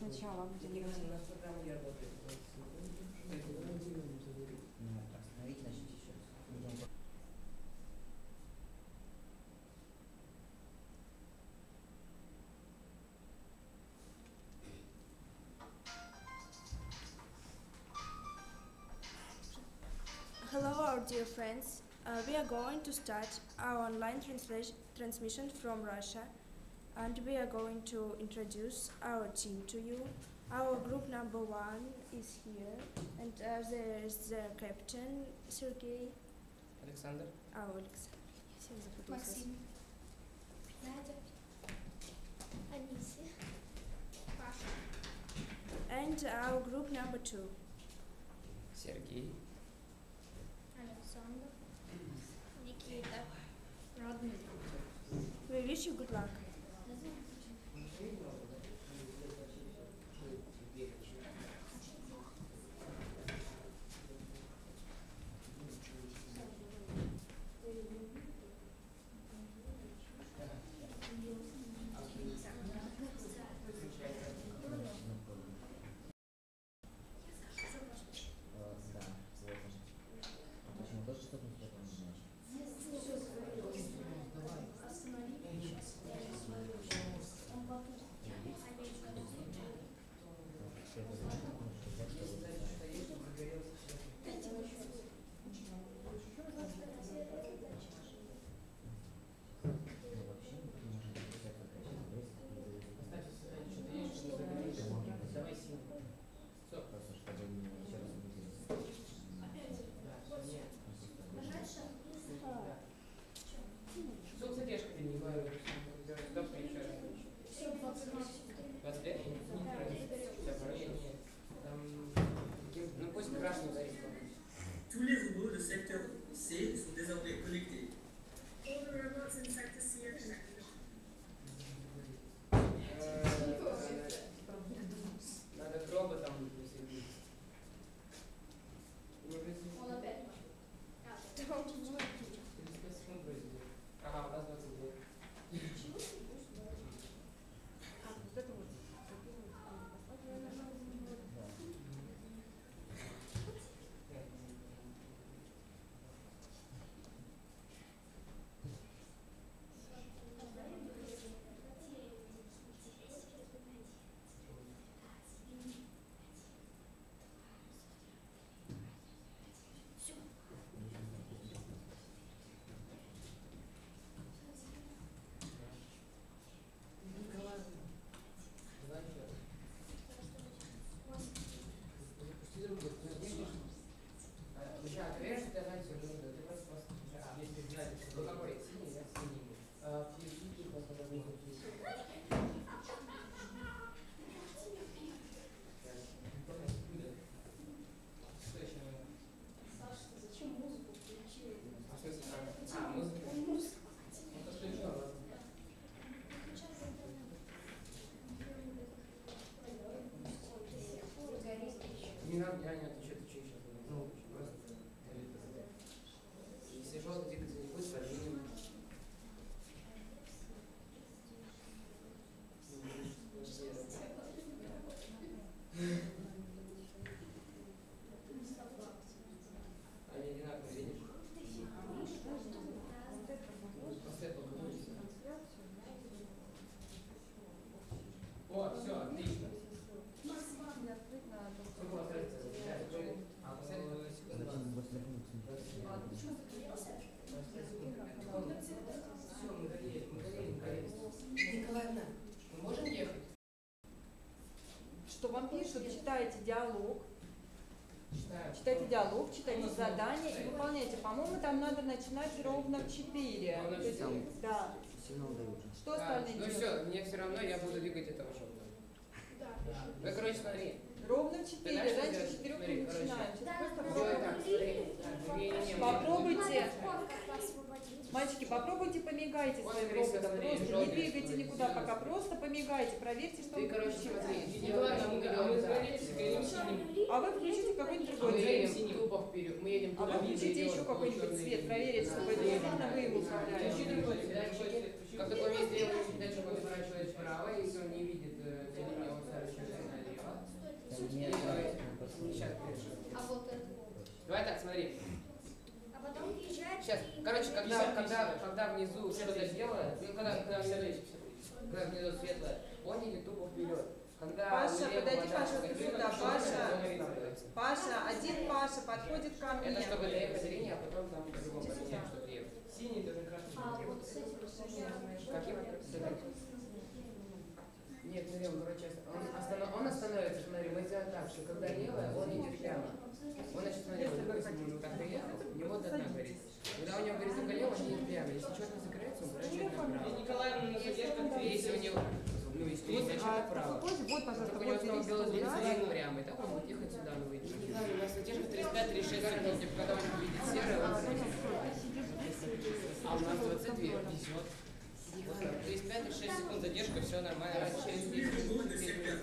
сначала будет делать. На программу я работаю. Ну, остановите, начните еще раз. Идем. Hello, our dear friends. Uh, we are going to start our online translation transmission from Russia, and we are going to introduce our team to you. Our group number one is here, and uh, there is the captain Sergey. Александр. Our Alexander. Всех запуталась. Максим, Надя, Анисия, Паша. And our group number two. Сергей. Александр, Никита, Родный. We wish you good luck. Не надо, я не отвечаю, ты что сейчас? Ну, просто. Если желтый двигатель не будет, подвинем. Они одинаковые, видишь? Просто это покрутись. О, все, отлично. Сколько у вас разница? А, посмотри, секунду. Зачем вот телефон смотреть? Все, мы доедем, мы доедем, доедем. Николаевна, мы можем ехать? Что вам пишут, читайте диалог, Читаем. читайте диалог, читайте Ну, задание и читайте. выполняйте. По-моему, там надо начинать ровно в 4. Ровно в четыре. Да. Что А, остальные ну делают? все, мне все равно, я буду двигать этого желтого. Ну, короче, смотри. Ровно в 4. знаешь, что Раньше делать? в 4 Смотри, не короче. начинаем. Сейчас просто Сделай попробуйте. так, смотри. Не-не-не, Попробуйте. Мальчики, попробуйте помигайте своим роботом. Просто не двигайте никуда пока, просто помигайте, проверьте, что он. Николаевна, мы а вы включите какой-нибудь другой цвет. А вы включите еще какой-нибудь цвет, проверить, чтобы действительно вы управляете. датчики. Как поворачивает вправо, если он не видит э, зеленый, он сейчас. А вот это. Давай так, смотри. Потом Сейчас, и- короче, когда, 50 когда, когда внизу что-то сделает, ну, когда, когда, внизу, когда внизу светлое, он едет тупо вперед. Когда Паша, подойди, пожалуйста, сюда, Паша. Паша, один Паша подходит ко мне. Это чтобы доехать до линии, а потом там по-другому поменять, что ты ехал. Синий должен красный. А вот с этим Каким? Нет, ну Лев, короче, он, останов- он остановится, смотри, мы сделаем так, что когда левое, он идет прямо. Он, значит, смотри, вот, допустим, он вот так доехал, у него до дна горит. Когда у него горит только лево, он едет прямо. Если черный закрывается, он поворачивает направо. И Николаевна на задержка Если у него, ну, если есть, значит, направо. Вот, пожалуйста, Только у него вот снова белый двигатель прямо, и так он будет ехать сюда, ну, выйдет. Не у нас задержка 35-36 секунд, типа, когда он видит серое, он А у нас 22 везет. 35-36 секунд задержка, все нормально. Через Tous 10 les robots минут de secteur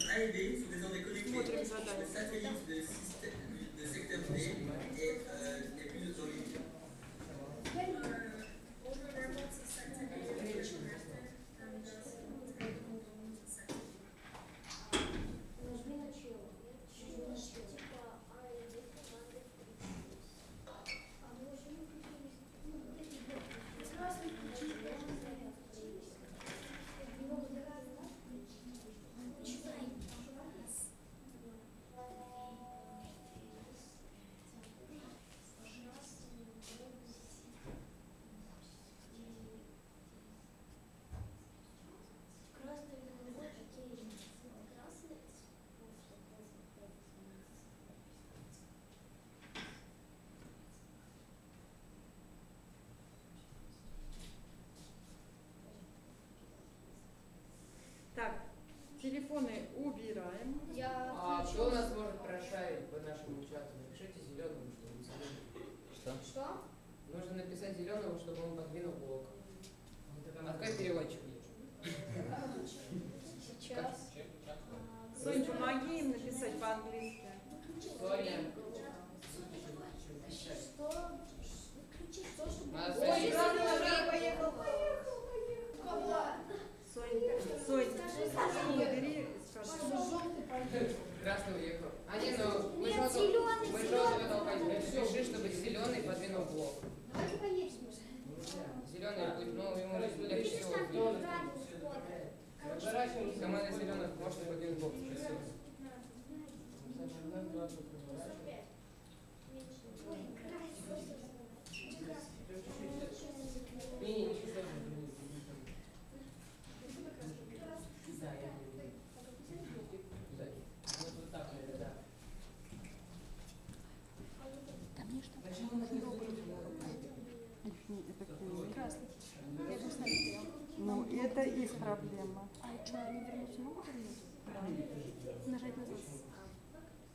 их проблема. А что, они вернуться могут вернуть? Нажать назад.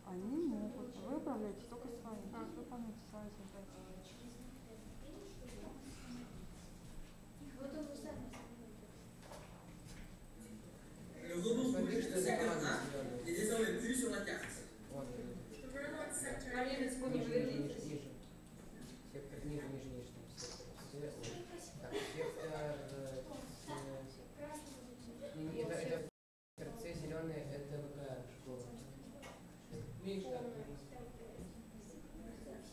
Они могут. Вы управляете только своим. Выполняйте свою задачу. Вот он уже Le robot Смотри, rouge что de это secteur команда A зеленая. n'est désormais plus sur la carte. Вот. The robot sector Проверить, Ниже, сколько ниже, прилетит. ниже, ниже. Сектор ниже, ниже, ниже. там сектор. Сверху. Так, сектор... э, с- Не, не, это, это сектор С зеленый, это ВК школа. Миша.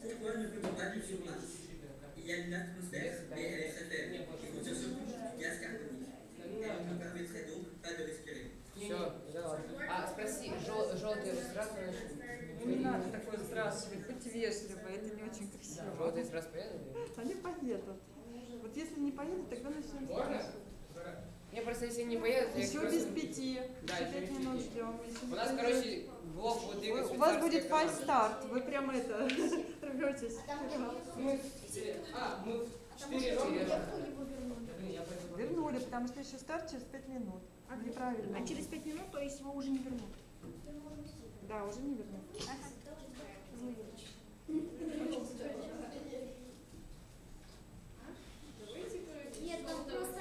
Pourquoi ne peut-on pas vivre sur Mars Il y a une atmosphère, mais elle est très faible. Il contient surtout du gaz carbonique. Elle ne nous permettrait donc pas de respirer. Все, А спроси, жел, желтый сразу Ну, не надо такое спрашивать, будьте вежливы, это не очень красиво. Желтый сразу поедет? Они поедут. Вот если не поедут, тогда начнем Можно? Не, просто если не поедут, я Еще просто- без пяти. Да, Еще пять минут пяти. ждем. Если У нас, короче, блок будет двигать Вы- У вас будет фальстарт, вы прямо это рветесь. Мы в те- А, мы в четыре я. Вернули, потому что еще старт через пять минут. Неправильно. А через пять минут, то есть его уже не вернут. Да, уже не вернут. Нет, там просто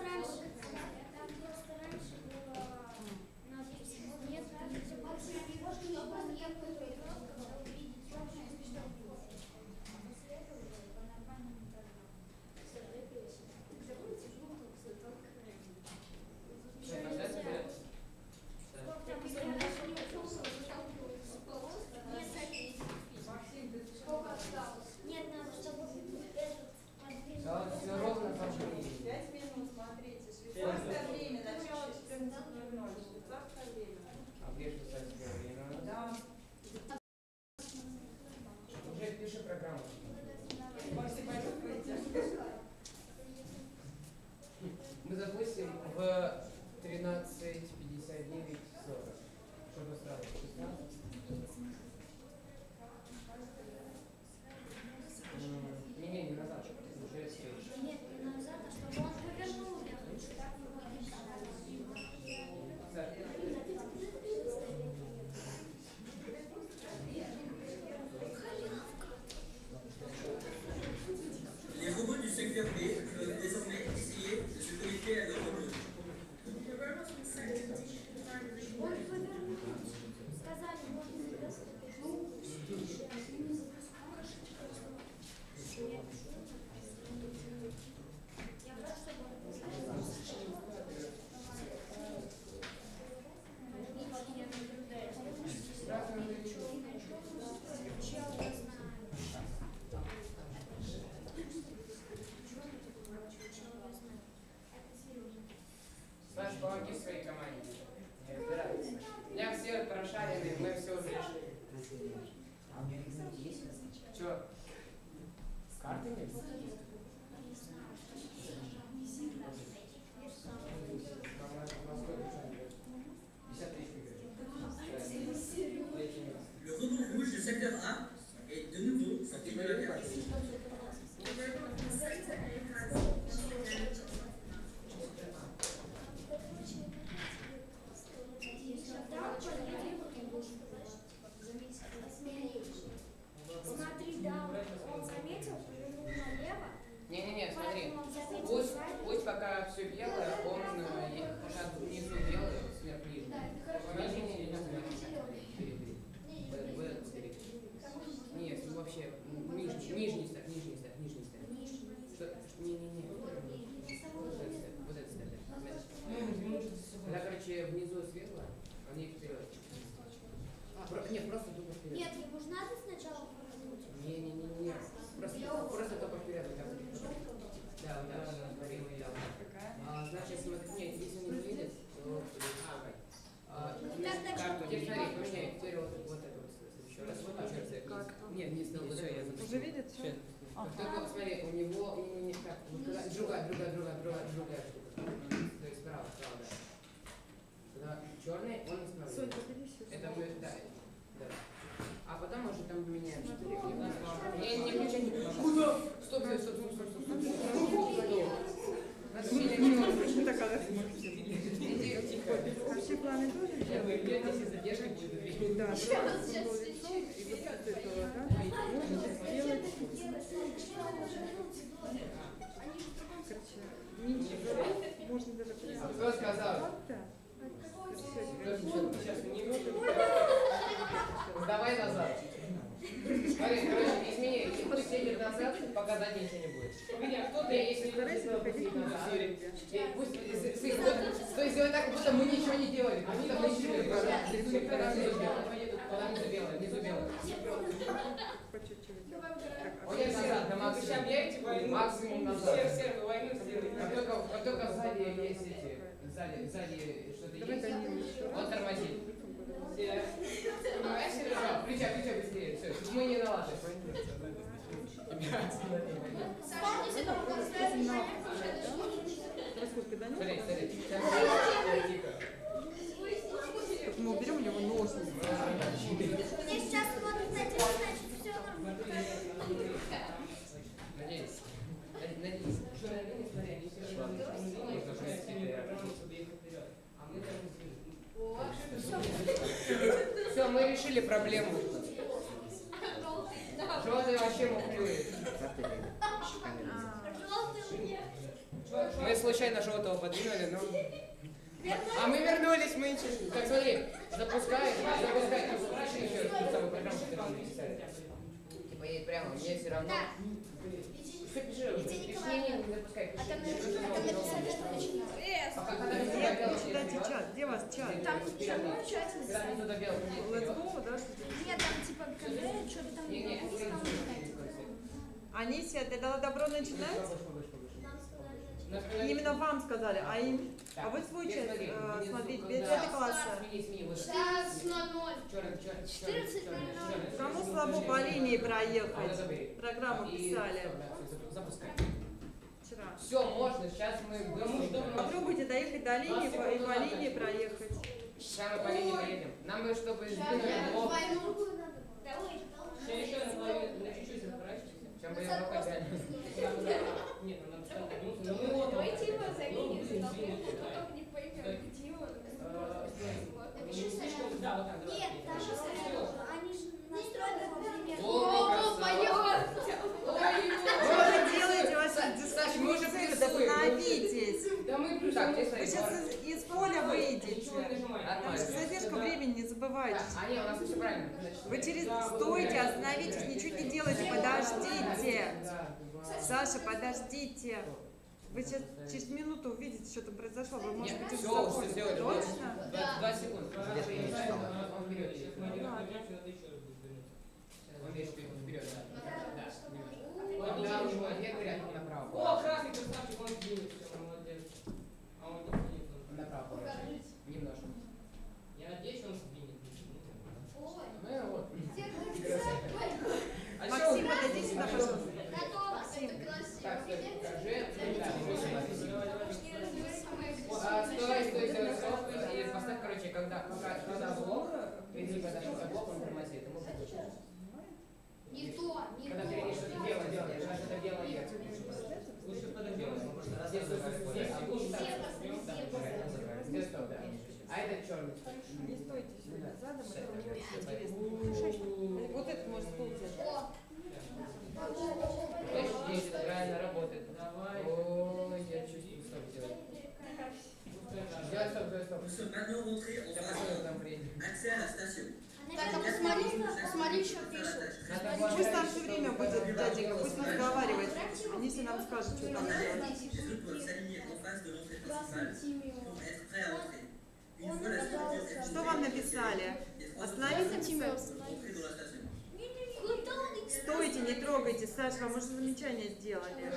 максимум. Максимум назад. Как только, как только сзади есть эти, сзади, сзади что-то есть, он тормозит. Понимаешь? Все, включай, включай быстрее, все, мы не виноваты. Вспомните, он Раскрутка да Смотри, смотри. Тихо. Мы уберем у него ножницы. Мне сейчас смотрят на тебя, значит, все нормально. Все мы решили проблему. Желтый вообще мухлюет. Мы случайно желтого подвинули, но... А мы вернулись, мы ничего... Так, смотри, запускай, запускай, там спрашивай еще программу. Типа ей прямо, мне все равно... Все, пиши, уже. пиши, не, не, не запускай, пиши. А там написали, что начинается. Пока когда Где, внизу добел, читайте чат? Где у вас чат? Там ничего тщательно Когда внизу добел, Let's go, да? Нет, там типа КД, что-то там Не, не, написано. Анисия, ты дала добро начинать? Именно вам сказали, а им... А вы свой э, внизу, смотрите, когда- пятый класс. Смени, смени, вот. 16.00. Черный, черный, 14:00. Кому слабо по линии проехать? Программу писали Запускай. вчера. Все, можно, сейчас мы. Попробуйте доехать до линии по- и по линии проехать. Сейчас мы по линии поедем. Нам бы, чтобы сдвинули блок. Чем бы я блок ну, его заменить, но потом не поймем, где он. Нет, даже сначала. Они же настроены О, поехали! Что делаете ваши дискуссии? Остановитесь. Да мы пришли. Вы сейчас из поля выйдете. Задержка времени, не забывайте. А у нас все. Вы через... Стойте, остановитесь, ничего не делайте, подождите. Да. Саша, подождите. Вы сейчас через минуту увидите, что там произошло. Вы, может Нет, быть, уже всё, всё закончили. сделали. Точно? Два, два секунды. Да, да, да. да. Да, Ой, да. Да. О, красный красавчик, он сдвинет, все, молодец. А он не сдвинет. Он направо поворачивает. Немножко. Я надеюсь, он сдвинет. Ну и вот. А Максим, подойди сюда, пожалуйста. Это не подключить. Не то, Когда то. ты видишь, что ты дело делаешь, а что-то делаешь. Лучше подожди. Здесь, этот стойте сюда задом, это мне очень интересно. Вот это может пол взять. О, Видишь, здесь реально работает. Давай. Ой, я чувствую, стоп делать. Сделай стоп, сделай стоп. Phase посмотрим, там station. Так, что Пусть там все время будет дяденька, пусть разговаривает. Если нам скажет, что там Что вам написали? les trois Остановиться autres vont entrer dans la station. Стойте, не трогайте. Саша, вам уже замечание сделали.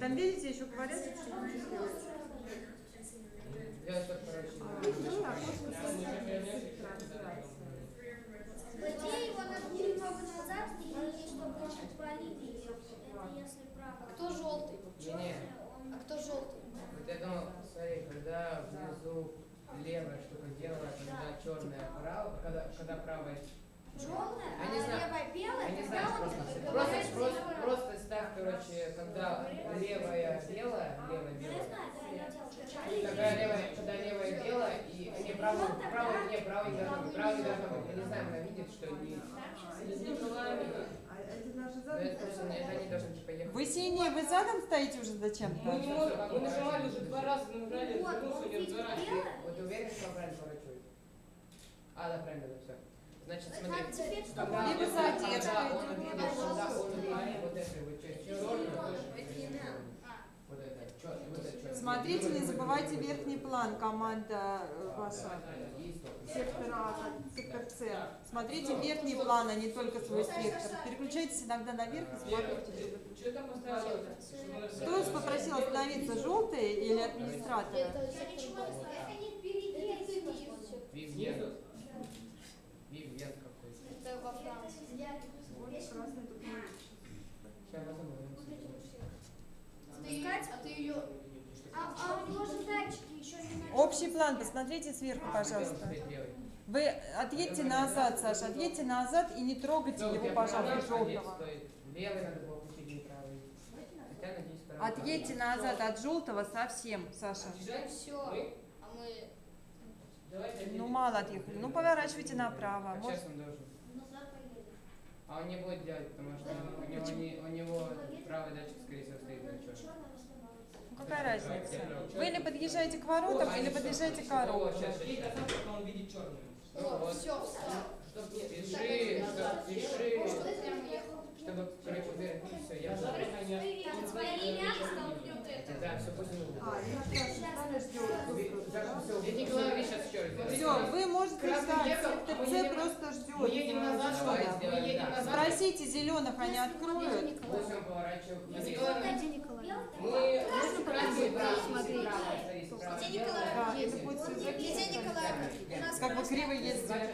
Там, видите, еще говорят, что не сделать. Ну, его назад, и чтобы. Это если. Кто желтый? Не-не. А кто желтый? Вот я думал, смотри, когда внизу левая штука делает, когда черная право, когда, когда правая. Желтая, Я не а знаю. левая белая, Я не знаю, он просто, просто, просто, ставь, короче, когда левая белая, левая Ну, белая. Когда левая, когда левая белая, и не правая, правая, не, правая не должна быть, правая не должна быть. Я не знаю, она видит, что не. А не, типа. Вы синие, вы задом стоите уже Мы зачем-то? не можем, мы нажимали уже два раза, мы Вот, он не видит разворачивай. белое. Вот уверен, что правильно поворачивает? А, да, правильно, да, все. Значит, смотри. А? Когда, Либо когда задержка, он увидит, когда он увидит вот это вот часть черную, вот это, чё- вот это чёрное. Смотрите, не забывайте верхний план, команда э, ваша. Стоп. Сектор А, сектор С. Смотрите верхний план, а не только свой сектор. Переключайтесь иногда наверх и смотрите. Кто вас попросил остановиться, желтые или администраторы? Я ничего не знаю. Это не впереди, это снизу. Вивьен. Снизу? Вивьен какой-то. Это Общий план, посмотрите сверху, пожалуйста. Вы отъедьте назад, Саша, отъедьте назад и не трогайте его, пожалуйста, желтого. Отъедьте назад от желтого совсем, Саша. Ну, мало отъехали. Ну, поворачивайте направо. Сейчас он должен. А он не будет делать, потому что у него, не, у него правый датчик, скорее всего, стоит на черном. ну, какая разница? Вы или подъезжаете к воротам, или подъезжаете к коробке. Он видит черную. Ну О, вот. все, встал. Чтоб пиши, пиши, чтобы, короче, все, я Да, все, пусть А, и. Все, сейчас. Все, вы можете ждать. едем- просто ждет. Мы едем назад, что ли? Спросите зеленых, они откроют. Мы все? У нас Как вы криво ездите.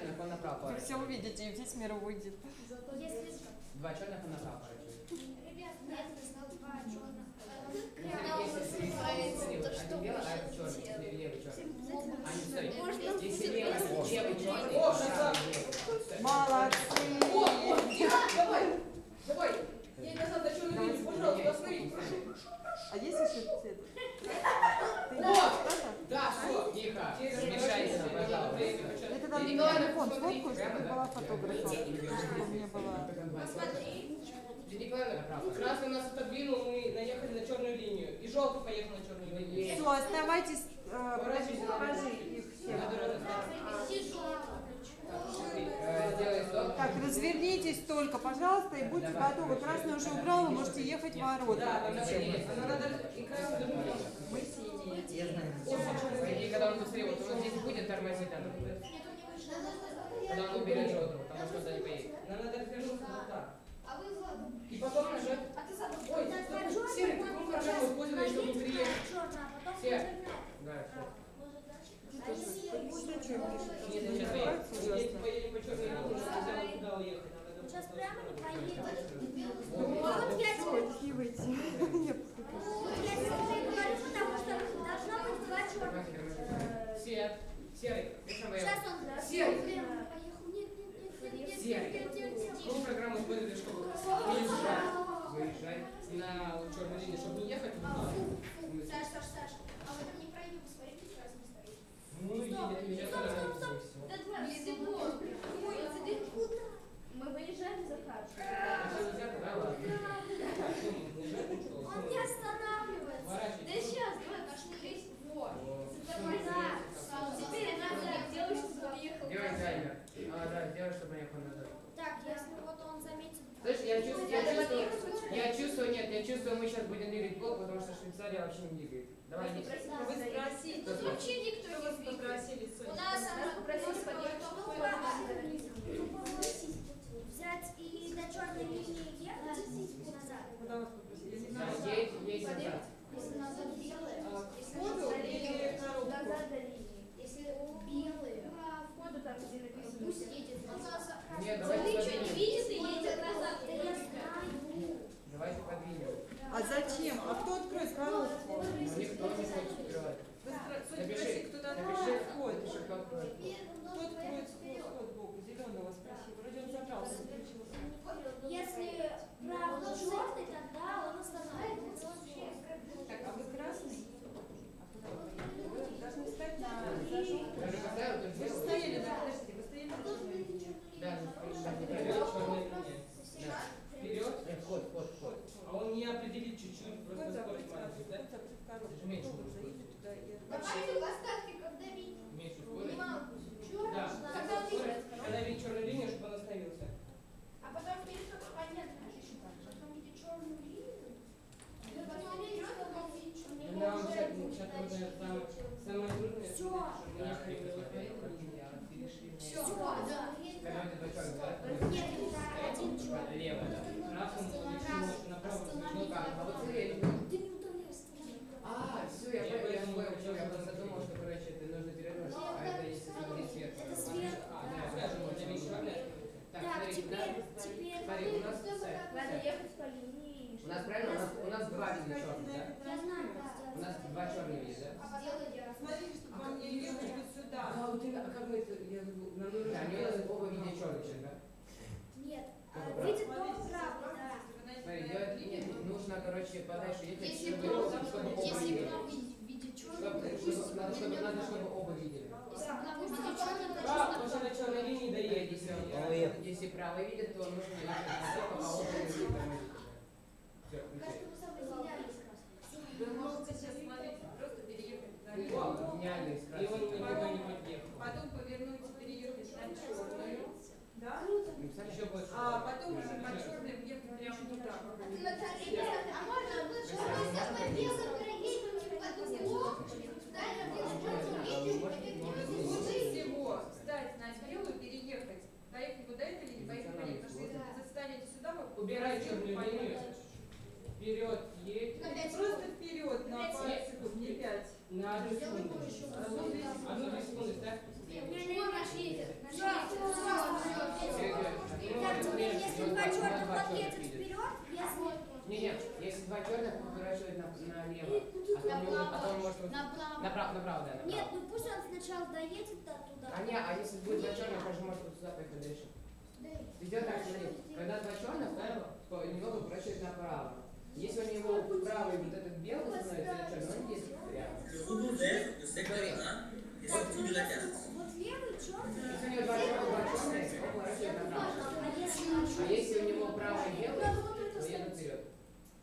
Вы все увидите, и весь мир увидит. Два черных, он направо. Ребят, нет, два черных. Смотри, вот а черный, левый черный. А не стой. Если левый, левый черный, О, правый левый. Молодцы! Давай, давай. Ей назад до черной линии, пожалуйста, остановись, прошу. А есть еще цвет? Кто-то? Да, все. Тихо, смешайся, пожалуйста. Это там Или не Николай, телефон, сфоткаю, чтобы была фотографа. Чтобы мне было... Посмотри. Николаевна, красный нас отодвинул, мы наехали на черную линию. И желтый поехал на черную линию. Все, оставайтесь, э, подожди, покажи их. всех. Э, стоп. Так, развернитесь только, пожалуйста, и будьте готовы. Красный уже убрал, вы можете ехать в ворота. Да, там еще есть. Она надо и. Мы синие. Я знаю. И когда он быстрее, вот он здесь будет тормозить, надо будет. Когда он уберет жодку, потому что туда не поедет. Нам надо развернуться вот так. А вы. И потом нажать. А ты забыл. Ой, Серый, какую программу использовали, чтобы приехать? Черная, а потом развернуть. Да. А Нет, черный. сейчас прямо не поедем. Вот. Я тебе Подхивайте. Вот я тебе говорю, потому что должно быть два черных. Свет. Серый. Сейчас он Серый. Нет, нет. Какую программу использовали, чтобы выезжать? Выезжать на черную линию, чтобы не ехать. Саш, Саш, Саш, а в этом не проедем, посмотрите, что раз не стоит. Ну, едет, меня Стоп, стоп, стоп. всё. Да два, секунд. Ой, ты куда? Мы выезжаем за что, Он не останавливается. Да сейчас, давай, пошли. Вот. Да. Теперь надо делать, чтобы уехал. Делай таймер. А, да, сделай, чтобы я ехал назад. Так, если вот он заметит. Слышь, я чувствую, я чувствую, я чувствую, нет, я чувствую, мы сейчас будем двигать блок, потому что Швейцария вообще не двигает. Давай, иди. Вы спросите. Тут вообще никто не двигает. попросили, У нас она попросила взять и до черной линии ехать назад. Куда вас попросили? Не едь назад. Если назад белые, если белые, коробку? назад до линии. Если белые, входу там, где написано, пусть едет. Нет, давайте что, не подвинем. видите, едет назад. Да я знаю. Давайте подвинем. А зачем? А кто откроет коробку? Но никто не хочет открывать. Напиши, спроси, кто напиши, откроет вход. напиши, кто откроет. Кто откроет вход, сбоку? Зеленого спроси. Вроде он забрался. Если правда черный, тогда он останавливается. Так, а вы красный? А куда вы поехали? Вы должны встать на зажжёнку. Я уже поставил, ты Вы сделал? стояли, да, подождите, вы стояли на черной линии. Да, ну, да, Вперед, неправильно. черная линия. Да. Вперед. Э, Вход, вход, вход. А он не определит чуть-чуть, просто скорость маленькая, да? вход закрыть коробку. Даже меньше Кто будет. заедет туда и Давайте в остатке, когда видите. Меньше Не скорость. могу. Да. Когда увидит. Когда видит черную линию, чтобы он остановился. А потом видит, что понятно. Потом видит черную линию. Да потом идет, потом видит черную Нам сейчас, сейчас трудное, самое, самое трудное, Всё. что мы Да, ехали ты по посмотри, этой как линии, а ты решили не- Все, да. Когда у тебя черный, да? Нет, это один черный. Лево, да. Красным еще можно направо Ну свернуть. как, а вот смотри, Ты не удаляйся. А, все, я Я понял, я поэтому понял, хотел я бы просто думал, что, короче, это нужно перевернуть, а это если смотреть сверху. Это сверху. А, да, Скажем, скажем, вот видишь, черная. Так, Так, смотри, теперь, да? теперь. Смотри, у нас, Надо ехать по линии. у нас правильно, у нас, у нас два вида черных, да? Я знаю, У нас два черных вида, да? Сделай я. Смотрите, чтобы вам не ехать вот сюда. А, вот именно, а как мы это, я забыл, нам нужно, да, они у нас оба видят черных сейчас, да? Нет. Как а, правило. Видит только правый, да. Смотри, делать, нет, нужно, короче, подальше ехать, Если чтобы, правый, чтобы оба если видели. правый видит черный, Чтобы, то чтобы, пусть надо, чтобы, надо, чтобы оба видели. Если правый видит черный, то Да, потому что на черной линии Да, доедет. если, Он уехал. если правый видит, то нужно ехать высоко, а оба не видят тормозить. Все, включай. Кажется, вы соблазнялись красным. Вы можете сейчас смотреть, просто переехать на О, левую. гениальный И скрас. он никуда не подъехал. Потом повернуть и переехать на черную. Да? Еще больше. А потом уже по черной въехать прямо туда. Наталья, а можно лучше мы с тобой белым проедем в этот блок, далее белым проедем, Лучше всего встать на белую, переехать, доехать вот до этой линии, поехать по ней. Потому что если вы застанете сюда, вы Убирай черную линию. Вперед, едь. Просто вперед на Пять. пару секунд, не пять. На одну секунду. Одну две секунды. Ставь. Если два черных едет вперед, если... Не, нет, если два черных, поворачивать на, налево. То, не- то он может... вот- Направо. Направо, направо, да, Нет, ну пусть он сначала доедет до туда. А не, а если будет два черных, он же может вот сюда поехать дальше. Ты так, смотри, когда два черных, то немного поворачивать направо. Если у него правый вот этот белый становится черный, он едет рядом. Le rouleau vert, le secteur 1, est sorti de la carte. Вот левый черный. Если у него два черных, он поворачивает направо. А если у него правый белый, то едут вперед.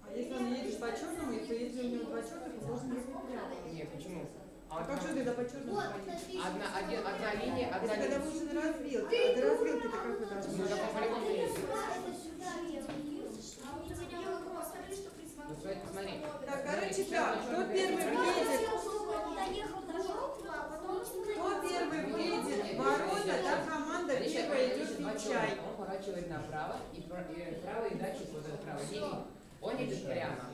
А если он едет по черному, то если у него два черных, то должен ехать прямо. Нет, почему? А А как же по черному Вот, звонить? смотри. Одна, один, одна линия, Это одна когда линия. вы уже на развилке. А до развилки-то как вы должны? Ну, есть. Я влью. А у меня вопрос. Скажи, что Ну, смотри, посмотри. Так, короче Сейчас так, кто первый въедет, а кто первый въедет в ворота, та команда первая идет пить чай. Он поворачивает направо, и, и правый датчик вот этот правый видит. Он идет прямо.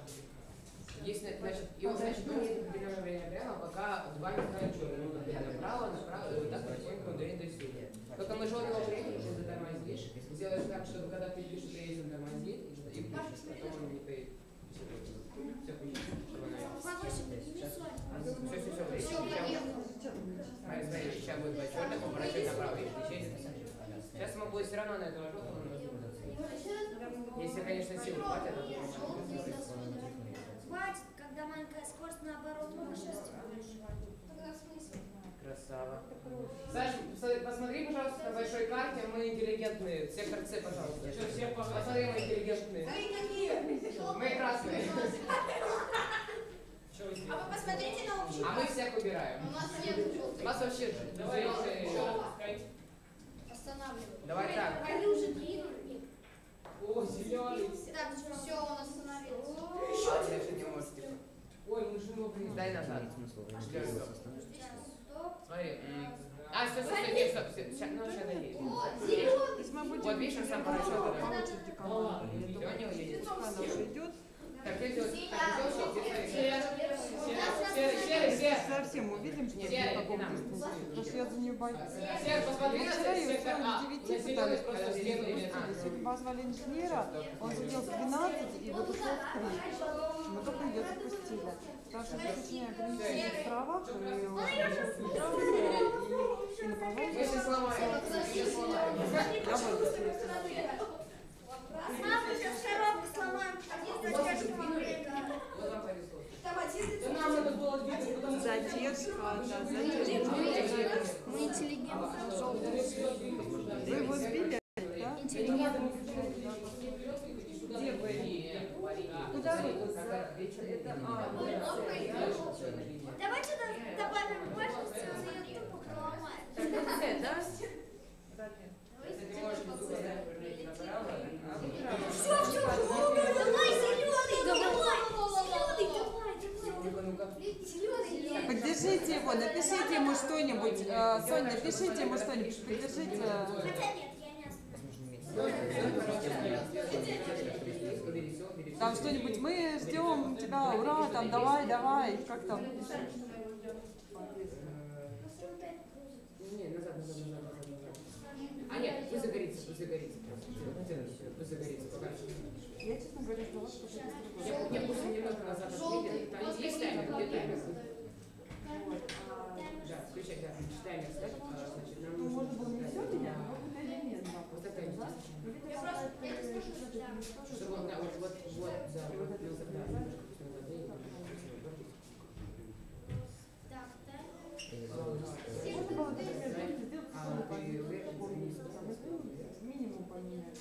Если, значит, и он, значит, едет определенное время прямо, пока два не станут черным. Ну, например, направо, направо, и вот так потихоньку до до сюда. Только мы желтого приедем, ты затормозишь, сделаешь так, чтобы когда ты что есть, он тормозит, и, включишь, потом он не поедет. Все, Все, все, все, сейчас. будет два черных, поворачивать направо, и. Сейчас ему будет все равно на этого желтого Если, конечно, силы хватит, то Хватит, когда маленькая скорость наоборот, шерсти больше. Тогда смысл? Красава. Саш, посмотри- пожалуйста, на большой карте, мы интеллигентные. Сектор С, пожалуйста. Что, все по- Посмотри, мы интеллигентные. Мы красные. Что вы А сделали? вы посмотрите на общий. А мы всех убираем. У нас нет У нас вообще Давай еще раз. Останавливаем. Давай так. Они уже двинули. О, зеленый. Так, все, он остановился. Дальше не может, типа. Ой, мы же его Дай назад. Смотри. А, стоп, стоп, стоп, стоп, стоп. Сейчас, ну, мы будем Вот видишь, он сам. И он не уедет. Она уже идет. Серый, серый, серый, серый. Совсем увидим, что Серый, в каком динамик. дистанции. Потому что я за нее боюсь. Серый, посмотри на А. с На 9 зеленый пытались просто. Сегодня позвали инженера, он забил в 12 и вот ушел в 3. Мы только ее запустили. Потому что точнее ограничения в правах, и он начал права, и, и направляет. Мы все сломаем. Все сломаем. Мама, сейчас коробку сломаем. Что... Задержка, да, задержка. Мы интеллигентные, желтые. Вы его сбили, да? Где вы? Куда вы? Давайте до- добавим важности, он ее тупо поломает. Да? Ты можешь не сказать, поверните направо. Поддержите его, напишите ему что-нибудь. Э, Сонь, напишите ему что-нибудь. Поддержите. Там что-нибудь. Мы ждем тебя. Ура, там давай, давай. Как там? Не, назад, назад, назад. А нет, пусть загорится, пусть загорится. Пусть загорится, пока что. Я, честно говоря, ждала, что это Нет, нет, пусть он немного назад. Там есть таймер, где таймер? Да, включай, да, таймер ставь. А, Значит, нам Ну, нужно... можно было не все меня, Да. но вот это нет. да. Вот это есть. Я просто, я не скажу, что да. Чтобы он, да, вот, вот, вот, да, вот, да, пусть он заденет. Так, да. Можно было, например, сделать А, минимум поменять.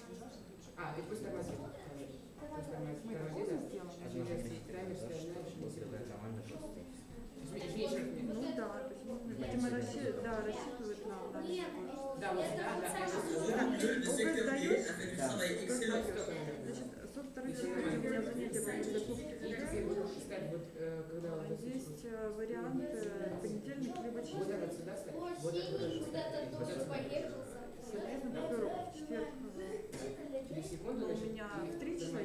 А, и пусть тормозит. Мы такое да. сделаем. А. Ну да, то есть, видимо, да, рассчитывают на Да, вот, да, да, Le secteur B Есть э, вариант понедельник либо четверг. у меня в три часа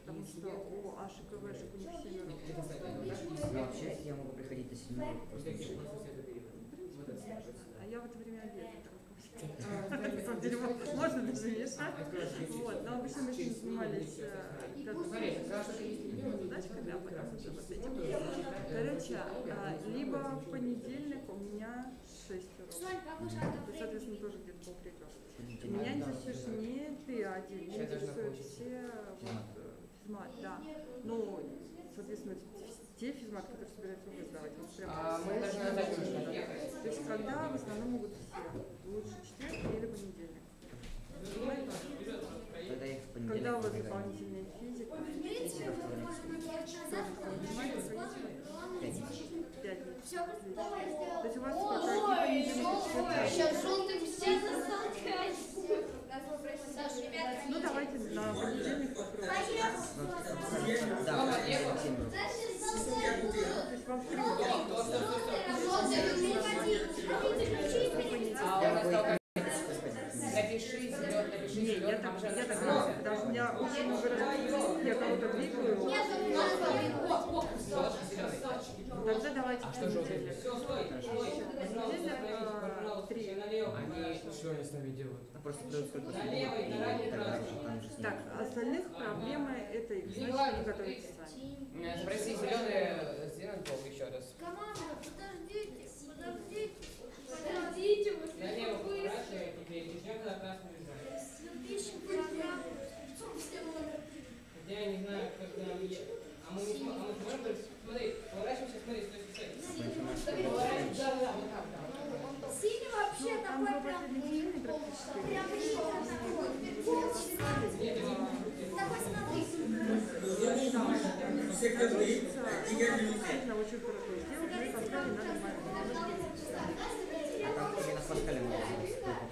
потому что у Аши КВшек у них в семь Не, утра. это ставь, вот так, и Ну, себе- вообще, я могу приходить до 7 сюда. А я в это время обедаю. Так А, как На самом деле можно даже мешать. Вот, но обычно мы с ним занимались э, задачками, а потом уже вот этим. Короче, а, либо в понедельник у меня 6 уроков. Соответственно, тоже где-то полтретьего. Меня интересуешь не ты один, меня интересуют все вот, э, физмат, да. Ну, соответственно, те физмат, которые собираются вы сдавать. Вот прям А мы должны нужно ехать. То есть, когда в основном могут все. Лучше четверг или понедельник. Когда у вас дополнительная физика, В принципе, мы можем ехать назад, понимаете, потому что Пятница. пятницу. Все, давай сделаем. То есть у вас сколько? И понедельник, и среда. Сейчас желтым все засалкать. Саша, ребята, Ну давайте на понедельник попробуем. Дома да, только напиши напиши Не, я так, же я так делаю, потому что у меня очень много разных я кого-то двигаю. Тогда давайте А что понедельник. Все, стой, стой. Понедельник, а, три. Они они с нами делают? Просто придут сколько и там же с ними. Так, остальных проблемы это их, значит, они готовятся сами. Э, Спроси зеленый сделан пол еще раз. Команда, подождите, подождите, подождите, вы Налево слишком поворачивай теперь, когда красный. Я не знаю, мы е- А мы не сможем, а мы сможем Смотри, поворачиваемся, смотри, стой, стой. Поворачиваемся, да, вот так, да. Синий вообще Ну, такой прям, прям такой. Смотри. Secteur B, égal de Действительно очень хорошо сделал, мы поставили на нормально. А там тоже на Паскале можно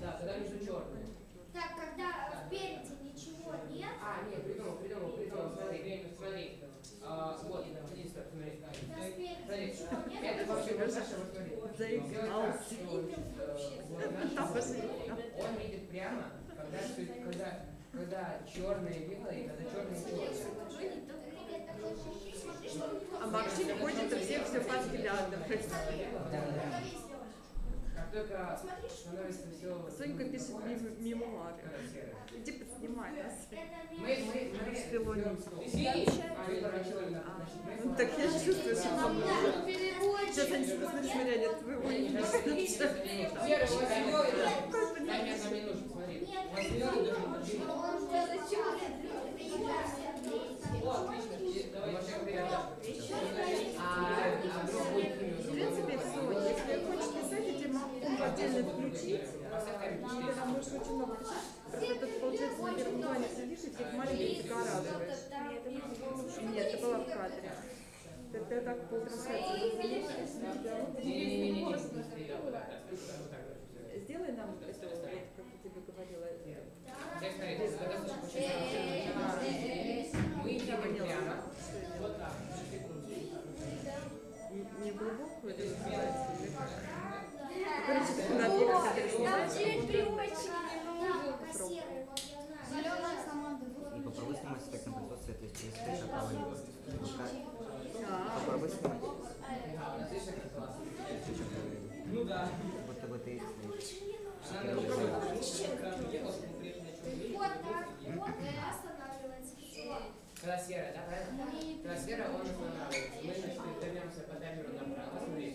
да, когда внизу черное. Так, когда спереди ничего нет, А, нет, придумал, придумал, придумал, смотри, время, смотри. А, вот, иди, стоп, смотри. когда спереди Смотри, ничего нет, это вообще вот наша, вот смотри. Э, он видит прямо, когда, когда, когда черное белое, и когда черное черное. А Максим ходит у всех все по взглядам. Как только становится все... Сонька пишет мем- мемуары. Иди подснимай нас. Мы, мы, мы... Ну так я чувствую, что там Сейчас они посмотри, смотри, они твоего не мне одну минуту, смотри. О, отлично, давай еще вперед. А, а вдруг будет имя В принципе, все. Если хочешь писать, я тебе могу отдельно там можешь очень много тут, получается, на первом плане сидишь и всех маленьких загораживаешь. Нет, ты была в кадре. Ты, так по трансляции. Сделай нам это, вот, как я тебе говорила. Мы идем прямо, вот так, Не, не глубокую, это называется, И попробуй снимать эффект на производстве, то есть перескочь направо-либо. Ну, как? А, Попробуй снимать. Ну да. Будто бы ты стоишь. Вот так, вот останавливается. Когда серая, да, правильно? Когда серая, он останавливается. Мы, значит, вернемся по таймеру направо, смотри.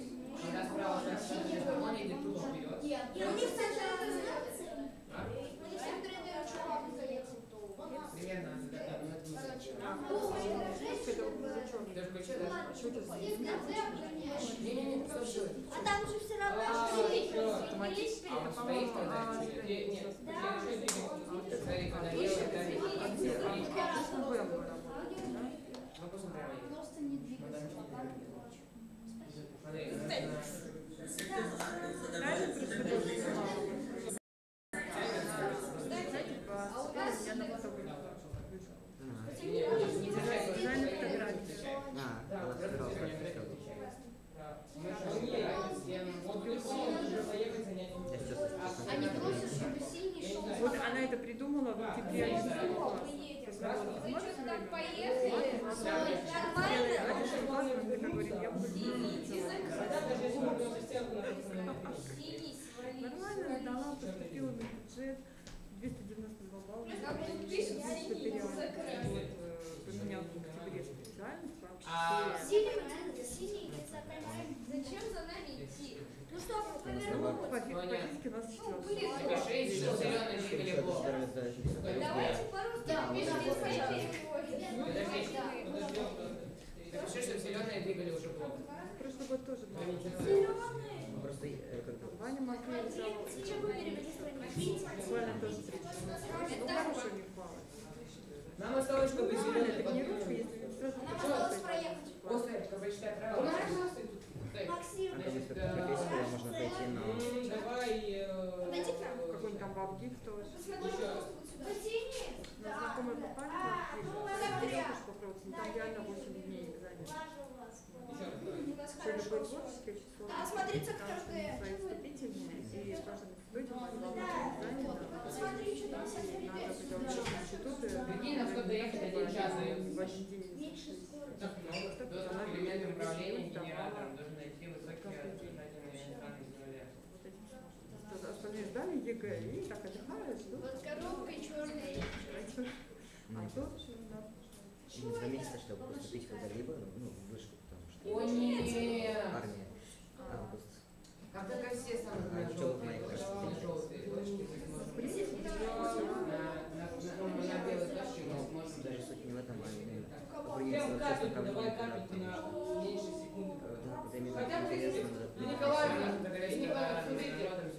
Когда справа останавливается, он идет тупо вперед. Нет, у них центр А? У них центр черный заехал. Примерно, да, да, ну это не знаю. это вот за черный. Ты включил, да? Что это за Не-не-не, стоп, стоп. А там же все равно А, есть. всё. Есть А он стоит тогда? А, чуть-чуть? Не- Нет, Да. я еще двигаюсь. Смотри, когда левый, да, А где? А, смотри. конечно, в М мы работаем, да? Ну, просто прямо едешь. Просто не Ну, там двигаться. Вот А шел. Вот она это придумала в октябре Вы «Можешь что-то там время?» поехали? Нормально? Синий свалить. Нормально, дала, поступила на бюджет 292 балла. Э, поменял в октябре специальность, А. Синий, синий, зачем за нами идти? Что, повернуть? По фи- по физике у нас. Давайте по-русски. Напиши, что зеленые двигали уже блок. Прошлый год тоже был. Просто э, как бы Ваня Матвеев взял. Зачем вы перевели? Буквально тоже. Ну, хороший у них балл. Нам осталось, чтобы Нормально, зеленый тренируешься, если не сразу Нам осталось проехать. После, прочитай правила. Максим, будет профессию, можно пойти на... Давай... Подойди к нам. Какой-нибудь там бабгик тоже. На знакомой попали, девушка попробовать, там реально 8 дней экзамен. Все любое творческое число. А, смотрите, как свои ты. вступительные, и с каждым институте мы что там Надо придумать институты. Прикинь, сколько доехать один час. В один день не. Так много. Доступ к элементам управления генератором должен найти высокие отрицательные экраны земли. Вот этим сложно. Остальные сдали ЕГЭ и так отдыхают, ждут. Вот коробка черная. А нас Через два месяца, чтобы поступить куда-либо, ну, в вышку, потому что О, нет! армия. Август. Как только все станут А желтые, желтые точки. На, ну, белой точке Даже дать. суть не в этом, а именно Прям капельку, давай капельку на что, меньше секунды. да, Хотя бы да. Ну, Николаевна, Николаевна, смотрите,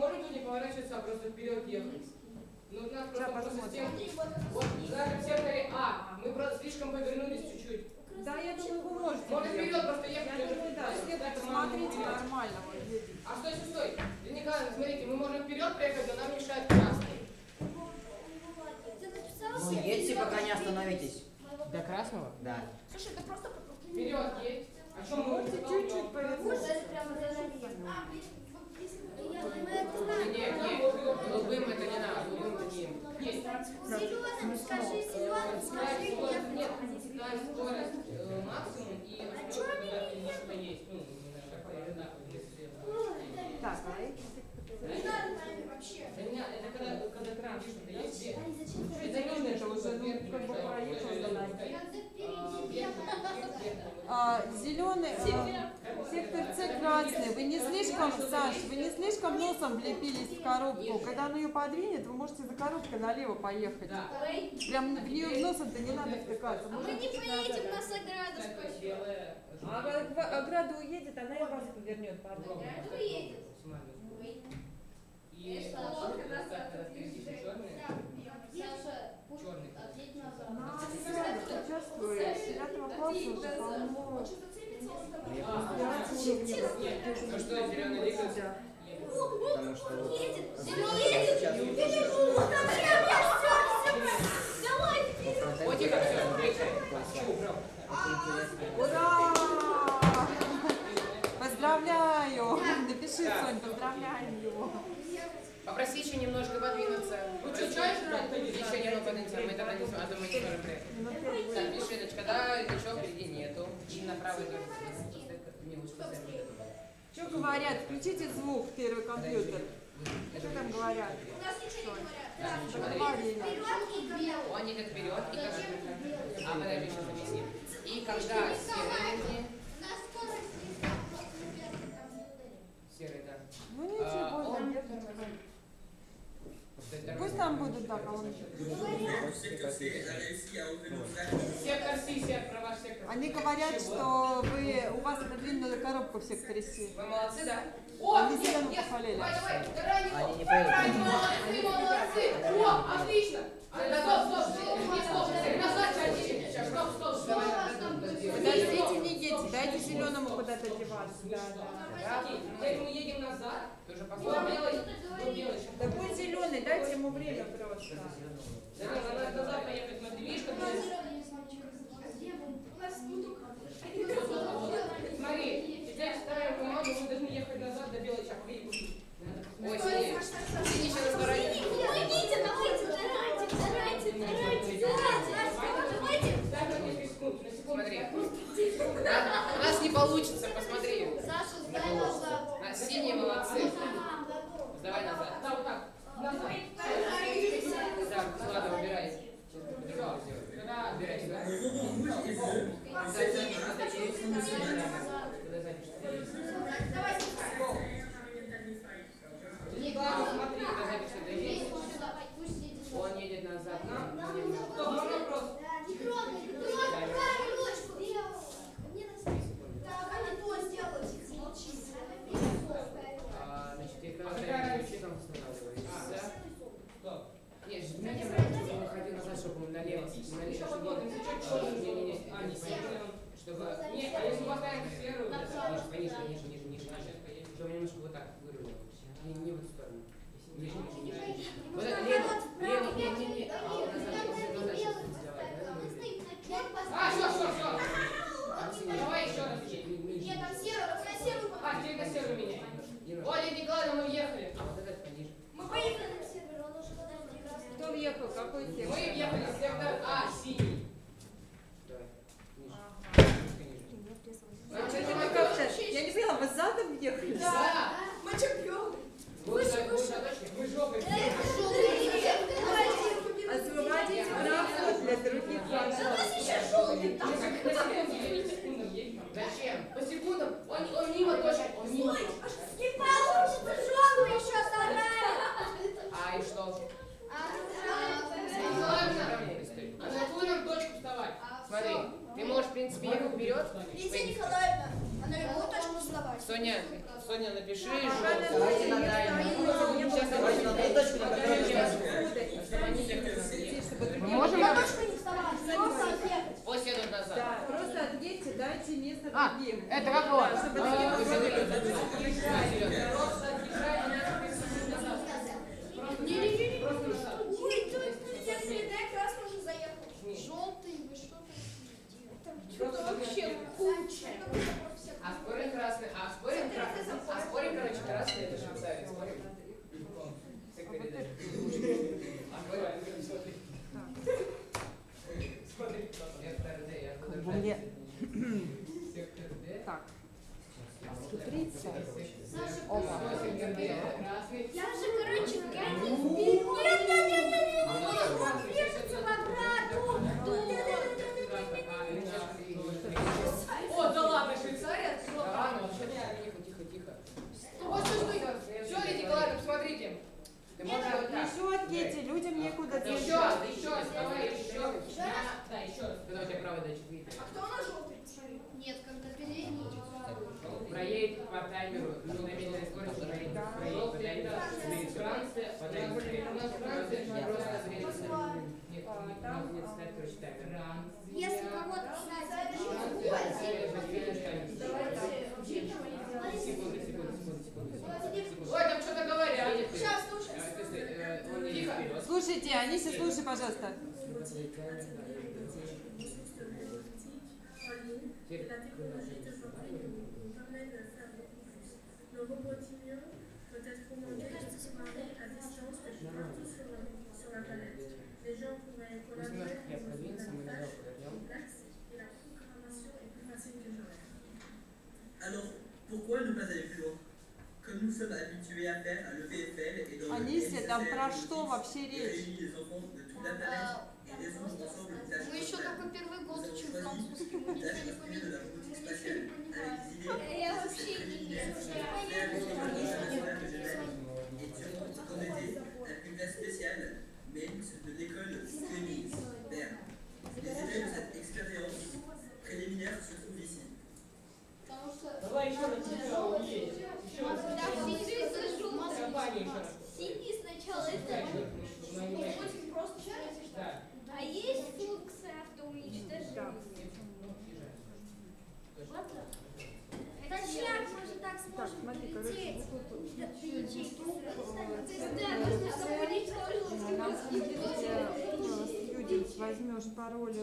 можем тут не поворачиваться, а просто вперед ехать. Ну, нас Сейчас просто, просто стенки. Вот, даже в секторе А, мы просто слишком повернулись чуть-чуть. Да, я думаю, вы можете. Можно ехать. вперед просто ехать. Я думаю, да. Смотрите, вперед. нормально. А стой, стой, стой. Лена Николаевна, смотрите, мы можем вперед проехать, но нам мешает красный. Ну, едьте, пока не остановитесь. До красного? Да. Слушай, это просто Вперед едь. О чем мы Можете чуть-чуть повернуться. прямо за Нет, нет, голубым это не надо, голубым не им. Зеленым скажи, зеленым скажи. Скорость, максимум и Так, а эти Не надо нами вообще. Для меня это когда, когда кран что-то есть, где- зачем чуть Это уже, ну, как бы проехал за нами. А, зеленый, а, сектор С красный. Вы не слишком, Саш, вы не слишком носом влепились в коробку. Когда она ее подвинет, вы можете за коробкой налево поехать. Да. Прям в нее носом-то не надо втыкаться. Мы Можно не поедем, нас белое. А ог- ограда уедет, она и вас повернет. Ограда уедет. И Конечно, э, лодка когда назад когда впереди черный, черный. На Олимпиадах участвует с 9 класса уже полно Ну что, зеленый двигается? Потому что Зеленый едет. Давай, по О, тихо, все, встречай. Чего, убрал? Это интересно. Ура! Поздравляю! Напиши, Сонь, поздравляем его. Попроси еще немножко подвинуться. Ну, чуть-чуть. Еще немного подвинуться, мы тогда не сможем, а то мы не сможем приехать. Так, пиши, дочка, да, ничего впереди нету. И на правой тоже. Не лучше поставить. Что говорят? Включите звук в первый компьютер. Что там говорят? Поговорили. Он идет вперед, и когда... А, подожди, сейчас объясним. И когда линии... Серый, да. Ну А, ничего, он- там нет. Будут, да, колонки. Сектор Си, сектор, ваш сектор. Они говорят, что вы, у вас длинная коробка в секторе С. Вы молодцы, да? Они зеленым похвалили. давай, давай, Они не поедут. молодцы, молодцы! О, отлично! Стоп, стоп, стоп, не стоп, назад, чаще. Сейчас, стоп, стоп, стоп. Подождите, не едьте, дайте зеленому куда-то деваться. Да, да. Да, Поэтому едем назад. Белый. сейчас. Да пусть зеленый, дайте ему время просто. Да, да, надо назад поехать, смотри, видишь, как мы- Смотри, теперь ставим команду, мы должны ехать назад до белой чапки. Ой, синий. Синий еще на стороне. Ставь на несколько секунд, на секунду. Смотри. Да, У нас не получится, посмотри. На синие молодцы. Давай назад. Да, вот так. Назад. Ладно, убирай. Когда убирай сюда. Не главное, смотри, запись. Он едет назад. Нам назад. Стоп, вопрос? А, Значит, я когда ставим ключи, там останавливается. Стоп. Нет, мне не ходил назад, чтобы он налево, налево, чтобы он чуть-чуть, не, не, не, а, не чтобы, нет, а если поставим сферу, ниже, ниже, ниже, ниже, ниже, чтобы немножко вот так вырулил, не, не в эту сторону, ниже, ниже, ниже. Вот это лево, лево, не, не, не, а вот назад, вот назад вырулил. А, все, все, все. Давай еще раз. Нет, там серую, А, теперь на серую меняй. Оля Николаевна, мы уехали. А. Мы поехали на сервер, он уже потом прекрасно. Кто въехал? Какой Мы сектор? въехали в сектор А, синий. Давай. А? Я не поняла, вы задом въехали? Да. Мы чемпионы. Вы же, вы же, вы жопой. Освободите правку для других, пожалуйста. Зачем? По секундам. Он, он мимо точно. Он мимо. Не получится, жопу еще оставляем. А и что? А на какую нам точку вставать? Смотри, ты можешь, в принципе, ехать вперед. Лидия Николаевна, а на какую точку вставать? Соня, Соня, напиши Давайте желтый. на дальнюю. Сейчас Давайте на ту точку, на которой сейчас. Мы можем На точку не вставать, просто едут назад. Да, просто отъедьте, дайте место А, другим. это как вот. Да, чтобы другие А, отъезжать. Просто Не-не-не. Ой, тут где среда красный уже заехал. Желтый, вы что там? Просто вообще куча. А спорим красный, а спорим красный, а спорим, короче, красный это Швейцария, спорим? Секретарь. А спорим, смотри. Смотри, сектор Д, я буду Во мне-. Так. Хитриться. Саша, Опа. Я же, короче, вперед. Нет, нет, нет, нет, нет. Он врежется в ограду. О, да ладно, Швейцария? Ладно, вообще тихо, тихо, тихо. Вот что, что, все, Николаевна, посмотрите. Ты можешь вот так. Еще отъедьте, людям некуда Еще, деться. еще раз, давай, еще раз. Да, еще раз. Когда у тебя правый датчик видит. А кто на желтый? Нет, когда передний. Проедет по таймеру, ну, на медленной скорости проедет, проедет. Смотри, Франция, по таймеру. У нас Франция просто врежется. Нет, нет, у нас нет ставь, короче, таймер. Если кого-то Франция, Франция, Франция, Франция, Франция. Ой, там что-то говорят. Сейчас, слушай. Тихо. Слушайте, Аниси, слушай, пожалуйста. Мне кажется, c'est parler à distance que je partout sur la, sur la planète. Les gens pourraient collaborer dans une tâche complexe et la programmation est plus facile que jamais. Alors, pourquoi ne pas aller plus loin они все там про что вообще речь? Э, мы еще только первый год учим французский, мы ничего не понимаем. Э, я вообще не вижу. Mensch de l'école Clémence, Berne. Les élèves de cette expérience préliminaire se trouvent ici. Давай еще на тебя уедем. Синий сначала это очень просто да. А есть функция автоуничтожения? Ладно. Этот шляп мы так сможем так, прилететь. Да, нужно, чтобы уничтожилось. возьмешь пароли.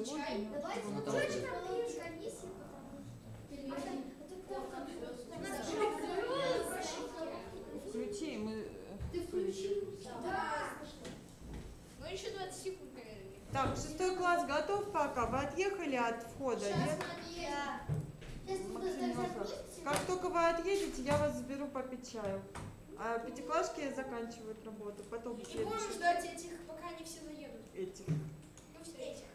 Давайте вот точно комиссии. Включи, мы... Ты включил? Да. Ну еще 20 секунд, наверное. Так, шестой класс готов пока? Вы отъехали от входа, Сейчас нет? Максим, как только вы отъедете, я вас заберу попить чаю. А пятиклассники заканчивают работу, потом И следующий. можешь ждать этих, пока они все заедут. Этих. Ну, все, этих.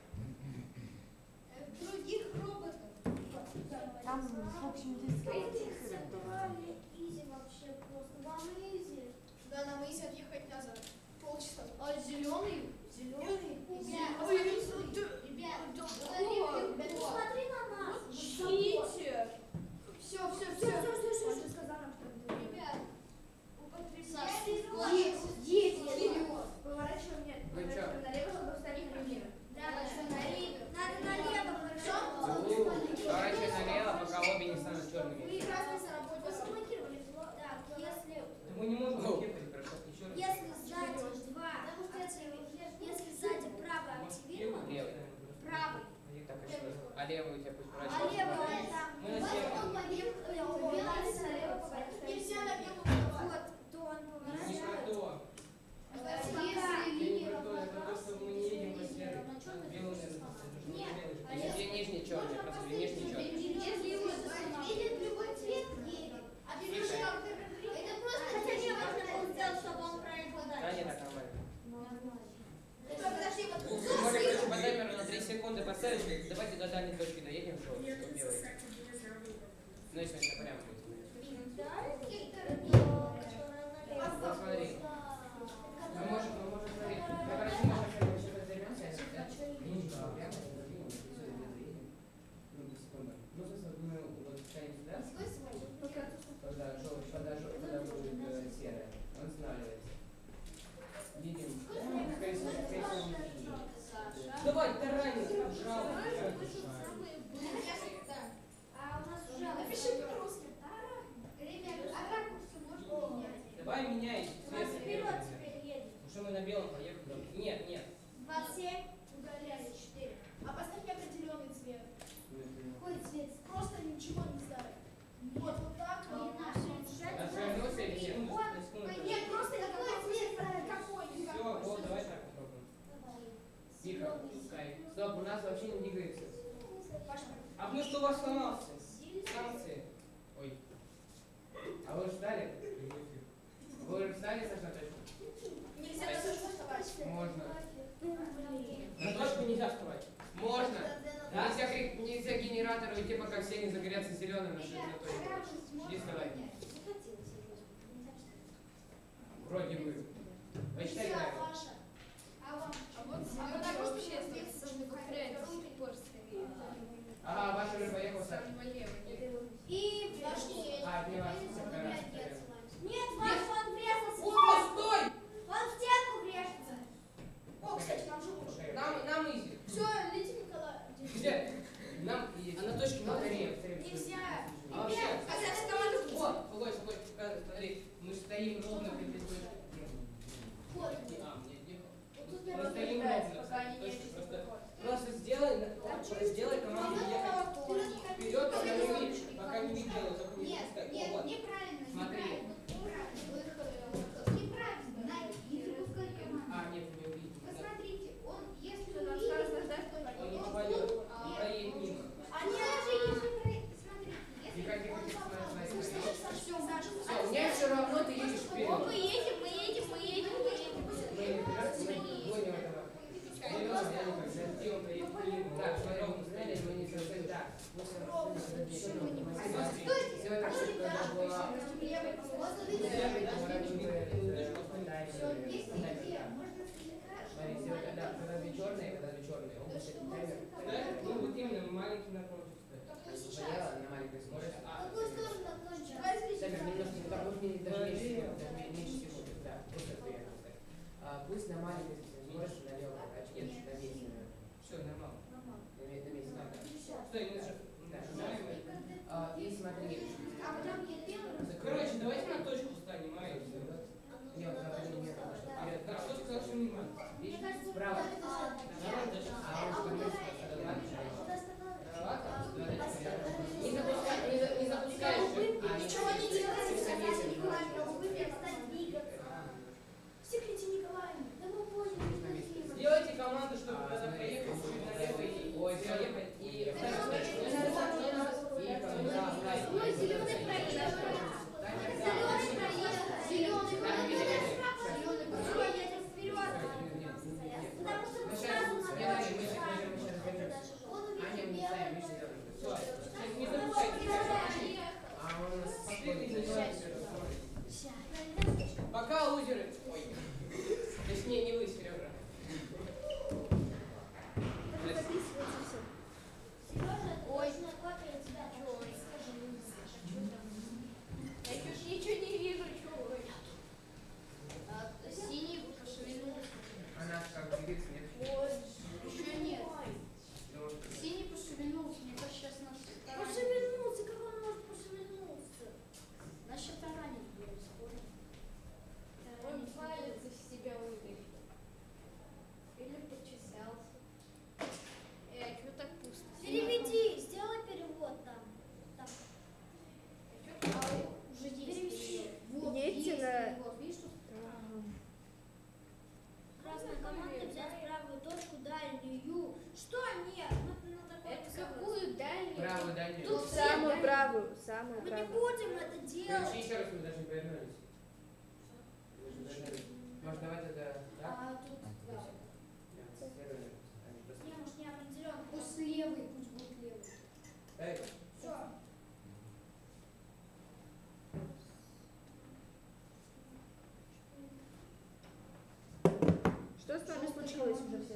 вами случилось уже все?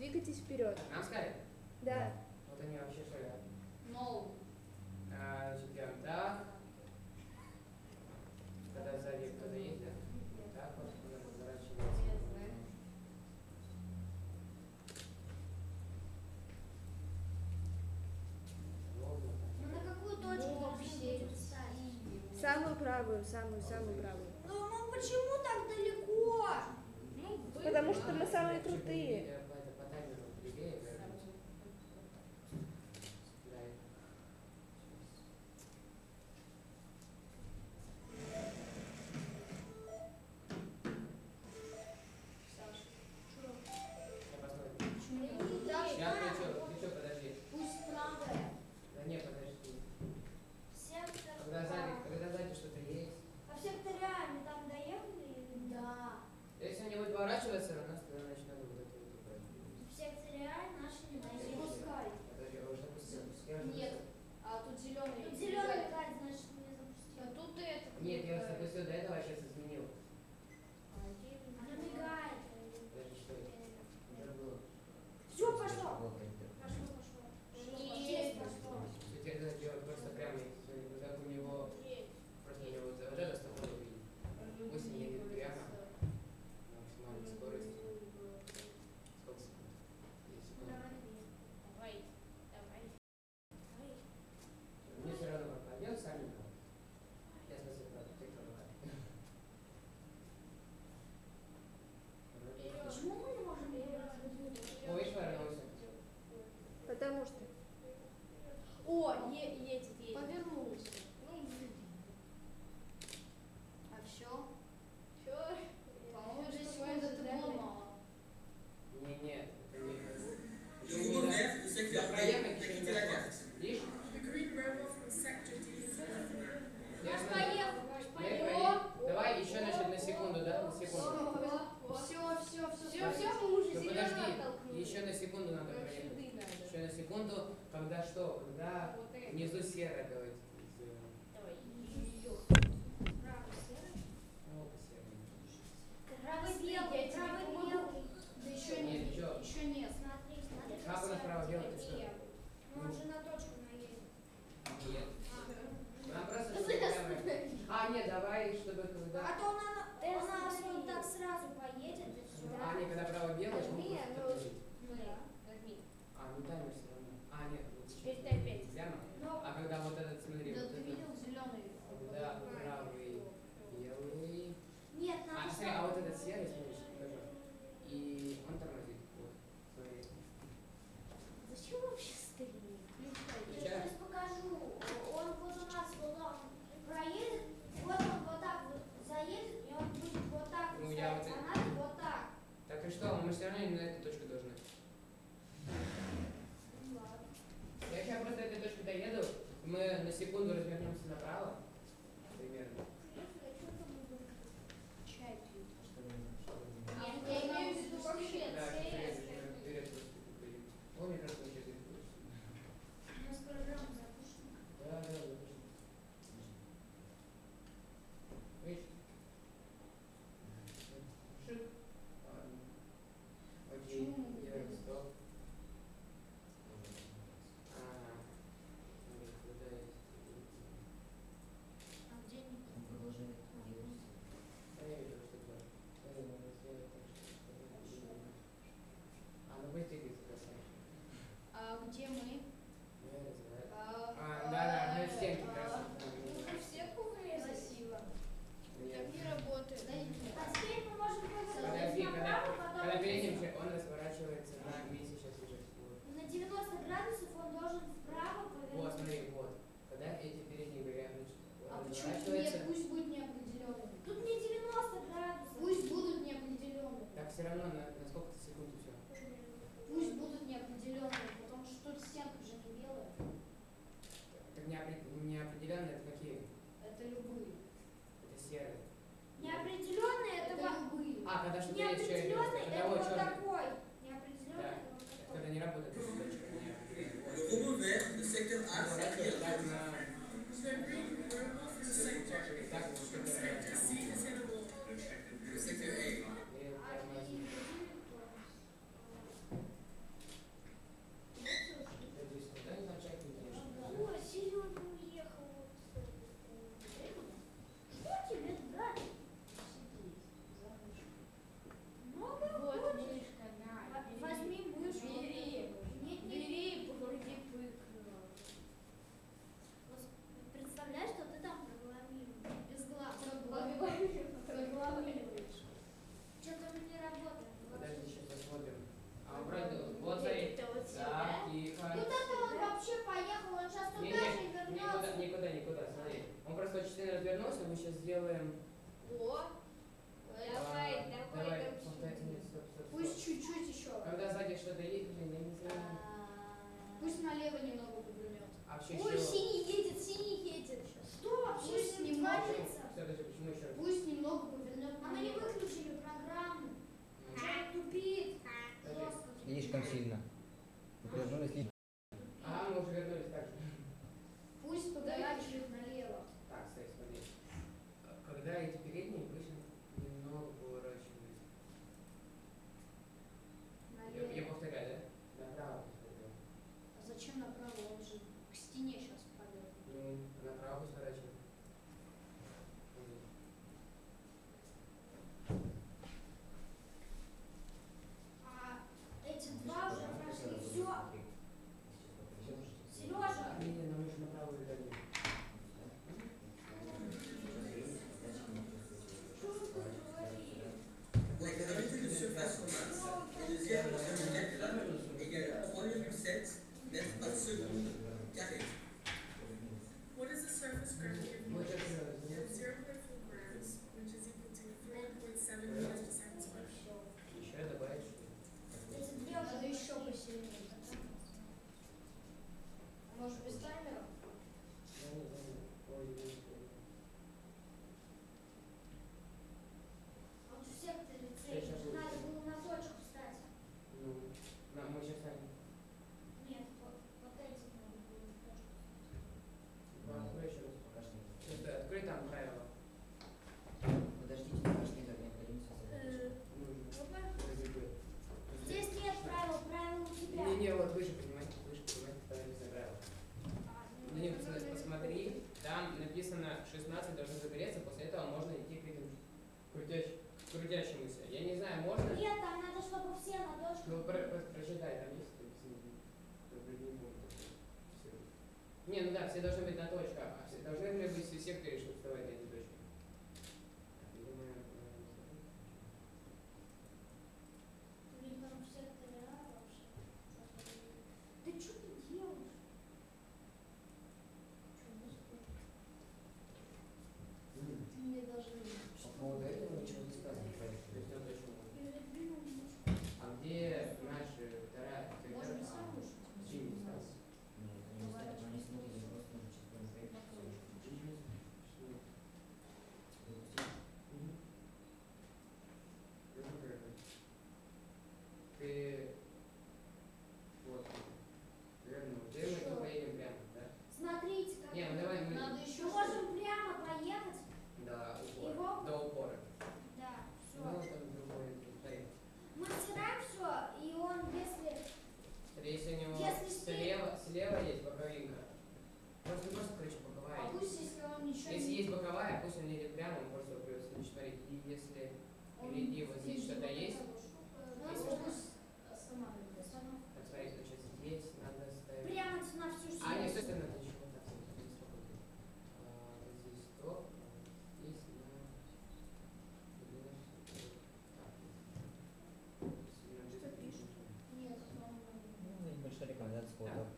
двигайтесь вперед. Нам сказали? Да. Вот они вообще шагают. No. А, значит, делаем так. Когда сзади кто-то есть, да? Так вот, надо разворачиваться. Ну на какую точку вообще? Самую правую, самую, самую правую. Ну, ну почему так далеко? Ну, Потому что мы самые крутые. А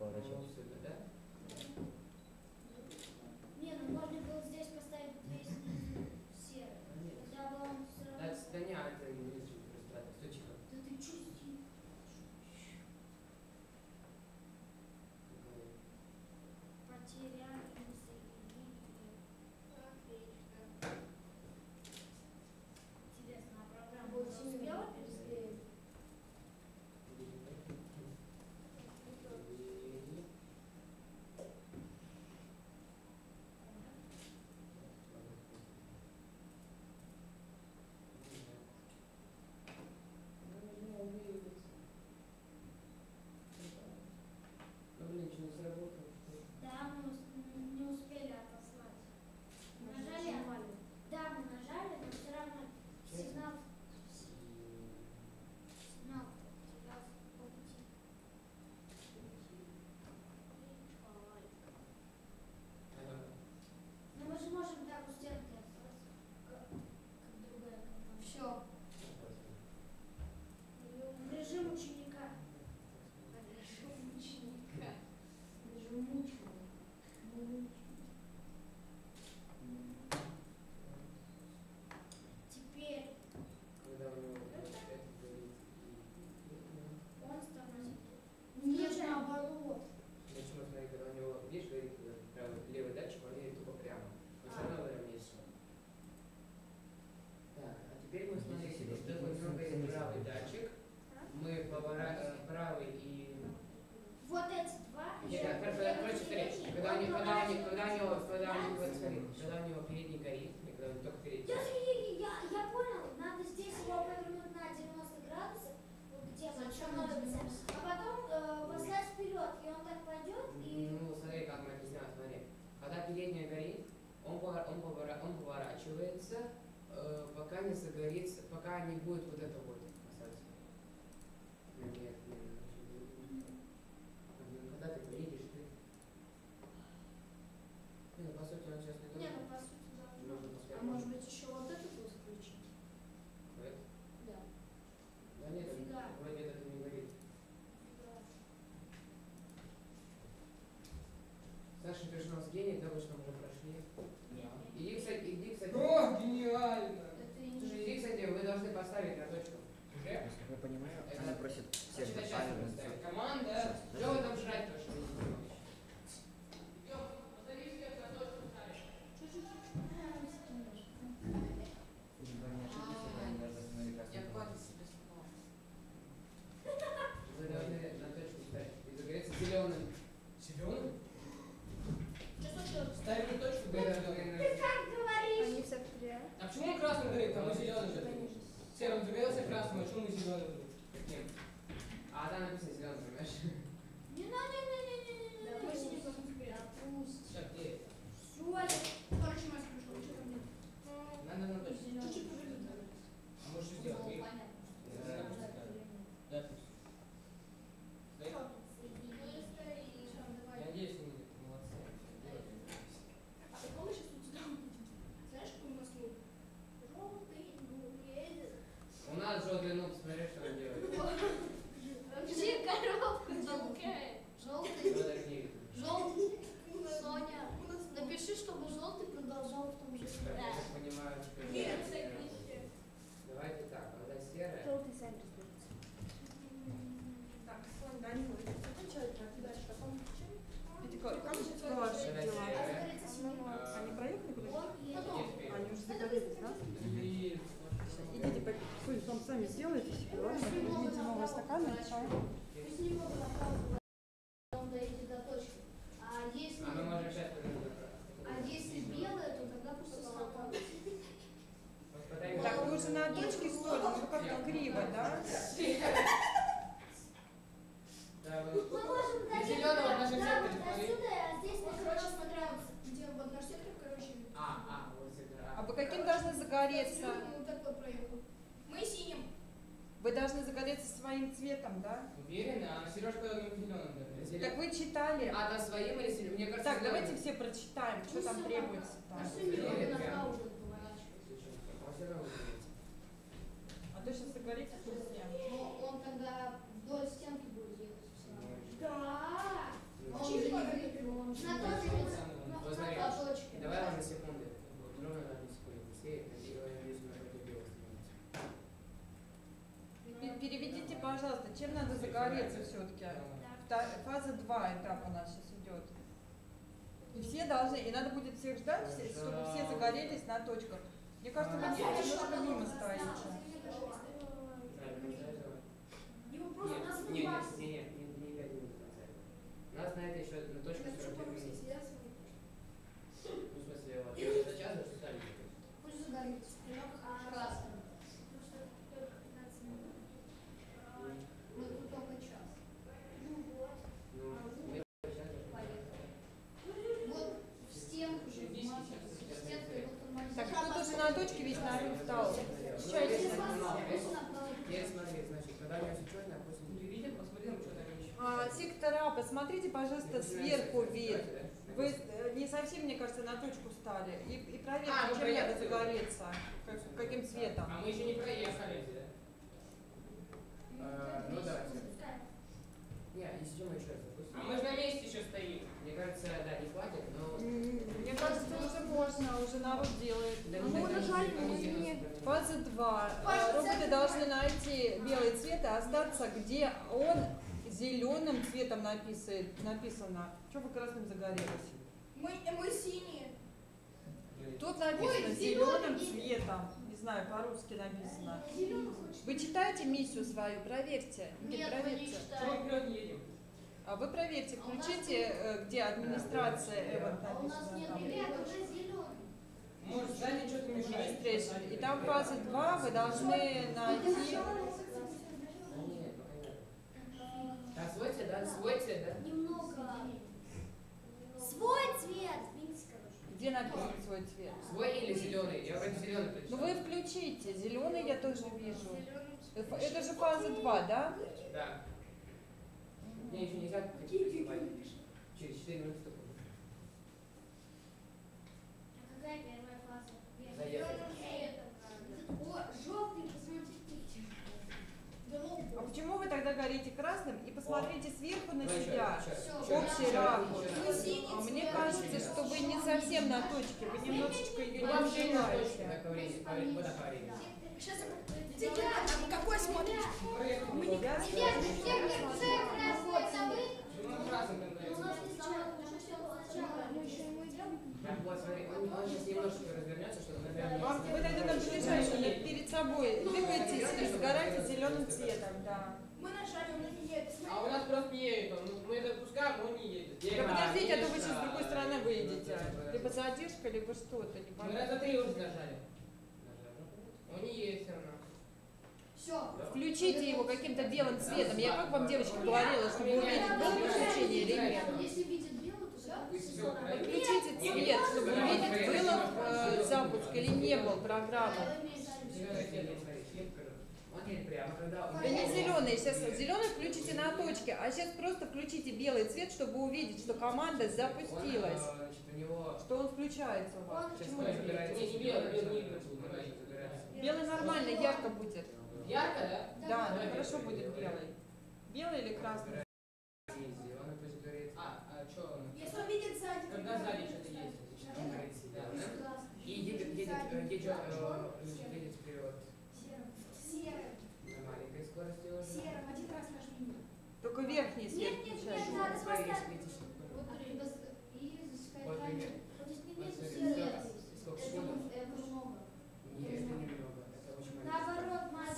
我的球 правый и... Вот эти два? Нет, я, короче, короче смотри, когда у него, когда у когда у него, когда у него, когда у него передний горит, и когда у него только передний. Я, я, я понял, надо здесь его повернуть на 90 градусов, вот где Зачем надо а потом э, послать вперед, и он так пойдет, и... Ну, смотри, как мы объясняем, смотри. Когда передний горит, он, повор, он, повор, он поворачивается, э, пока не загорится, пока не будет вот это вот, кстати. Так уже на точке стоите, ну как-то криво, да? Мы можем На дать секторе, вот смотри. отсюда, а здесь Вот, на короче, смотря, где вот наш сектор, короче, А, а, вот сектор А. Вы каким должны загореться? зелёный вот такой проехал. Мы синим. Вы должны загореться своим цветом, да? Уверена? А Сережка ну, зеленым даже. Так вы читали. А, да, своим или зеленым? Мне кажется, Так, давайте все прочитаем, что Ну, там требуется. А все прям. уже поворачивается. А всё равно выглядит. А то сейчас загорится совсем. Но он тогда вдоль стенки будет ехать. Да. Он уже На точке. смотри, На точке. Давай. Вот, ровно на секунду. Все, на это Переведите, пожалуйста, чем надо загореться все-таки? Фаза 2 этап у нас сейчас идет. И все должны, и надо будет всех ждать, чтобы все загорелись на точках. Мне кажется, вы немножко мимо стоите. Нет, нас нет, нет, нет, не, не пять минут. У нас на это еще на точку 45 минут. Ну, в смысле, вот, за час даже стали. Пусть загорится. Красный. Мы тут только час. Ну, мы сейчас даже- Вот в стенку же, в масло, в стенку, и вот он Так, тут уже на точке весь народ встал. Встречайтесь. Теперь смотри, значит, когда у меня все черное, а после не видим, посмотрим, что там еще. А, сектор А, посмотрите, пожалуйста, сверху вид. Вы э, не совсем, мне кажется, на точку стали. И, и проверьте, А, ну, чем проехали. надо загореться. Как- каким цветом. А мы еще не проехали. А, ну давайте. Не, если что, мы еще раз запустим. А мы же на месте еще стоим. Мне кажется, да, не хватит, но... Мне кажется, уже можно, уже народ делает. Да, Ну, мы нажали, мы мы не- Фаза 2. Паша, Роботы должны найти белый цвет и остаться, где он зеленым цветом написано. написано. Что вы красным загорелись? Мы, мы синие. Тут написано Ой, зеленым цветом. Не знаю, по-русски написано. Вы читаете миссию свою? Проверьте. Нет, мы не проверьте. Читаем. не? А вы проверьте, А включите, э, где администрация, э, вот А у нас написано нет там. Ребята, уже зеленый. Может, сзади что-то мешает. И там фаза 2 вы должны найти. Да нет, нет. Свой цвет, да? Свой цвет, да? Немного. Свой цвет. Где написан свой цвет? Свой или зеленый? Я вроде зеленый Ну прочитал. вы включите, зеленый я тоже вижу. Это же фаза 2, да? Да. Мне еще нельзя Через 4 минуты только. А какая первая фаза? Заехали. О, желтый, ну, А почему вы тогда горите красным и посмотрите сверху на еще себя? еще еще Общий еще ракурс. еще. Мы А мне кажется, что вы не совсем на точке, вы немножечко ее не вообще не точно. открываете. Так, по времени, по времени, куда собой двигаетесь и сгораете зеленым цветом, да. Мы нажали, он не едет. А у нас просто не едет он. Ну, Мы это пускаем, он не едет. Да подождите, а то вы сейчас с другой стороны выйдете. Либо задержка, либо что-то, Мы непонятно. раза три уже нажали. Он не едет все равно. Все. Включите его каким-то белым цветом. Я как вам девочка говорила, чтобы увидеть, было включение или нет. Если видит белый, то все. Подключите цвет, чтобы увидеть, был э, запуск или не был программы. Да не зеленый, сейчас зеленый включите на точке, а сейчас просто включите белый цвет, чтобы увидеть, что команда запустилась, что он включается у вас. Почему не белый, нормально, ярко будет. Ярко, да? Да, ну хорошо будет белый. Белый или красный? Зеленый пусть горит. А, а что? Если он видит сзади. Когда сзади что-то есть. И едет, едет, едет, едет Какая один раз нажми. Только верхний свет нет, нет. Нет, надо просто... Вот, и засекает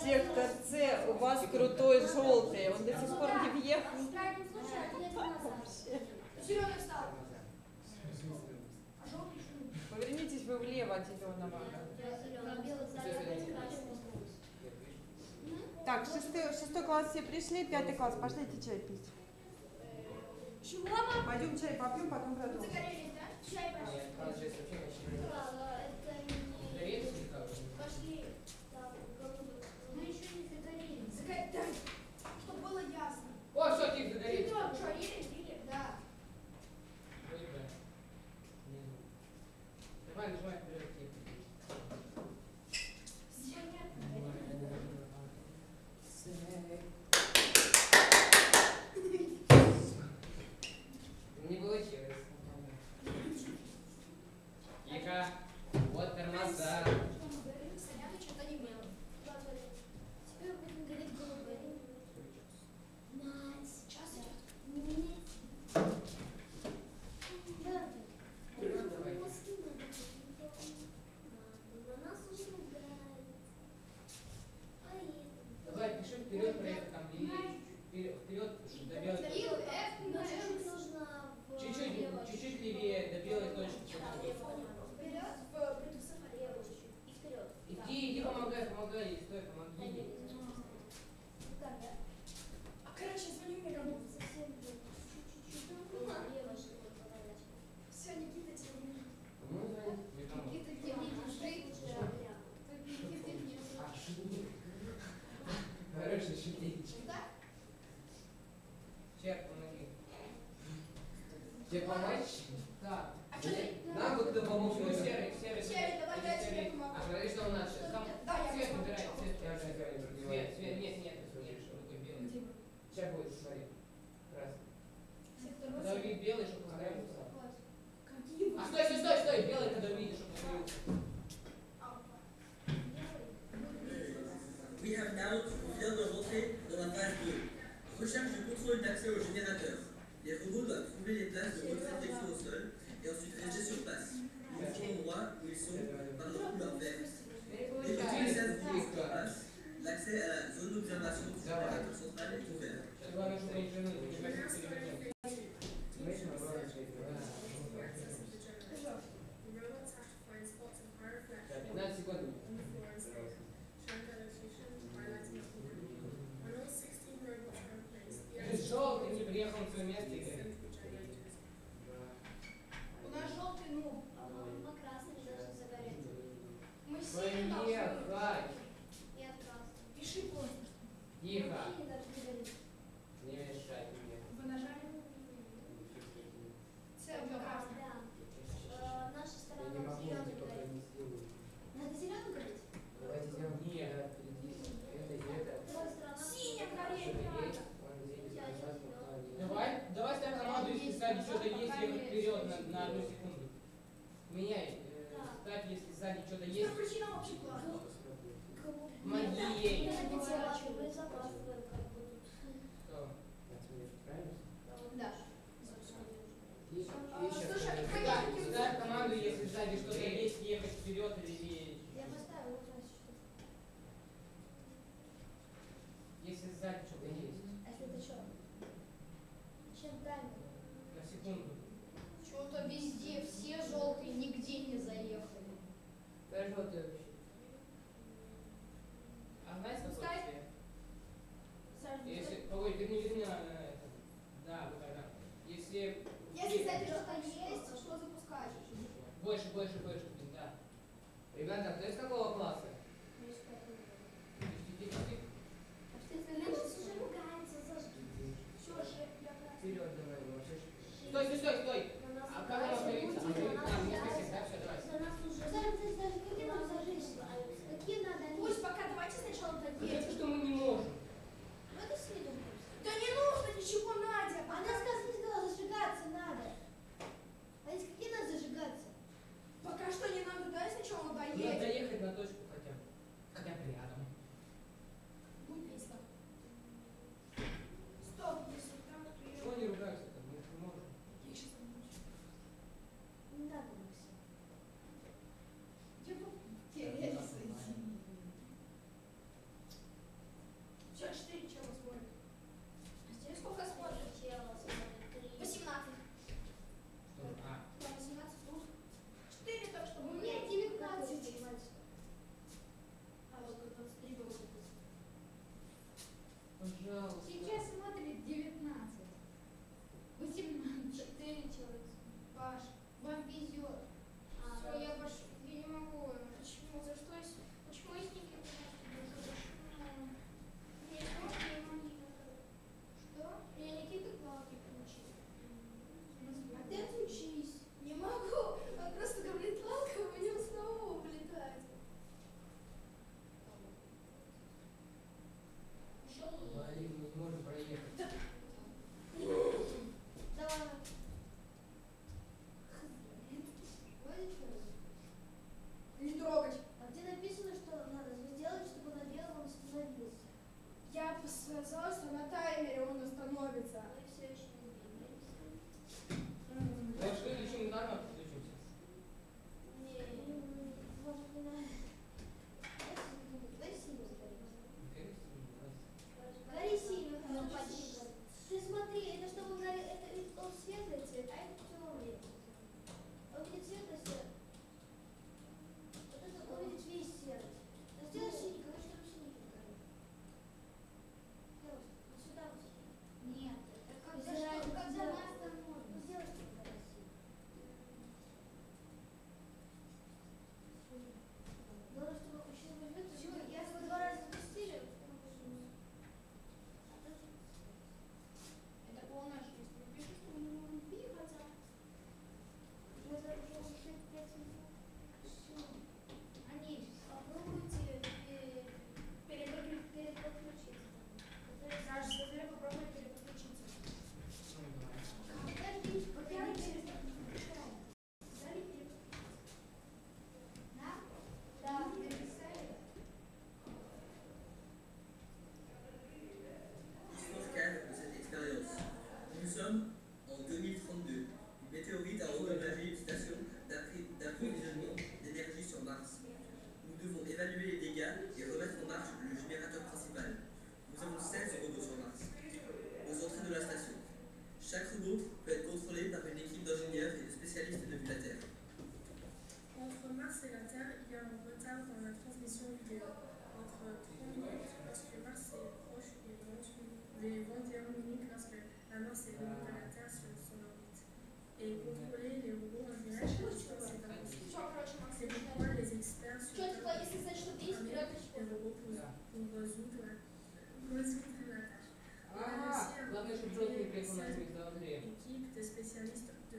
Сектор С, у вас крутой желтый, он до сих ну пор не въехал. В крайнем случае, отъедет назад. Зеленый встал. А Повернитесь вы влево от зеленого. Я зеленый. Так, шестой, шестой класс все пришли, пятый класс, пошлите чай пить. Чего. Пойдем чай попьем, потом продолжим. Вы загорелись, да? Чай а, пошли. А, пошли. Мы еще не загорелись. Загорелись. Чтобы было ясно. О, все, тихо, загорелись. Ты что, ели, пили? Да. Давай, нажимай вперед.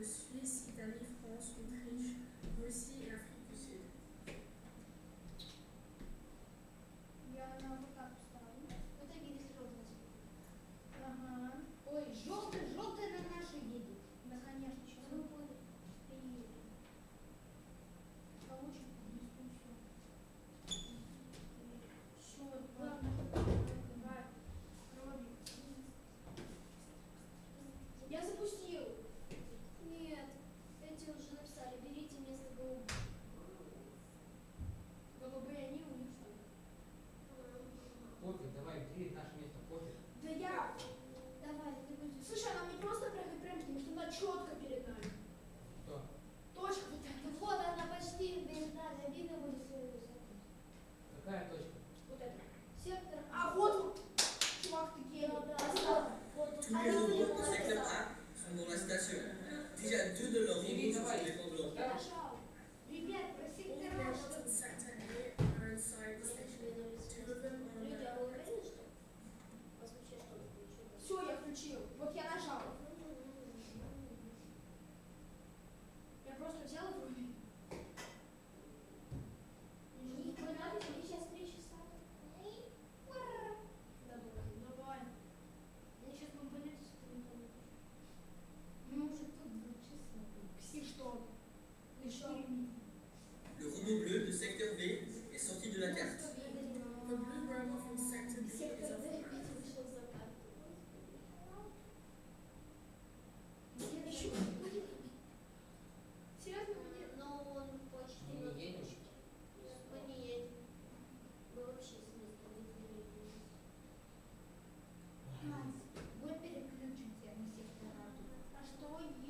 Suisse, Italie, France, Ukraine. А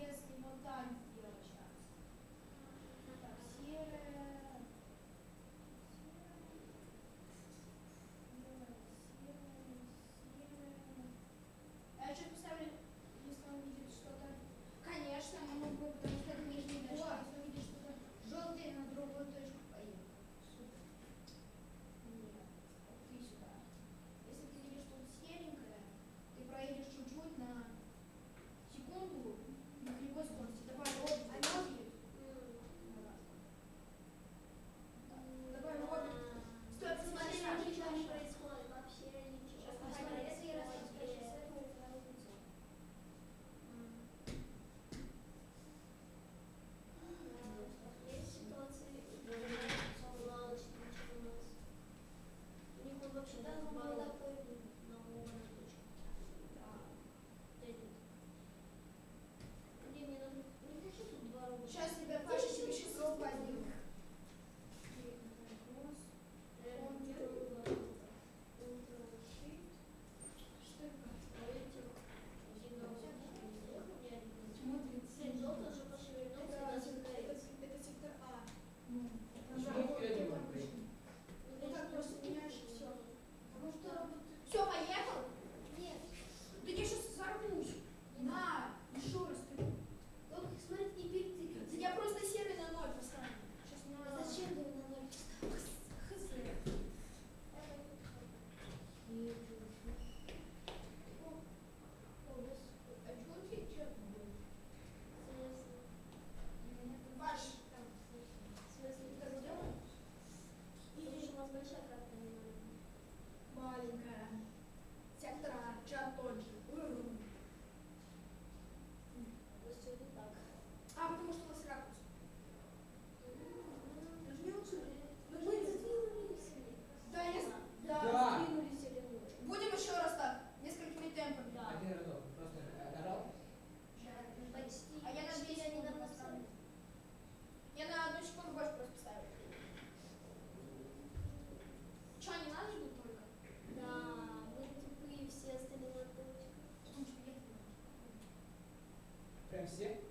Прям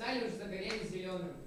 стали уже загорели зеленым.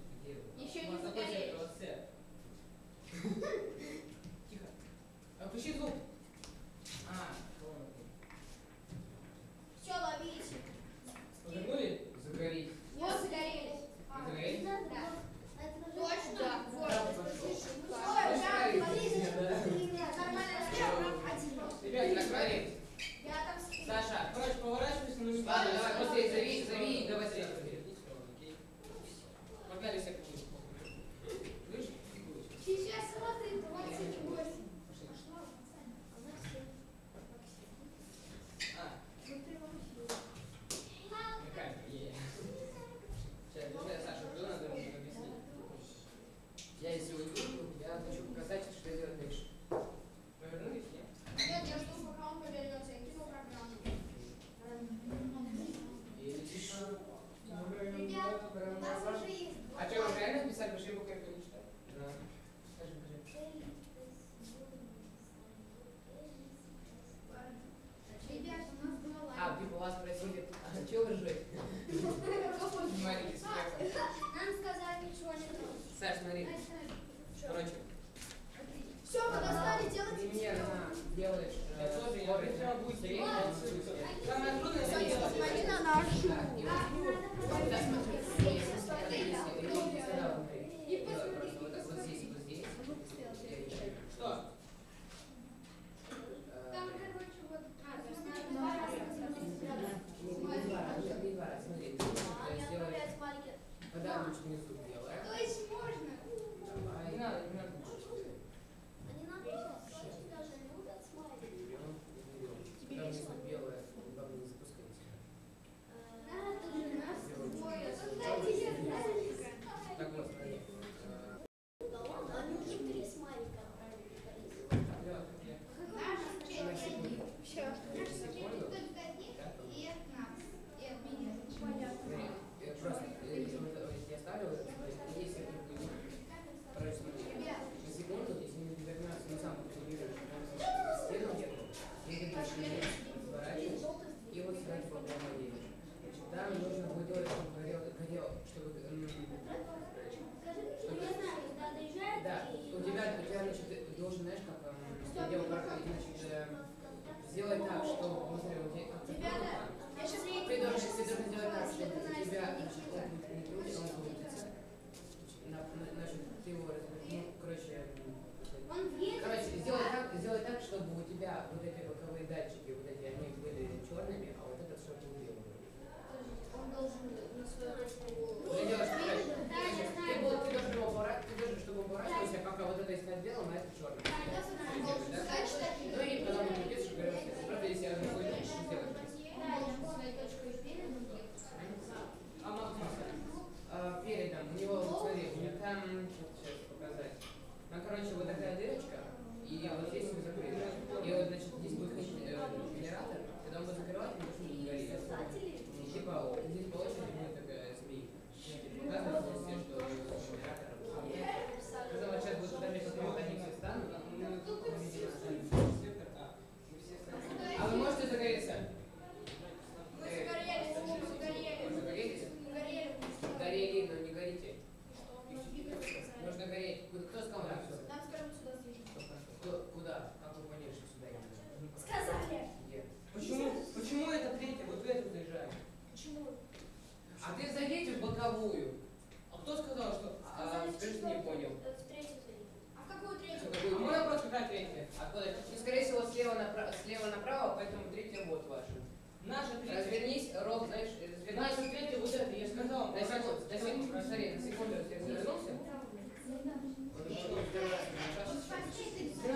Сорин, секунду, я не вернулся.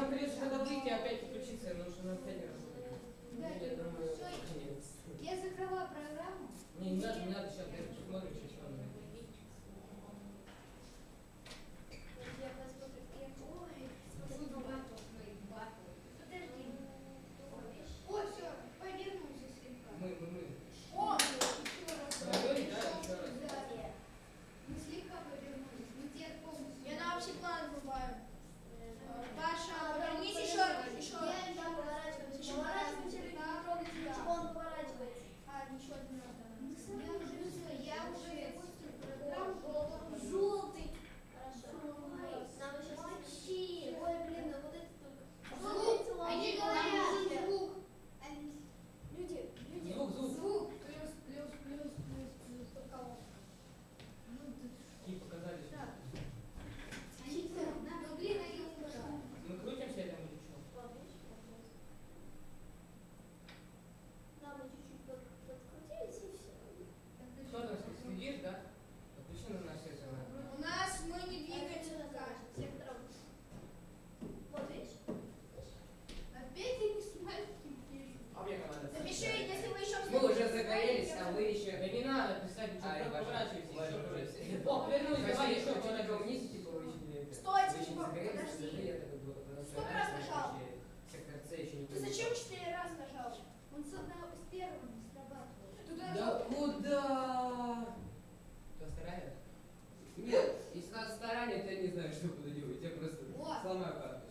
Придется, когда выйти, опять включиться, нужно на тренер. Я закрыла программу. Не, не надо, не надо, сейчас.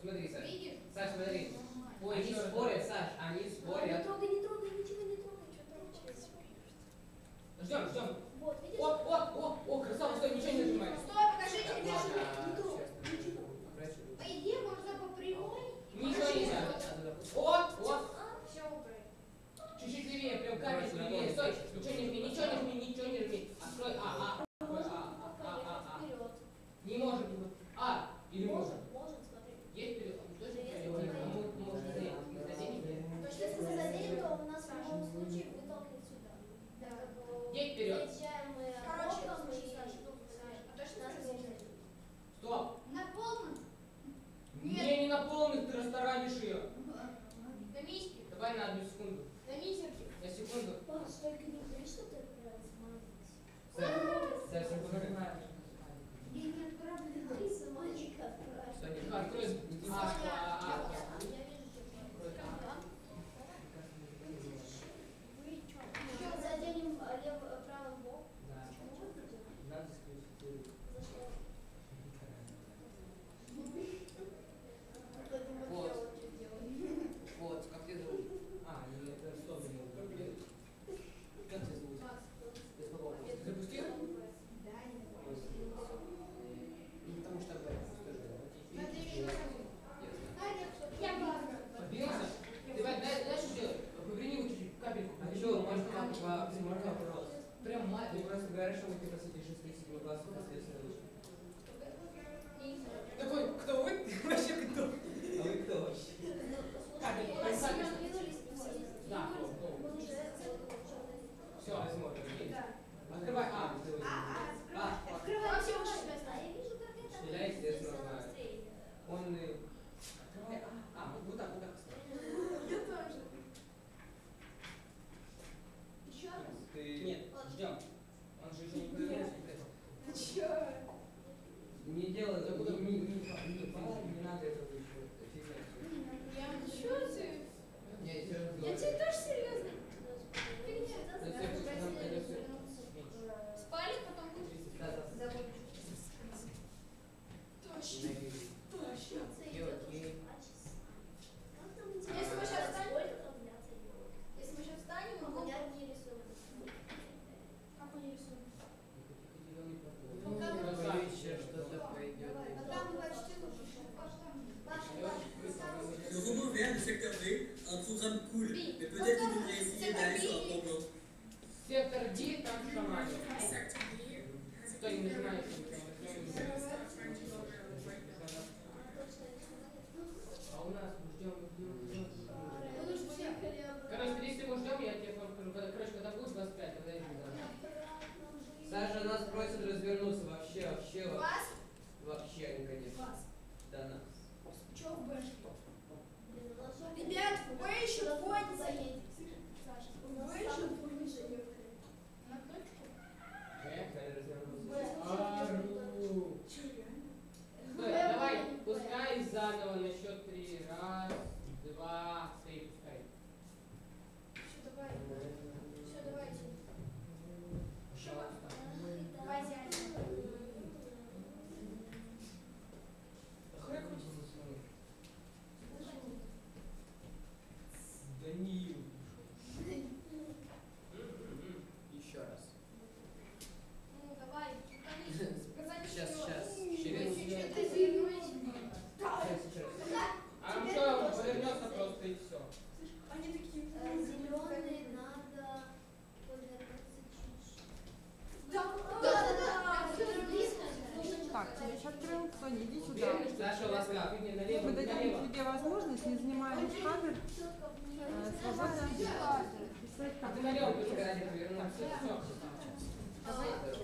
смотри, Саш. Видишь? Саш, смотри. Ой, они спорят, Саш, они а спорят. Не трогай, не трогай, ничего не трогай, что-то Ждем, ждем.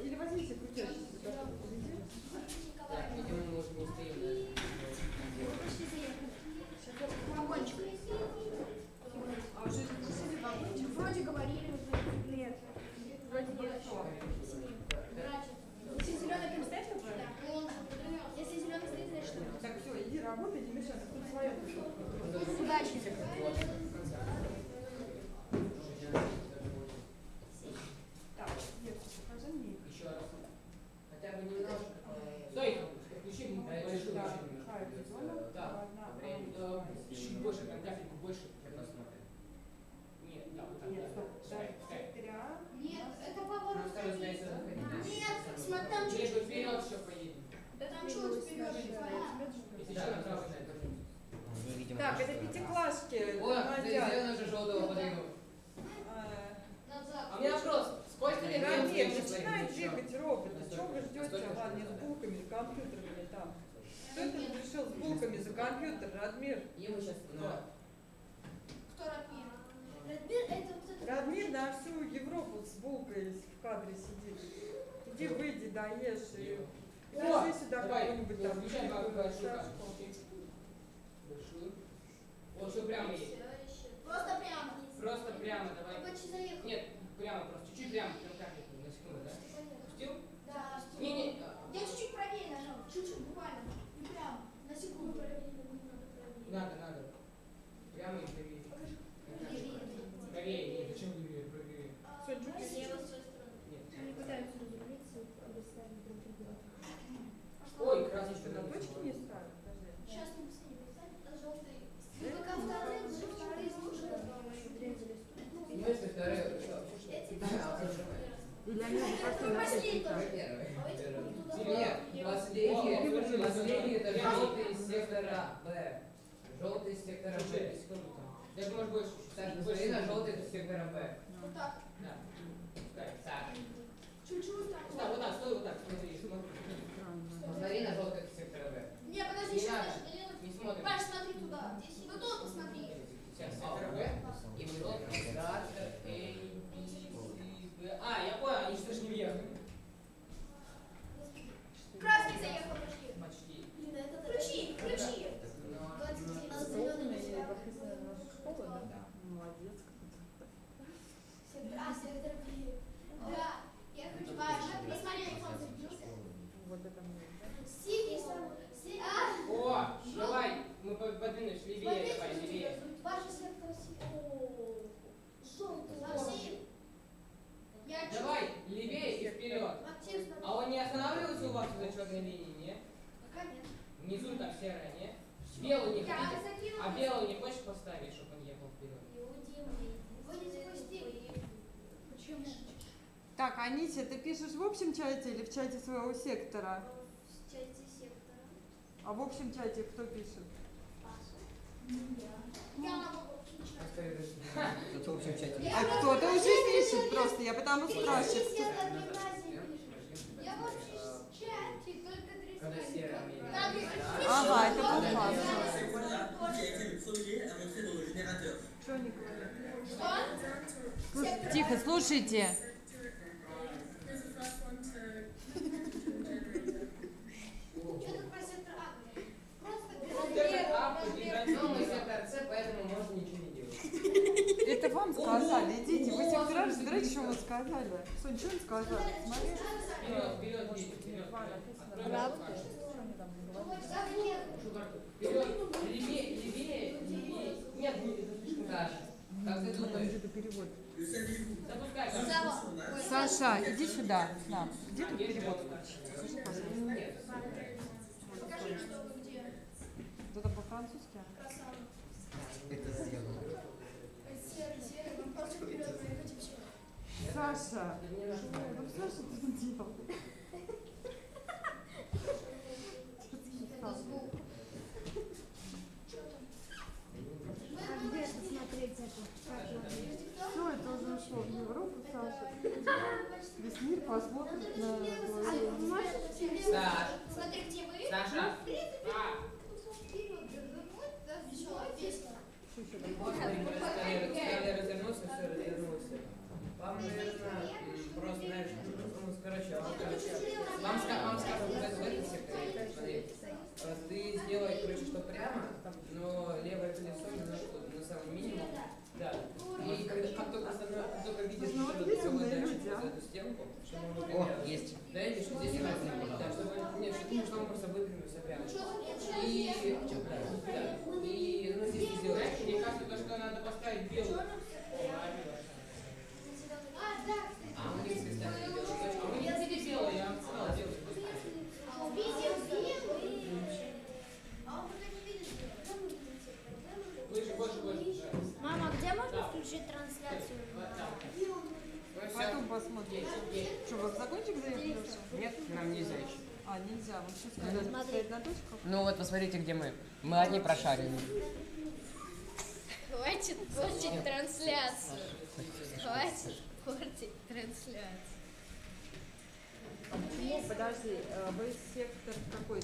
Или возьмите крутящийся. Так, видимо, Вроде говорили. Нет. Вроде нет. Если зеленый, ты представь. Если зеленый стоит, значит... Так, все, иди работай, не мешай. Тут свое. Удачи. хотя бы больше, больше. Нет, вот так. Нет, это поворот. Нет, смотри, там чуть вперед все поедет. Так, это пятиклассники. О, зеленый. У меня вопрос. Сколько лет? Нет, начинает бегать робот. Чего вы ждете? Же, с да. булками, с компьютерами там. Кто это разрешил с булками за компьютер, Радмир? Ему сейчас, ну, Кто Радмир? Радмир это вот. Радмир на всю Европу с булкой в кадре сидит. Иди выйди, доешь и О, Скажи сюда ну, там. включай большую. Вот все прямо есть. Просто прямо. Просто прямо давай. Нет, прямо просто. Чуть-чуть прямо. Прям капельку на секунду, да? Пустил? Да. Не, не. Я чуть-чуть правее нажал. Чуть-чуть, буквально. Не прямо. На секунду. Надо, надо. Прямо и правее. Правее, нет, зачем левее, правее? Сончук, Нет. Они пытаются разрулиться и доставить друг друга. Ой, красочка на точке не ставят? Подожди. Сейчас не посмотрим. Желтый. Вы пока вторые, вторые слушают. в смысле второй, что? А, зажимай. Или они уже пошли Вы на пошли третий тоже. этаж? Первый. А эти будут туда. Нет, последний, последний это желтый из сектора Б. Желтый из сектора Б. Секунду там. Даже может больше. Саша, Больше посмотри на секунды. желтый из сектора Б. Вот так. Да. Пускай. Саша, Чуть-чуть так. Стой, вот так, стой вот так, смотри, смотри. посмотри на желтый из сектора Б. Не, подожди, Не сейчас надо. даже Лену- Не смотрим. Паш, смотри туда. Ну тут посмотри. Сейчас, сектор Б. И желтый. Саша, A, B, C, B. А, я понял, они что ж не въехали. Красный заехал почти. Почти. Включи, включи. Крупные, подписаны на нашу школу, да? Да. Молодец. А, сектор Б. Да. Я хочу. Паш, посмотри, как он забился. Вот это мне. да? Синий сам. Си- А, О, давай, мы по- подвинулись левее, смотрите, давай, левее. Ваша сектор Си- О, желтый. Максим. Я чуть- Давай, левее и вперед. Максим, смотри. А он не останавливается у вас из-за черной линии, не? Пока нет. Внизу там серая, не? Белый не Я хотите? закинула. А белый не хочешь поставить, чтобы он ехал вперед? Вы не запустили. Почему? Так, Анися, ты пишешь в общем чате или в чате своего сектора? В чате сектора. А в общем чате кто пишет? Я могу включать. Тут в общем чате. А кто-то уже пишет просто, я потому спрашиваю. Я в чате только три Ага, это был générateur. Что они говорят? Что? Тихо, слушайте. Who's the first one to Это про сектор А. Просто Сектор А подбирать. Ну, мы сектор С, поэтому можно ничего не делать. Это вам сказали. Идите, вы сектора разбирайте, что вы сказали. Сонь, что им сказали? Смотри. Вперед, вперед, дети, вперед. Открой Правда? карту. Что они там Вот говорят? так нет. Прошу карту. Вперед, левее, левее, левее. Нет, не- это слишком Саша, как ты думаешь? Это перевод. Le saviez-vous Запускай карту. Сава. Ой, Саша, иди сюда, к нам. Где тут перевод? Нет. Покажи, что вы где. Это по-французски? Это сделано. Серый, серый, вам просто вперед проехать и все. Саша, Да мне надо. ну Саша ты делал? Что ты Это писал? все. Вам, наверное, просто, знаешь, ну, короче, вам, короче, вам, вам скажут, в этом секторе, ты сделай, короче, что прямо, но левое колесо на самом минимум, да. И как только, видишь, что ты делаешь стенку. О, есть. Да, или что здесь разное, да, чтобы, нет, чтобы, чтобы он просто выпрямился прямо. И, да. И, ну, здесь ты. Мне кажется, то, что надо поставить белую Мама, где можно включить трансляцию? Потом посмотрим. Что, вот закончик заехал? Нет, нам нельзя еще. А, нельзя. На. Ну вот, посмотрите, где мы. Мы одни прошарили. Хватит портить трансляцию. Хватит портить трансляцию. А подожди, э, вы сектор какой?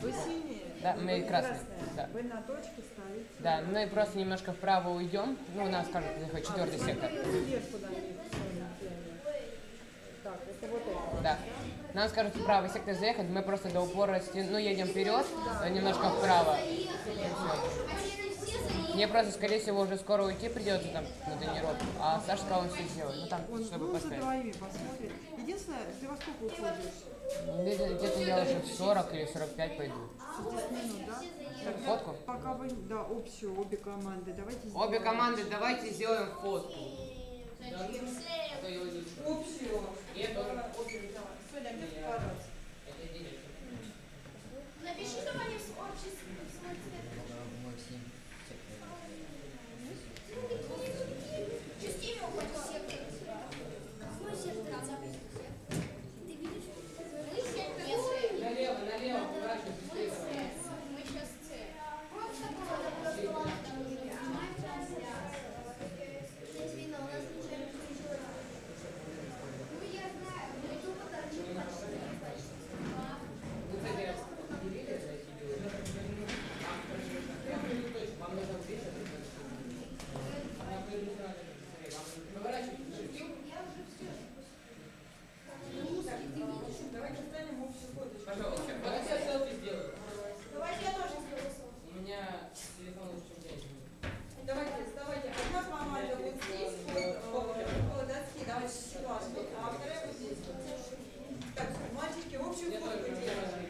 Вы синие? Да, мы красные. Да. Вы на точке стоите? Да, мы просто немножко вправо уйдем. Ну, у нас, скажут, четвертый а, сектор. Так, это вот это. Да. Нам скажут вправо сектор заехать, мы просто до упора, ну, едем вперед, э, немножко вправо. Мне просто, скорее всего, уже скоро уйти придется там на тренировку. А Саша сказал, все сделает. Ну там, он чтобы ну, поставить. Единственное, ты во сколько уходишь? Где-то, я уже в 40 или 45 пойду. 40 минут, да? Тогда фотку? Пока вы, да, общую, обе команды. Давайте сделаем. Обе команды, давайте сделаем фотку. Общую. Напиши, чтобы они в обществе. классно. А вторая позиция. Так, мальчики, общий ход выделяем.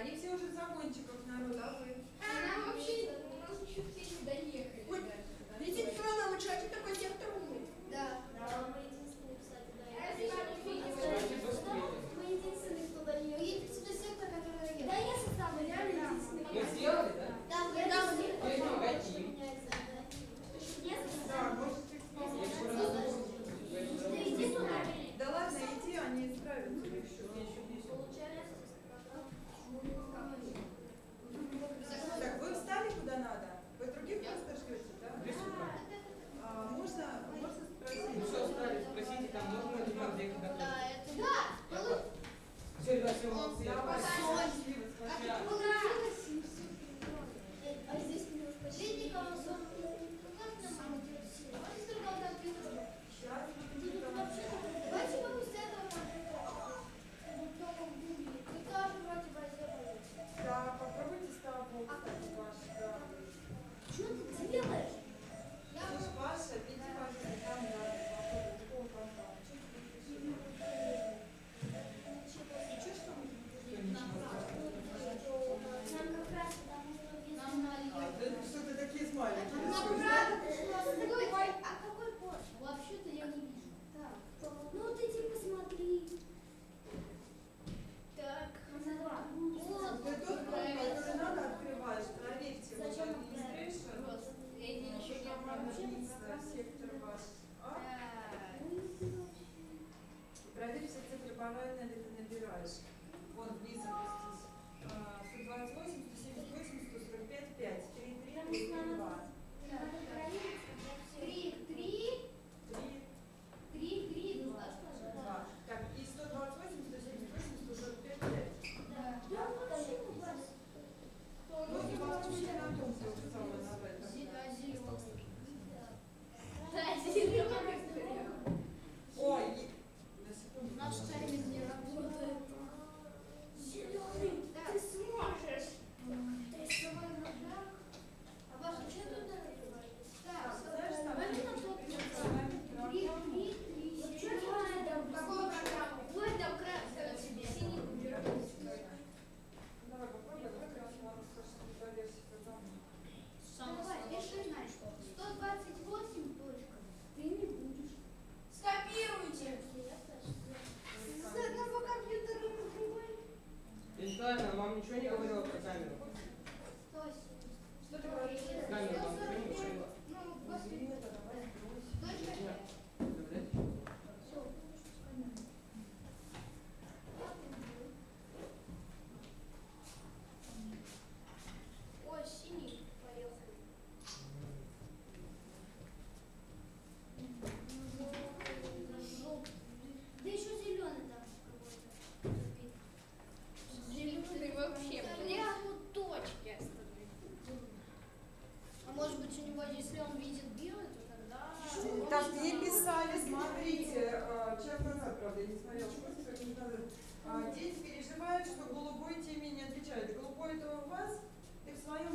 они все уже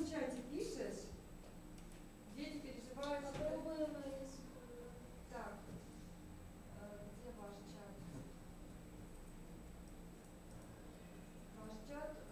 чате пишешь, дети переживают. Попробуем э, Так, э, где ваш чат? Ваш чат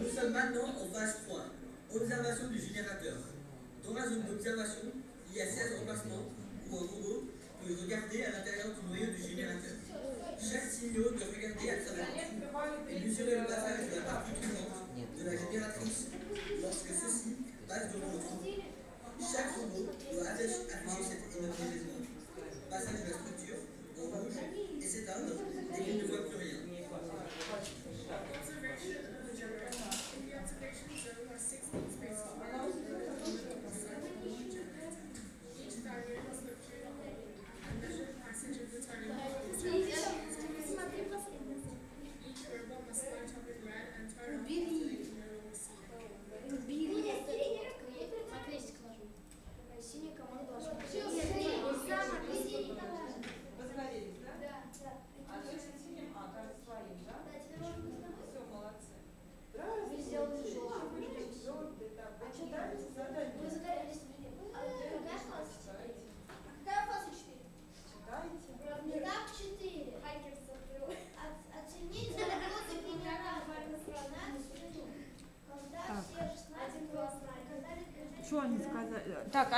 Nous sommes maintenant au phase 3, observation du générateur. Dans la zone d'observation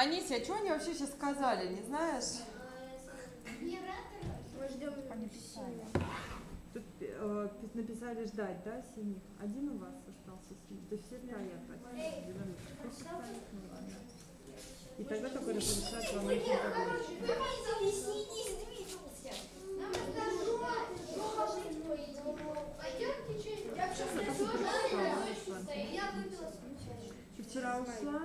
Анися, а что они вообще сейчас сказали, не знаешь? Мы ждем Тут э, написали ждать, да, синих? Один у вас остался синий. То есть все стоят. Ну и тогда только разрешат вам эти Пойдемте через... Я вчера ушла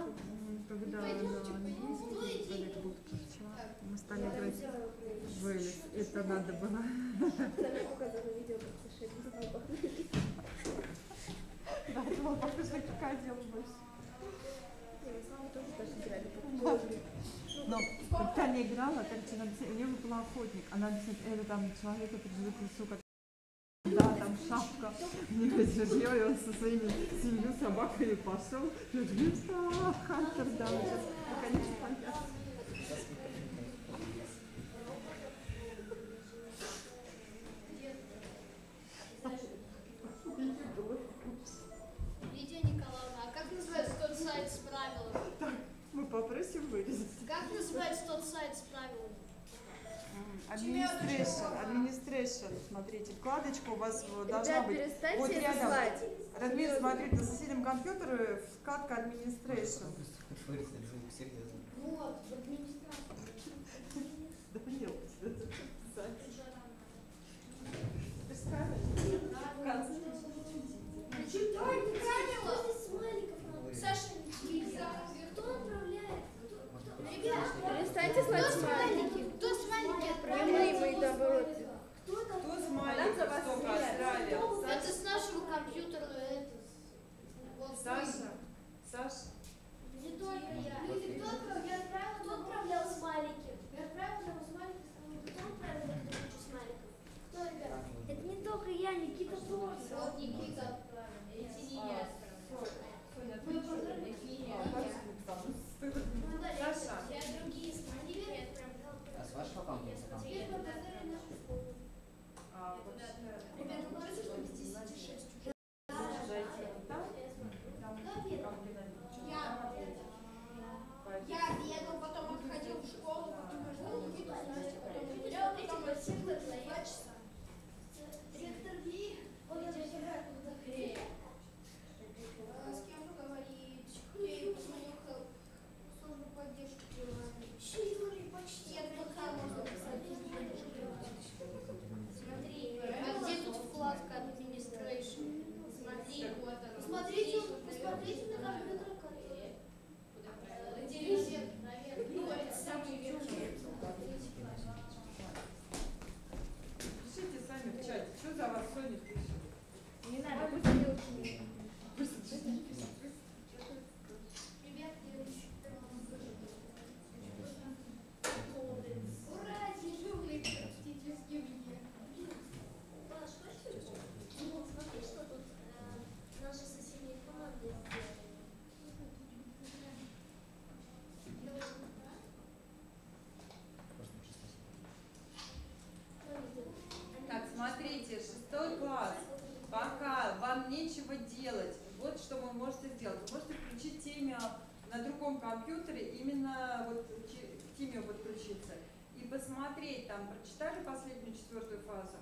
когда на английский человек был вчера, мы стали играть в Элис. Это надо было. Да, это было покушать, пока одел больше. Но не играла, Таня, у нее был охотник, она объясняет, это там человека в лесу да, там шапка. Ну, Я его со своими семью собаками пошел. Я говорю, да, Хантер, да, сейчас, конечно, понятно. мы попросим вырезать. Как называется тот сайт с правилами? Administration, administration, смотрите, вкладочка у вас э, должна быть перестаньте вот рядом. Радмир, смотрите, на соседнем компьютере вкладка звук всех языков. Вот, в администрации. Да конце. Читайте правила. Саша, кто отправляет? Перестаньте слать кто смайлики. смайлики? Кто смайлики Мы, отправляет? мы, наоборот. Кто это? Кто смайликов столько отправил? Это с нашего компьютера. Это. Вот. Саша? Саша? Не только я. Люди, кто отправлял? Я отправила, кто отправлял смайлики? Я отправила смайлики, кто отправил эту кучу смайликов? Кто, ребят? Это не только я, Никита тоже. Вот Никита отправил. Эти не я отправила. Мы отправили. Ну. А с вашего школу. А, Ребята, ну говорите, что без 10 6 уже. зайти вот там, там, надо. Я, бегал, потом отходил в школу, потом ждал с Настей, потом гулял, потом сектор за два часа. Сектор Ви, вот я. Куда хрень. С кем поговорить? Я ей позвонил в службу поддержки приложений. Юрий, почти. Я пока можно писать. Смотри, а где тут вкладка Administration? Смотри, вот она. Смотрите, посмотрите на компьютер. Пишите сами в чате, что за вас Соня пишет? Не надо, пусть делают. Ребят, Ура, тяжелые практически мне. Паш, хочешь? Ну, смотри, что тут э, наши соседние команды сделали. Так, смотрите, шестой класс. Пока вам нечего делать, вот что вы можете сделать. Вы можете включить теме на другом компьютере, именно вот че- к теме подключиться. И посмотреть, там, прочитали последнюю четвертую фазу?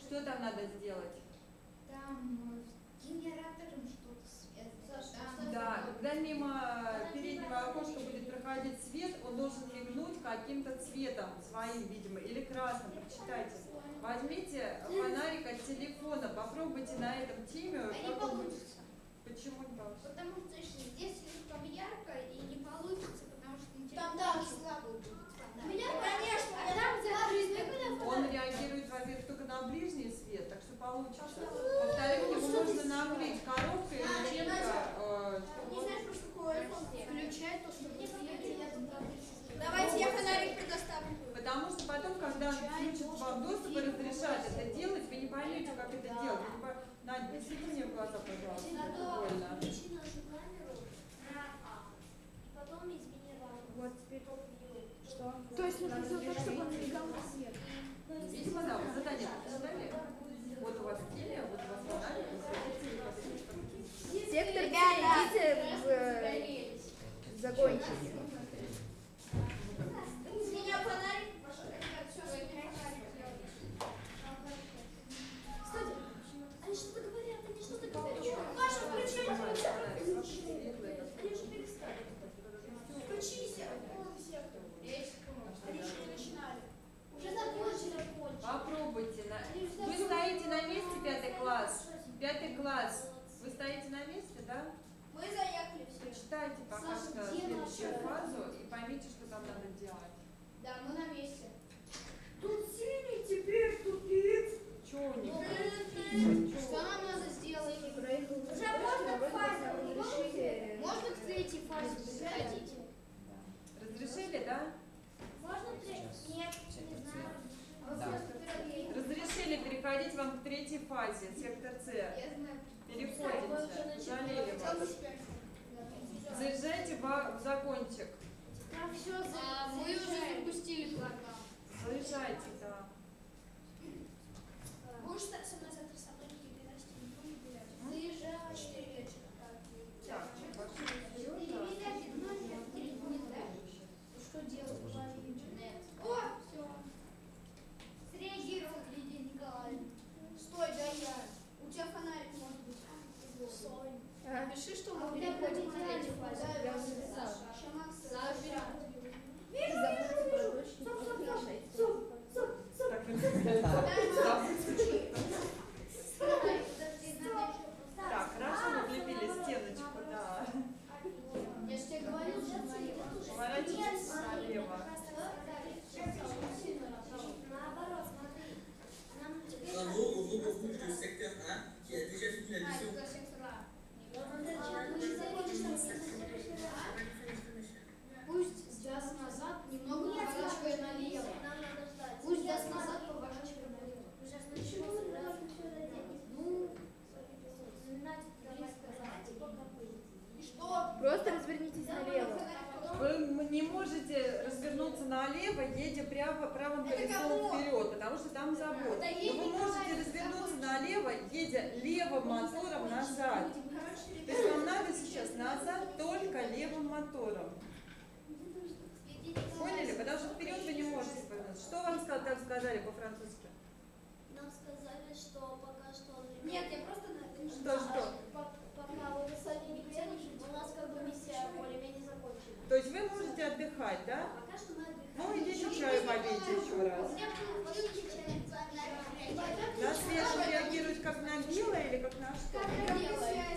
Что там надо сделать? Там с генератором что-то связано. Да, когда мимо переднего окошка будет проходить свет, он должен мигнуть каким-то цветом своим, видимо, или красным. Прочитайте. Возьмите фонарик от телефона, попробуйте на этом теме. А не получится. Почему не получится? Потому что здесь слишком ярко и не получится, потому что Там дальше. слабо будет. У меня, конечно, А там, где Он реагирует, во-первых, на ближний свет, так что получится. Во-вторых, его можно накрыть коробкой или э, Не знаешь, что такое Включай то, что Давайте я фонарик предоставлю. Потому что потом, когда он включит вам доступ и разрешать это делать, вы не поймете, как это делать. Не по- Надя, не свети мне в глаза, пожалуйста. Это больно. Включи нашу камеру на А. Потом измени. Вот теперь. Что? То есть нужно сделать так, чтобы он мигал на свет. Видимо, да, вы задание прочитали? Вот у вас теле, вот у вас светите, и. Сектор Ребята, идите в э, загончики. С меня фонарик пошел. Ребят, все, с меня фонарик. Кстати, они что-то говорят, они что-то говорят. Маша, включи, включи. Они уже перестали. Включись. Они еще не начинали. Уже закончили. Попробуйте. На... Вы стоите на месте, пятый класс? Пятый класс. Вы стоите на месте, да? Мы заехали все. Почитайте пока Саша, что следующую фазу и поймите, что там надо делать. Да, мы на месте. Тут синий теперь тупит. Че у них? Что нам надо сделать? Уже можно к фазе. Разрешите. Можно к третьей фазе заходить? Разрешили, да? Можно третий? Нет, не знаю. Да. Разрешили переходить вам к третьей фазе, сектор С. Переходите, Залили вас. Заезжайте в закончик. Там все а, мы уже запустили программу. Заезжайте, да. Будешь со мной завтра со мной не Заезжай. Четыре вечера. Так, вообще не Стой. Напиши, что А мы переходим к третьей фазе. Я уже написала. Саша. Вижу, вижу, вижу. Стоп, стоп, стоп. Стоп, стоп, стоп. Так, хорошо мы влепили стеночку, да. Я же тебе говорил, что. Поворачивайтесь налево. Наоборот, смотри. Нам теперь Назад, немного поворачивает налево. Пусть назад, поворачивает налево. Ну, сказать, и что? Просто развернитесь налево. Вы не можете развернуться налево, едя прямо правым колесом вперед, потому что там забор. Но вы можете развернуться налево, едя левым мотором назад. То есть вам надо сейчас назад только левым мотором. Поняли? Потому что вперед вы не можете повернуться. Что вам там сказали по-французски? Нам сказали, что пока что... Нет, я просто Что, что? По- Пока вы сами не приедете, у нас как бы миссия более-менее. То есть вы можете отдыхать, да? Пока что мы отдыхаем. Ну, идите чаю попейте еще раз. На свет реагирует как на белое или как на что? Как.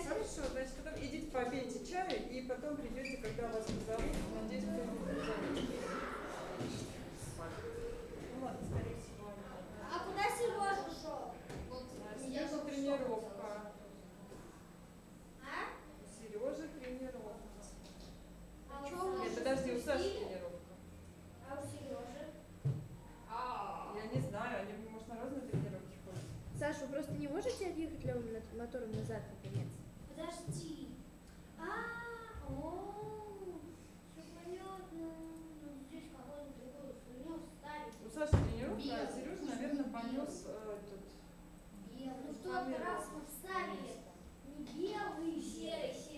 Хорошо, значит, потом идите попейте чаю и потом придете, когда вас позовут. Надеюсь, кто-нибудь позовет. Ну ладно, скорее всего. А куда Сережа шел? Сережа тренировка. А? У Сережи тренировка. А Нет, подожди, у Саши тренировка. А у Сережи? Я не знаю, они, может, на разные тренировки ходят. Саша, вы просто не можете отъехать левым мотором назад, наконец? Подожди. А, о, все понятно. Ну, здесь какой-то другой хуйню ставить. У Саши тренировка, а Белый. Сережа, наверное, понес э, этот... Ну, в тот раз мы вставили не белый, серый, серый.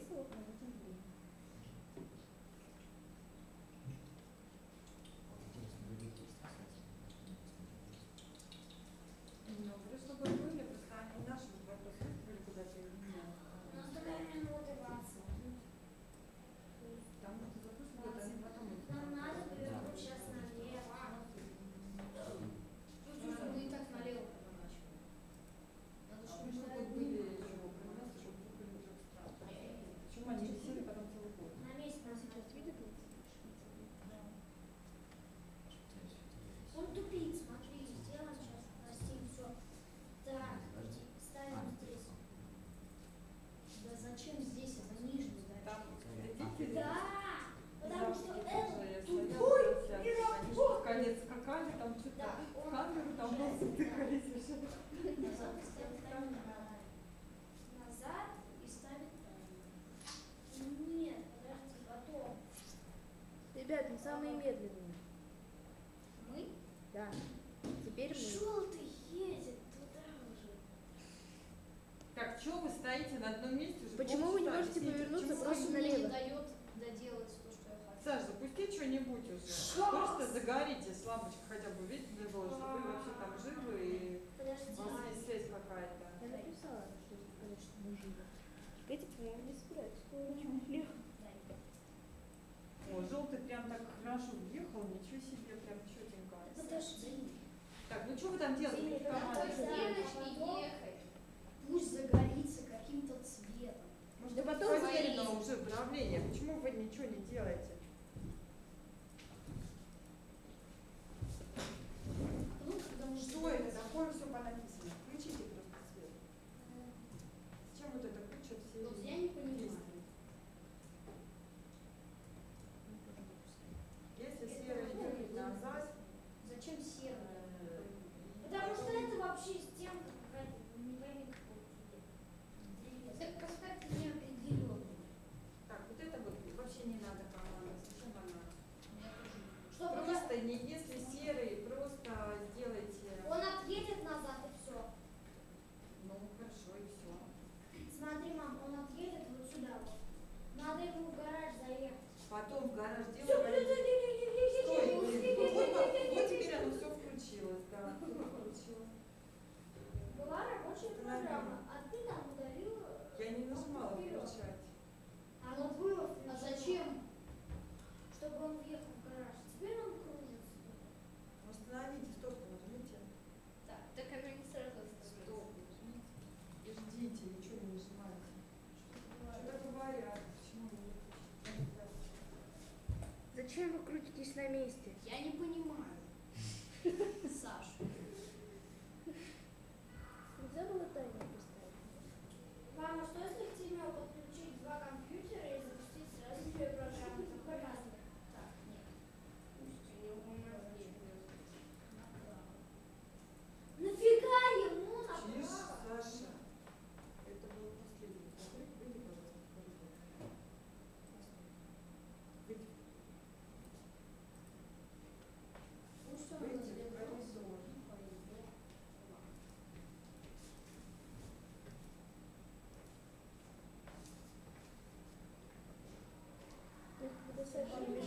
eso. Самые медленные. Крутитесь на месте? Я не понимаю. Саша. Нельзя было таймер поставить? Мама, что если к тебе подключить два компьютера и запустить сразу две программы? Какой разница? Так, нет. Пусть у него у нас есть. Нафига ему Тише, направо? Саша. Это был последний. Закрыть, выйди, пожалуйста, в коридор. Выйди. Пусть он Выйди в развернется. коридор. Это Саша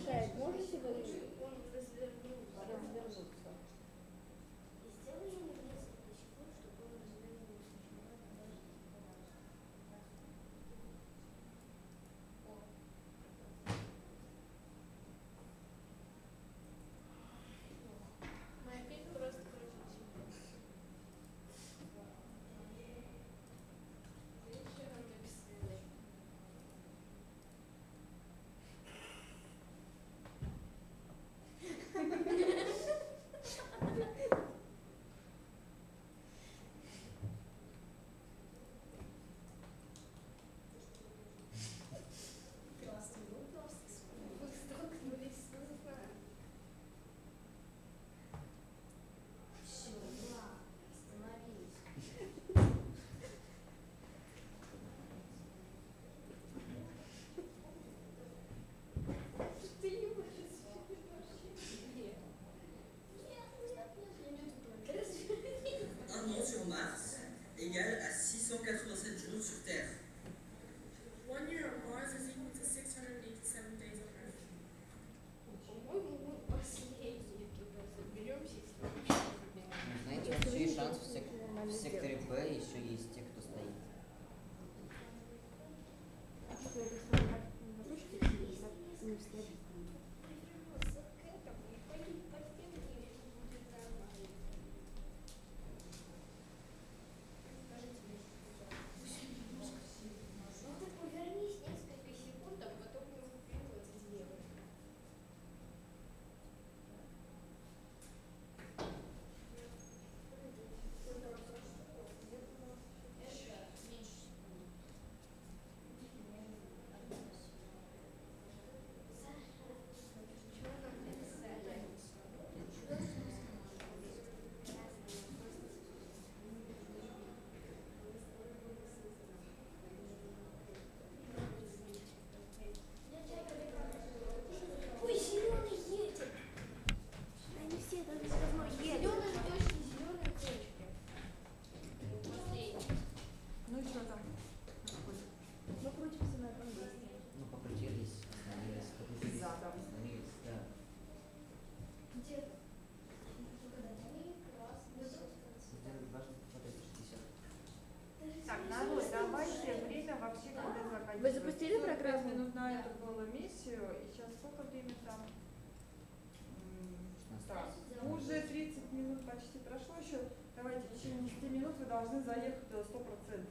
вы должны заехать э, до 100%.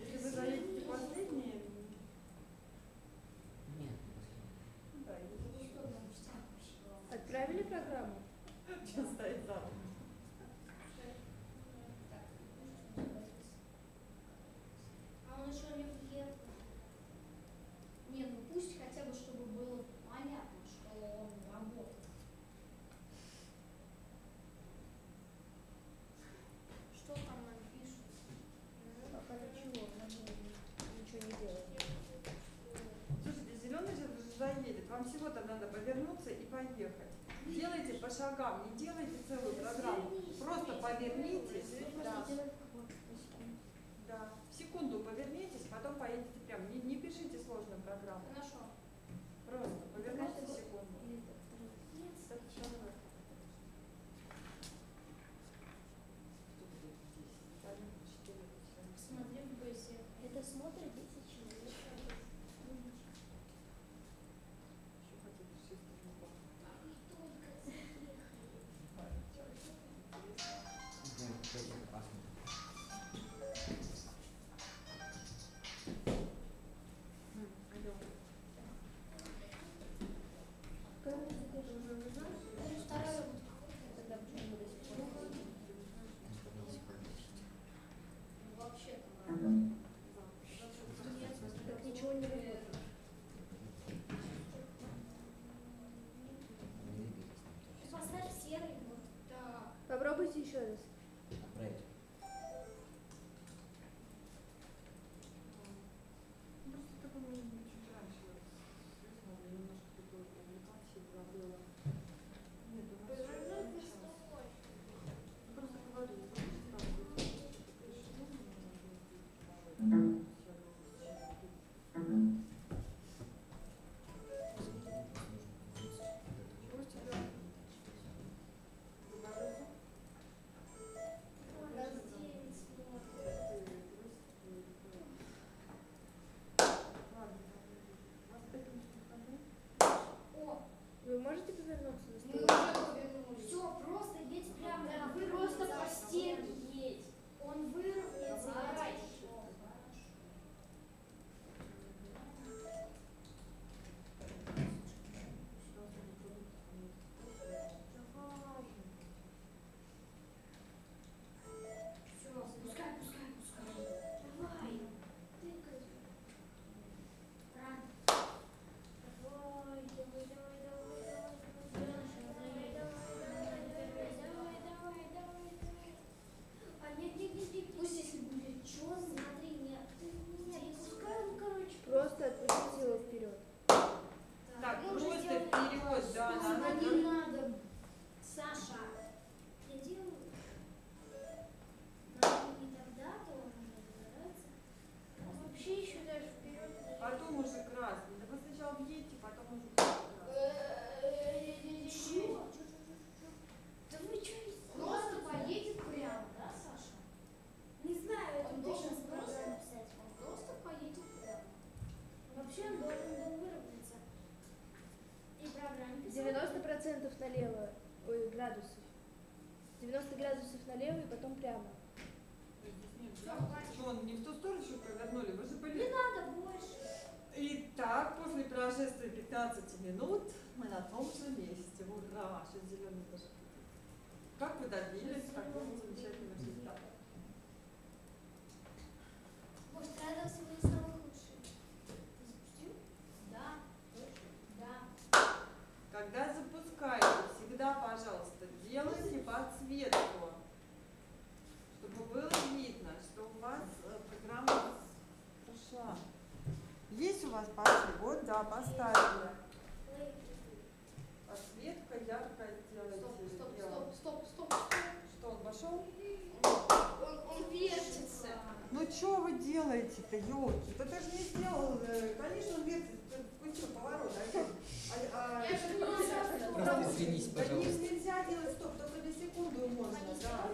Если вы заедете последний, forgotten. issues на том же месте. Да. Сейчас зеленый тоже. Как вы добились такого замечательного результата? Может, радоваться вы самый лучший? Запустил? Да. Да. Когда запускаете, всегда, пожалуйста, делайте подсветку, чтобы было видно, что у вас э, программа ушла. Есть у вас подсвет? Вот, да, поставили. что вы делаете-то, елки? Да ты же не сделал, э, конечно, вверх, включил поворот. А, а, а, я же Просто извинись, пожалуйста. Нельзя делать стоп, только на секунду можно, да.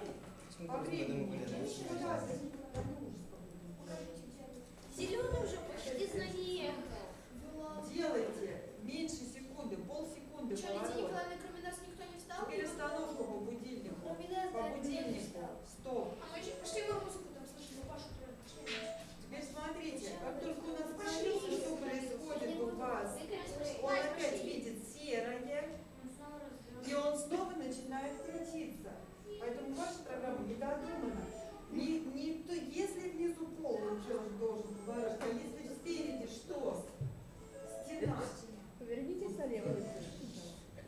По времени. Зеленый уже почти заехал. Делайте меньше секунды, полсекунды. Что, Лидия Николаевна, кроме нас никто не встал? Теперь остановку по будильнику. У меня по будильнику. Стоп. А мы еще пошли в музыку. Теперь смотрите, как только у нас пошлите, что происходит у вас, он опять видит серое, и он снова начинает крутиться. Поэтому ваша программа недодумана. Не, не, то если внизу пол уже он должен поворот, а если спереди что? Стена. Повернитесь налево.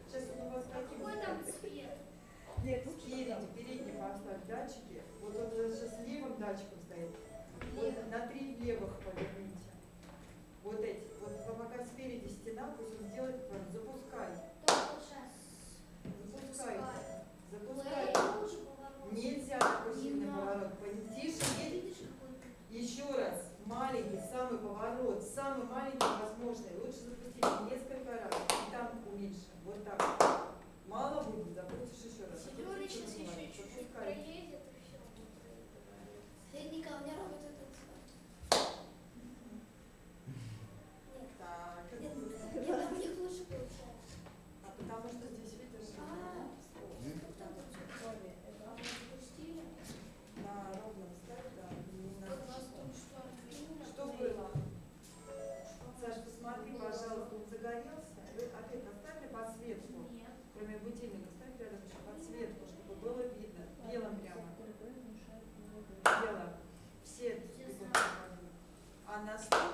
Сейчас у вас такие. Какой там цвет? Нет, спереди, передние поставь датчики. Вот он даже с левым датчиком вот на три левых поверните. Вот эти. Вот пока спереди стена, пусть он сделает Запускай. Запускай. Запускай. Нельзя такой сильный поворот. Тише. Еще раз. Маленький, самый поворот. Самый маленький возможный. Лучше запустить несколько раз. И там уменьшим. Вот так. Мало будет, запустишь еще раз. Сейчас еще чуть-чуть проедет и все. Работает discuss the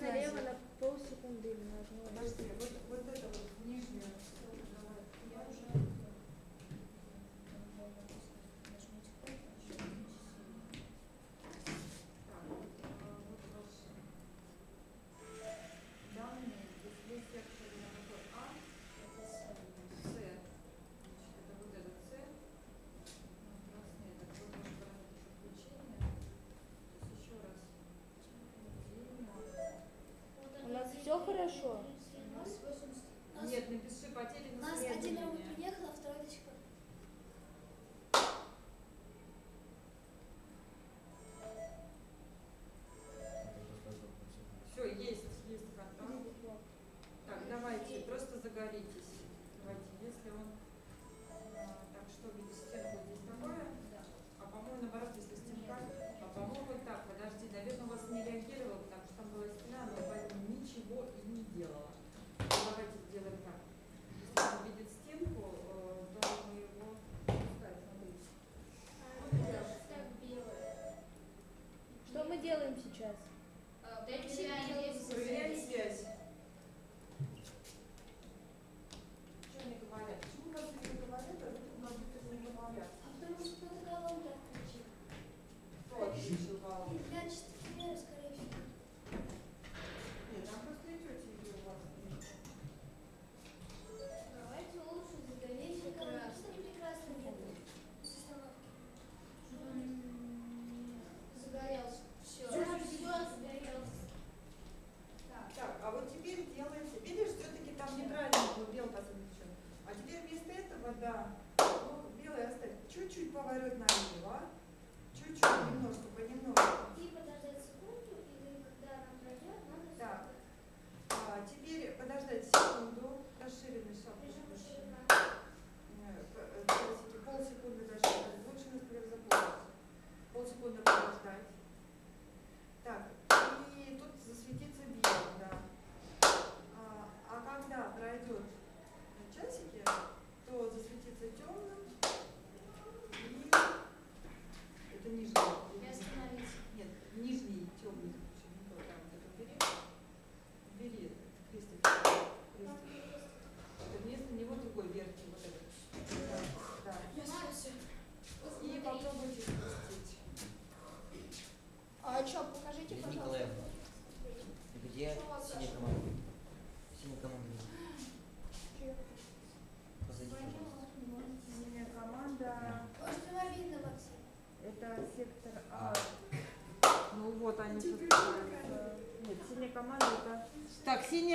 Налево, направо. хорошо.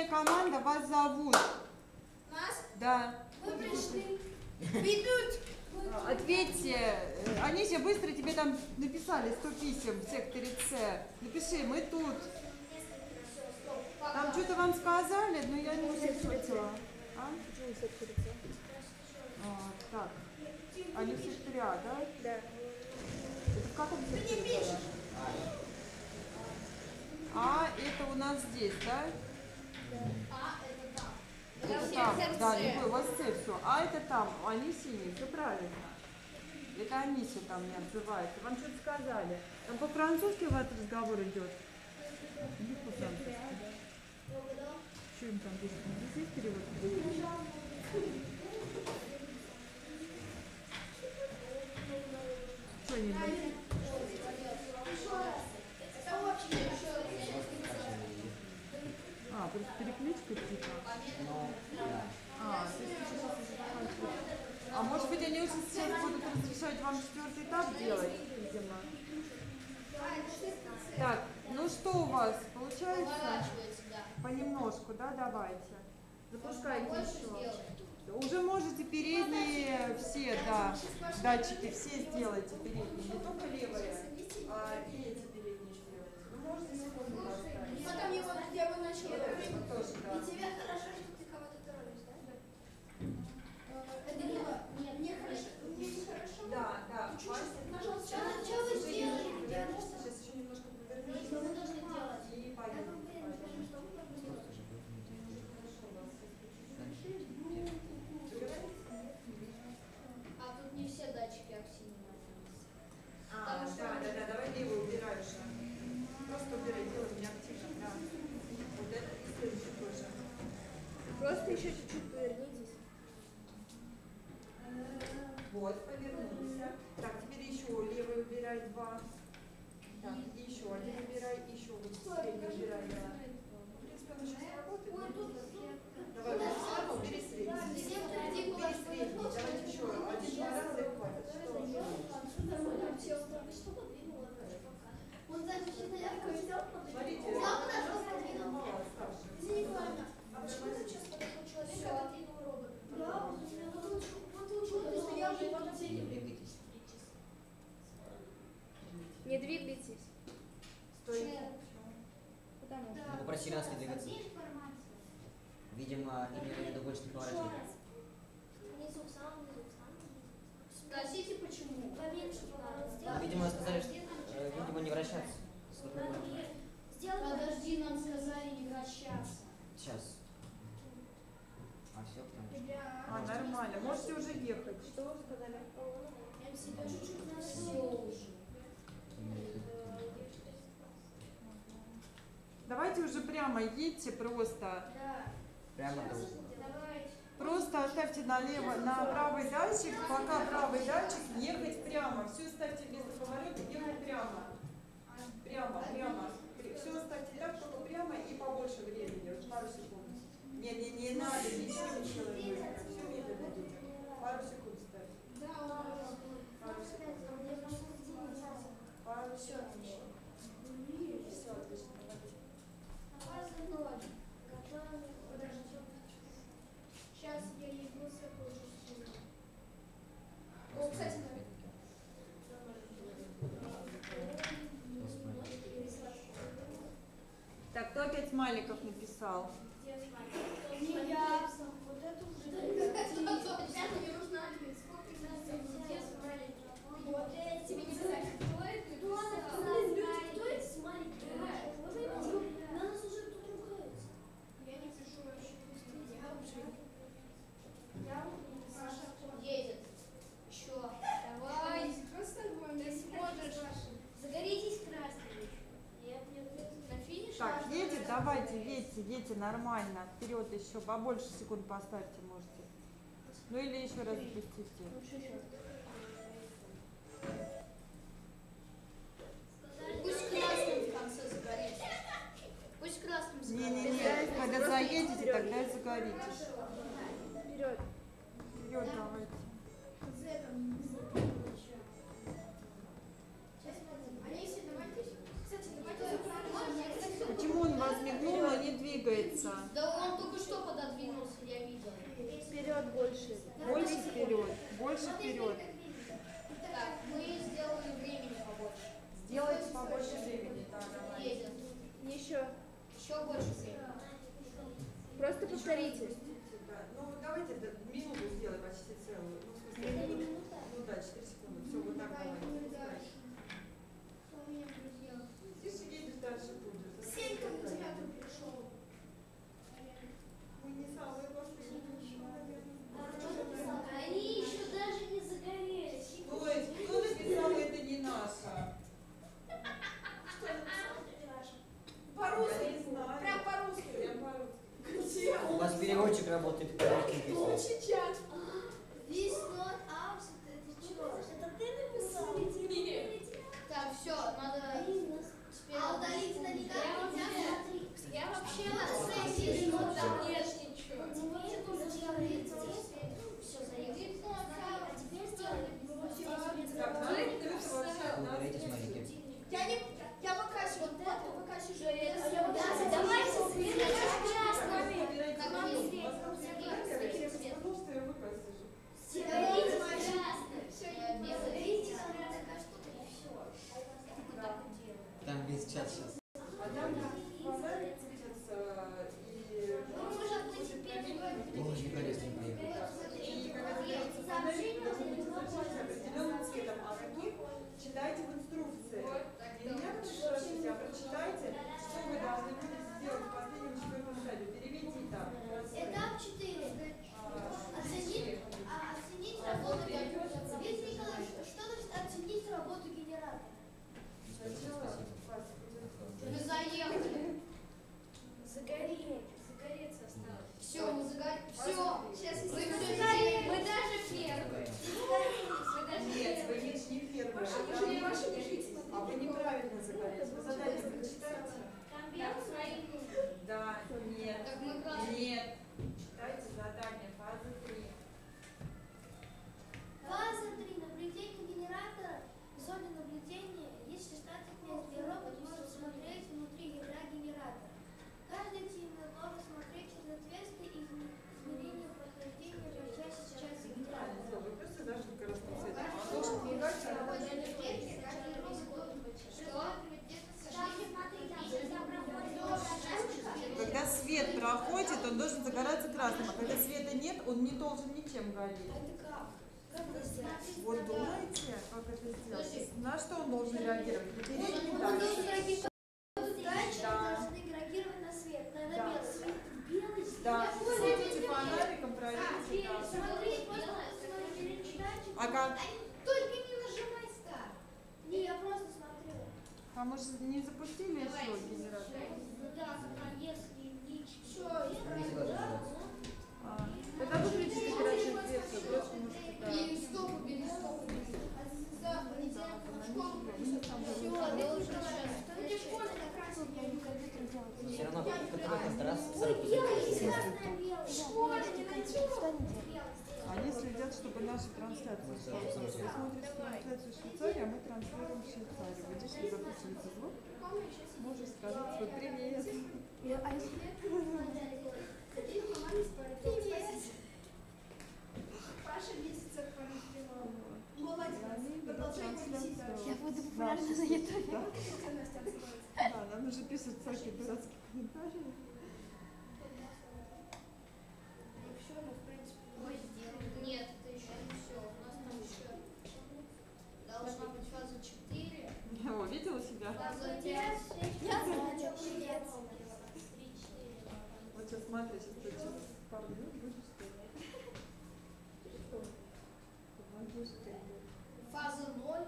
Команда, вас зовут. Нас? Да. Мы пришли. Ведут. А, Ответьте, э, Анися, быстро тебе там написали 100 писем в секторе С. Напиши, мы тут. Там что-то вам сказали, но я не услышала. А? А, так. Они в секторе А, да? Да. Это в каком секторе? А, это у нас здесь, да? Там. Да, любой, у вас С все. А это там, они синие, все правильно. Это Анися там не отзывается. Вам что-то сказали. Там по-французски у вас разговор идет? Или по-французски? Что им там пишут? Здесь есть перевод? Что они написали? Это очень еще А, просто перекличка типа. А, то есть сейчас уже заканчивается. А может быть они уже сейчас разрешать вам четвертый этап делать, видимо. Так, ну что у вас, получается? Понемножку, да, давайте. Запускайте еще. Уже можете передние все, да, датчики все сделайте передние, не только левые, а и эти передние сделайте. Ну, можете сегодня поставить. Потом я бы начала. И тебе хорошо, что ты кого-то троллишь, да? Э, Это не Нет, мне хорошо. Мне не Да, да. Пожалуйста, что, вы сделали? А тут не все датчики активны. А, да, да, да, давай левую убирай уже. Просто убирай, делай меня активно, да. Вот это и тоже. Просто еще чуть-чуть повернитесь. Вот, повернулся. Так, теперь еще левый убирай два. Так, и еще один убирай, еще вот средний убирай, да. В принципе, он сейчас работает. Давай, вот равно убери средний. Убери средний, давайте еще один-два раза и хватит. Он даже что-то взял, Смотрите, взял, подошел, подвинул. мало старше. Извини, Ваня, а почему ты сейчас подошел человека, а подвинул робот? Да, у меня Не двигайтесь. Стой. Потому что. Ну, попроси раз не двигаться. Видимо, имею в виду больше не поворачивать. Внизу, в самом низу, в самом низу. Спросите, почему? Поменьше сделай. видимо, сказали, что, э, видимо, не вращаться. Подожди, нам сказали не вращаться. Сейчас. А, нормально. Можете уже ехать. Что сказали? Я себя чуть-чуть на все уже. Давайте уже прямо едьте просто. Да. Прямо. Просто оставьте налево, на правый датчик, пока правый датчик, ехать прямо. Все ставьте вместо поворота, ехать прямо. Прямо, прямо. Все ставьте так, только прямо и побольше времени, пару секунд. Не, не, не надо, ничего быстро. Все медленно идите. Пару секунд ставьте. Да, Пару секунд. Пару секунд. Все, отлично. давайте. Сейчас я ебу с такой О, кстати, Так, кто опять смайликов написал? Не я. Вот это уже. Ребята, мне нужно ответить. Сколько нас где смайлики? Вот эти. Тебе не сказать, кто это? Кто это? Кто это смайлики? На нас уже кто-то ругается. Я не пишу вообще. Я уже. Я Саша едет. Еще. Давай. Ты сможешь. Загоритесь красными. Нет, нет, нет. На финише. Так, важно едет, красный. давайте, едьте нормально. Вперед еще, побольше секунд поставьте, можете. Ну или еще раз запустите. Пусть красным в конце загорится. Пусть красным загорится. Не-не-не, когда заедете, тогда и загоритесь. Вперед. Вперед давайте. Больше вперед. Так, мы сделали времени побольше. Сделайте побольше времени. Да, давай. Едем. Еще. Еще больше времени. Просто повторите. Да, Ну, давайте да, минуту сделай почти целую. Ну, в смысле, минуту. Ну да, 4 секунды. Все, вот так давай. Что у меня, друзья? Тише едешь, дальше будешь. Сенька на тебя должен ничем гореть. Вот думаете, как это сделать? На что он должен реагировать? Он должен реагировать. Да. должны реагировать на свет. На Да. белый свет. Белый свет. Да, Я понял. светите фонариком, А, проверьте. белый. да. Смотри, просто смотри, датчик. Как? Только не нажимай старт. Не, я просто смотрю. А мы же не запустили еще генератор? Да, если ничего. А, все. Ну равно белый, красное, белый. В школе не найти. Они следят, чтобы наши трансляции. Вы смотрите трансляцию Швейцарии, а мы транслируем Швейцарию. Вот здесь вот записывается звук. Можешь сказать свой привет. Паша месяцев Молодец. Продолжай Трансляцию Я буду популярна на ютубе. Да, нам уже пишут всякие дурацкие комментарии. Нет, это еще не все. У нас там еще должна быть фаза 4. О, видела себя? Фаза 5. Я знаю, Вот сейчас смотри, сейчас пару минут будешь Fazendolho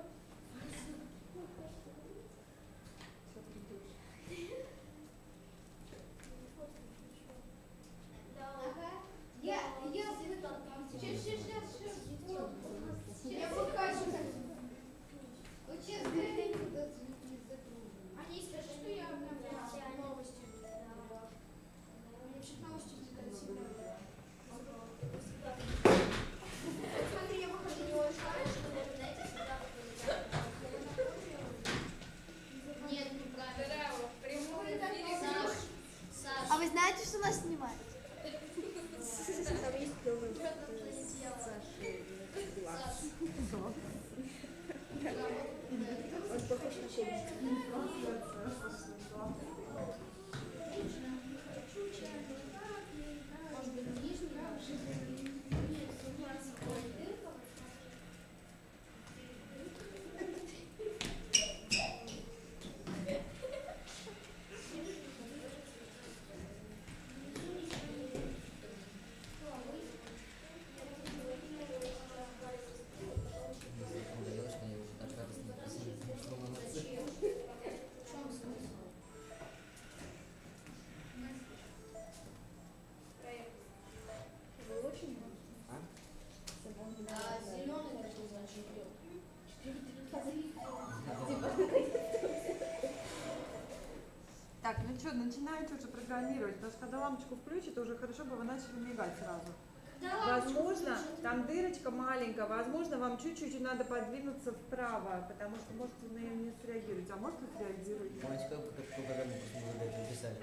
все, начинаете уже программировать, потому что когда лампочку включит, уже хорошо бы вы начали мигать сразу. Да, возможно, там дырочка маленькая, возможно, вам чуть-чуть надо подвинуться вправо, потому что, может, вы на нее не среагируете, а может, вы среагируете. Помните, как, как по программу мы написали?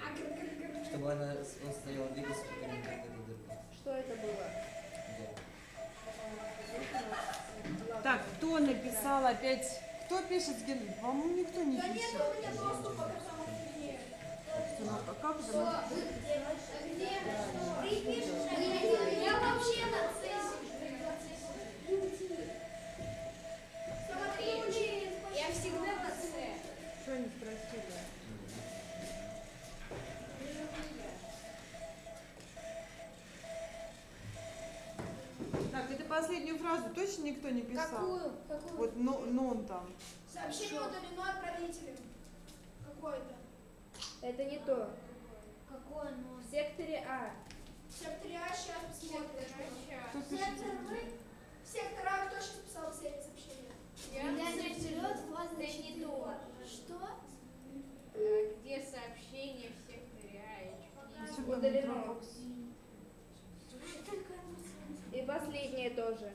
Чтобы она, стояла стоял двигался, потом не. Что это было? Так, кто написал опять? Кто пишет с По-моему, никто не пишет. Да нет, у меня доступа, последнюю фразу точно никто не писал? Какую? Какую? Вот но, но он там. Сообщение удалено от правителя. Какое-то. Это не то. удалено. И последнее тоже.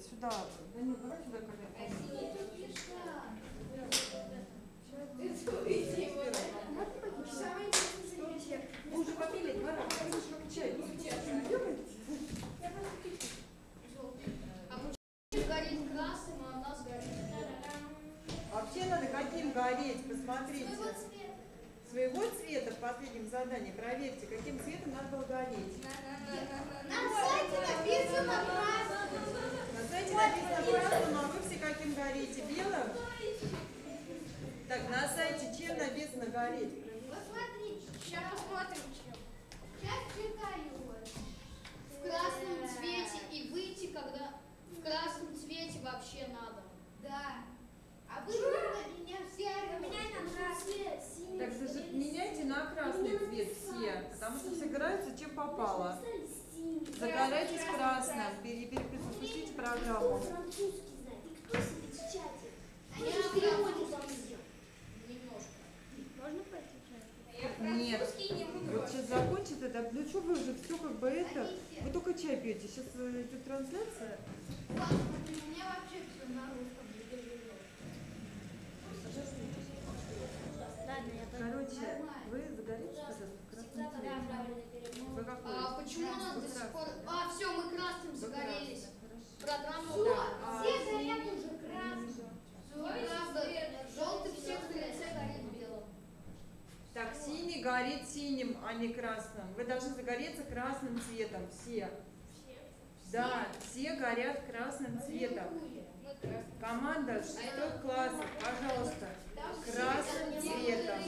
сюда цвете белом, так, на сайте чем написано гореть? Посмотрите, сейчас посмотрим чем. Сейчас читаю вот. В красном цвете и выйти, когда в красном цвете вообще надо. Да. А вы меня все меняй на красный. Так даже меняйте на красный цвет все, потому что все играются чем попало. Загорайтесь красным, перезапустите программу. Нет. Вот сейчас закончит это. Ну что вы уже все как бы это... Вы только чай пьете. Сейчас э, идет трансляция. Короче, вы загорелись? пожалуйста, красным Вы какой? А почему у нас до сих пор... А, все, мы красным загорелись. Программа... Все, все горят уже красным. Так, синий горит синим, а не красным. Вы должны загореться красным цветом, все. Да, все горят красным цветом. Команда шестой класса, пожалуйста, красным цветом.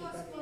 Gracias.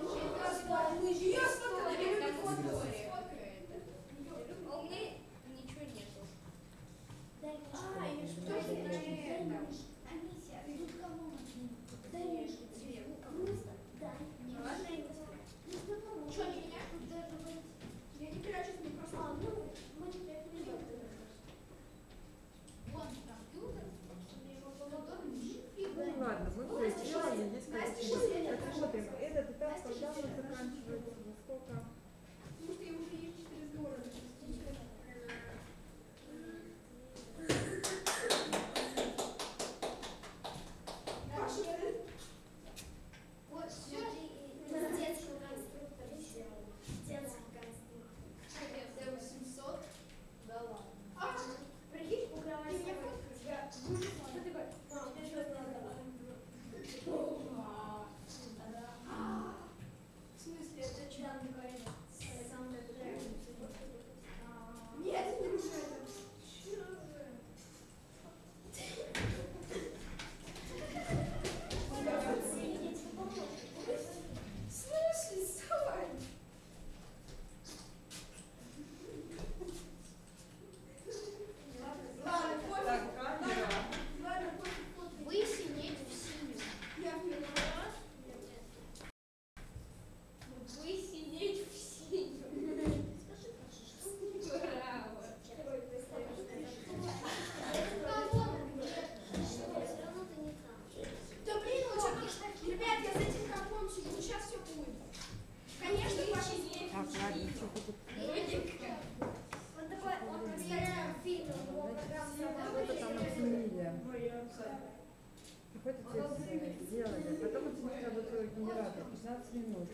минут.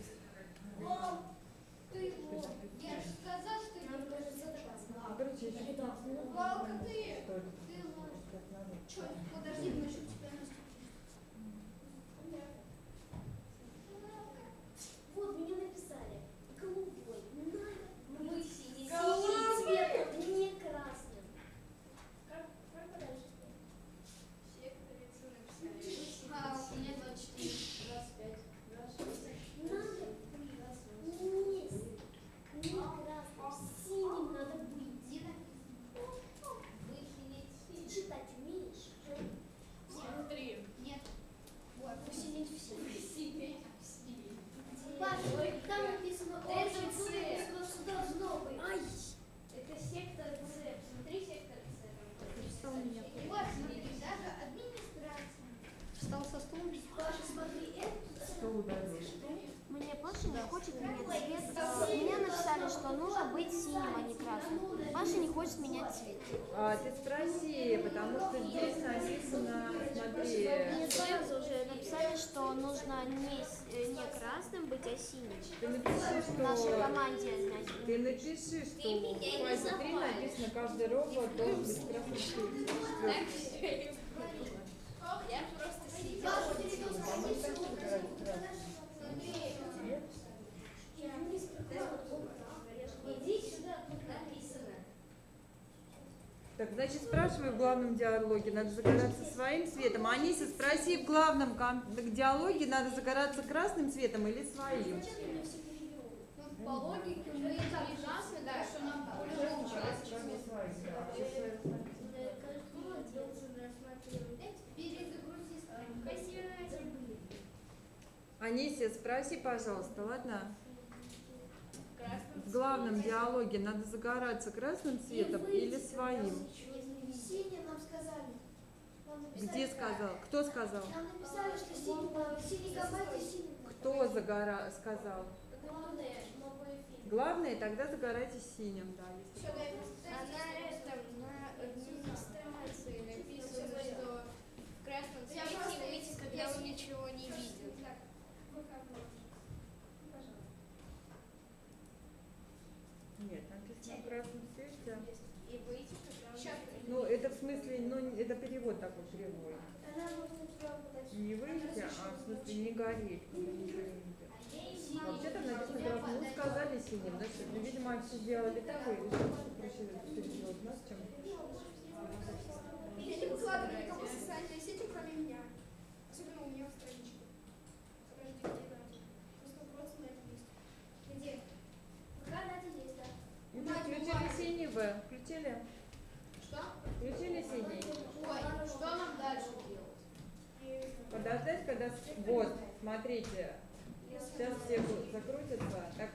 Ты волк. Я же сказал, что ты Нам кажется, это Короче, еще 15 минут. Ты! Ты волк. Че, подожди, мы еще гардероба должен Так, значит, спрашивай в главном диалоге, надо загораться своим цветом. А Анися, спроси в главном диалоге, надо загораться красным цветом или своим. Ну, по логике мы должны, да, что нам получилось. Анисия, спроси, пожалуйста, ладно? В главном диалоге надо загораться красным цветом или своим? Нам сказали. Где сказал? Кто сказал? Нам написали, что синий, синий команде синий. Кто загора... сказал? Главное. Главное, тогда загорайте синим, да. если-. Нет, написано в красном цвете. Ну, это в смысле, ну, это перевод такой кривой. Не выйти, а в смысле не гореть, когда ничего не видят. Вообще там написано красным. Ну, сказали синим, значит, ну, видимо, все сделали так, и решили, что это сделать нас, чем... Я не выкладываю никакой социальной сети, кроме меня. Особенно у меня в страничке. Подожди, где дата? Просто просто на этом месте. Где? Пока дата есть, да. Ну, что, включили синий вы? Включили? Что? Включили синий? Ой, что нам дальше делать? Подождать, когда... Вот, смотрите. Сейчас все закрутятся. Так,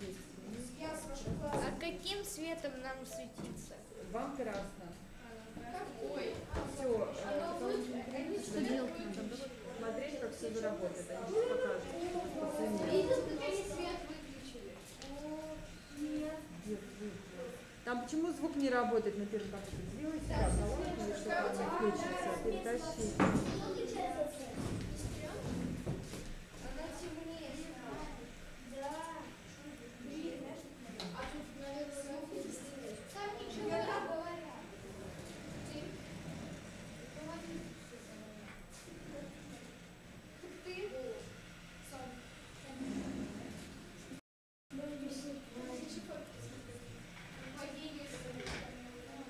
есть. А каким цветом нам светиться? Вам красно. Какой? Все. Оно вы- Смотреть, как все заработает. Они сейчас покажут. что свет выключили? Где? Там почему звук не работает на первом компьютере? Сделай сюда колонку, или что там не включится, перетащи. Она темнее. Да. А тут, наверное, звук не сделать. Там ничего не говорят. Ты. Помоги. Ты. Сам.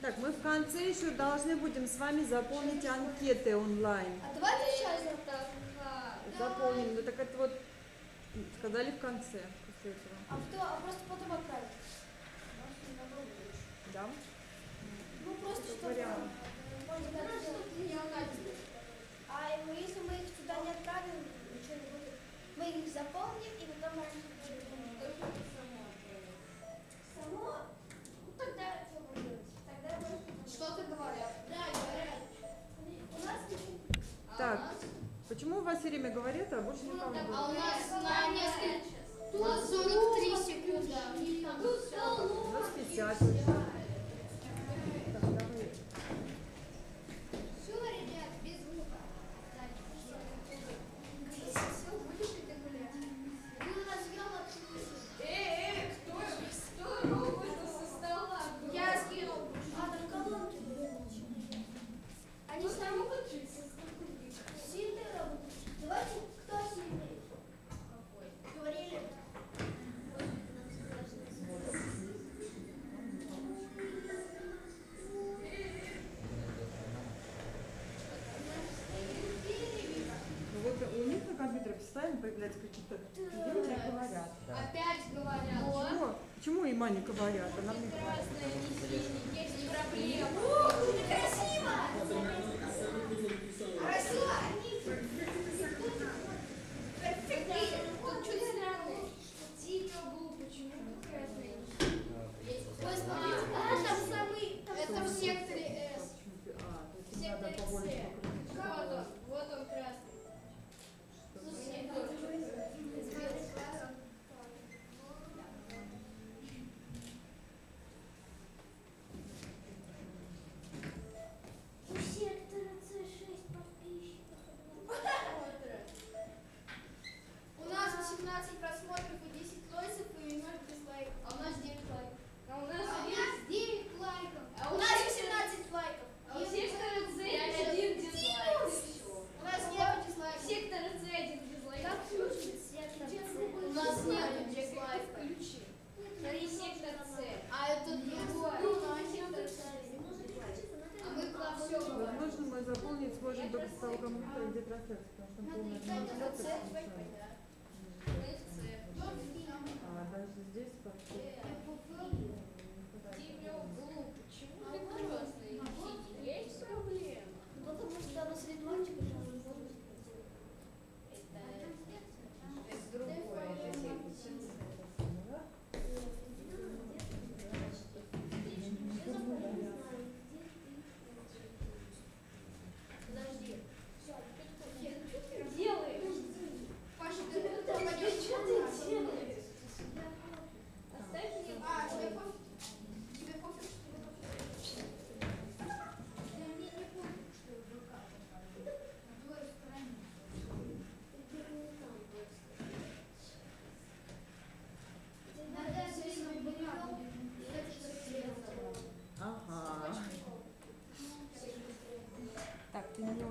Так, мы в конце еще должны будем с вами заполнить анкеты онлайн. А давайте сейчас Заполним. Ну так это вот сказали в конце после этого. А кто? А просто потом отправить. Да? Ну просто чтобы... вариант. Можно так сделать. А мы- если мы их туда не отправим, ничего не будет. Мы их заполним и потом раньше Само? Все время говорят, а больше никого не А у нас на несколько... Тут 43 секунды. Нас 50 уже. Так, давай. Все, ребят, без звука. Все, будешь ли ты гулять? мы разъем открыли. Эй, эй, кто, кто его вышел со стола? Я скинул. А, там колонки были. Они сами сильные работают. Давайте, кто сильный? Говорили. Ну вот у них на компьютере постоянно появляются какие-то люди и говорят. Опять говорят. Почему? Почему и 没有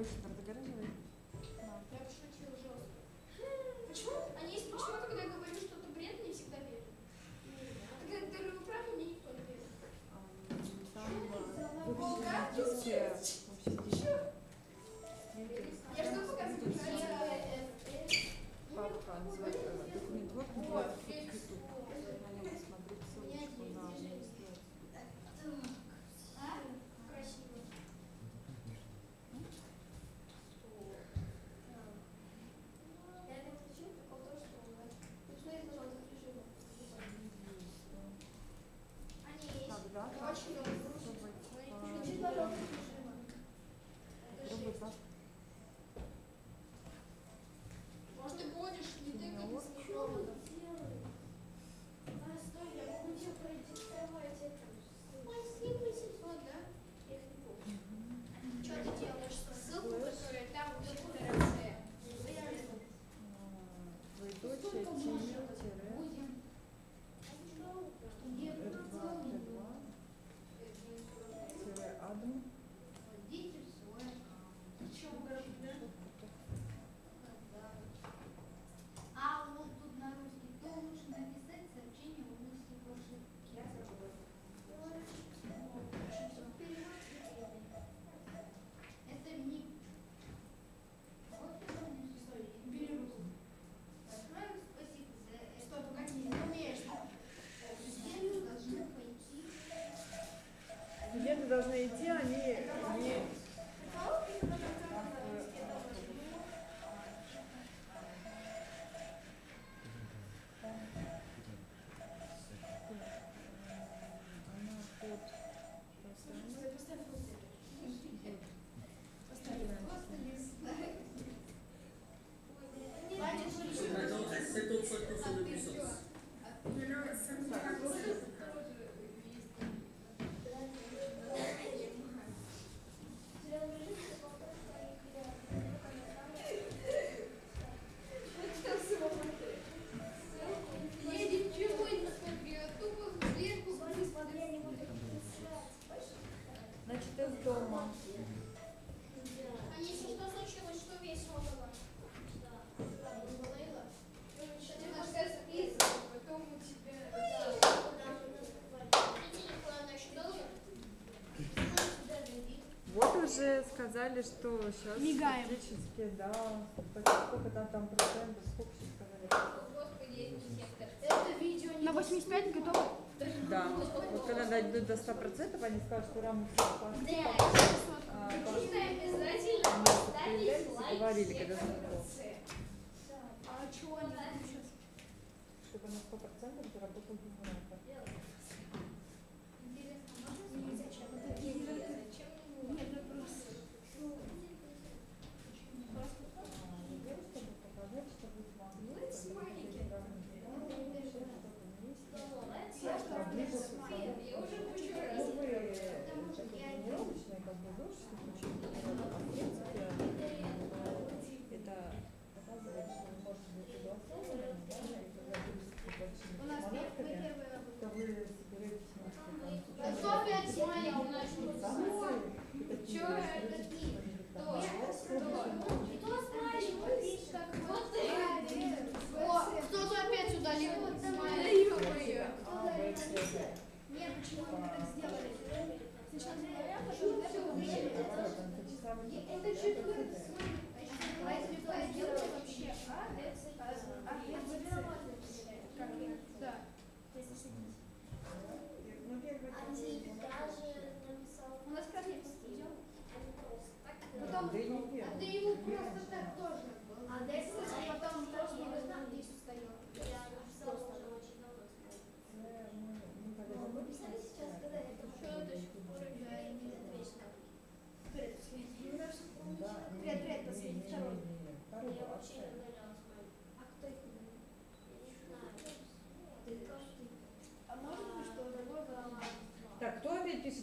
должны идти, они уже сказали, что сейчас Мигаем. практически, да, сколько там, там процентов, сколько сейчас сказали? Это видео не На 85 готово? Да. Вот когда дойдут до 100%, они скажут, что раму все Да, а, обязательно поставить лайк. Говорили, когда. А чего они сейчас? Чтобы на 100% заработал генератор. Я уже кучу раз. Ну, вы, как бы,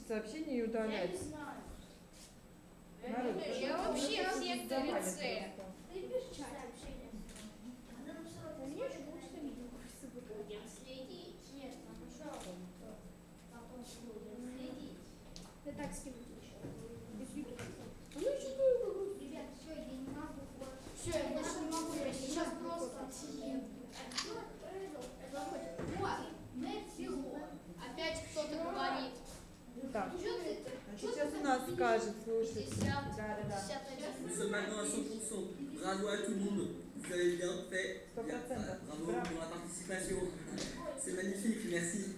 сообщение и Я не удаляет? знаю. Народ, Я просто вообще это сектор завалит лицея. просто. Ты пишешь сообщение. Она написала, Да мне очень лучше видео будем следить. Нет, она написала, потом будем следить. Я так скину еще. Ну еще Ребят, все, я не могу. Все, я больше не могу, я сейчас просто отсидим. Вот, Мэтсило. Опять кто-то говорит. Так, Что ты? значит, сейчас у нас скажет, слушайте. 50, Да, да, да. 51. Nous sommes maintenant à 100%. Bravo à tout le monde. Vous avez bien fait. 100%. Bien, Bravo pour la participation. C'est magnifique, merci.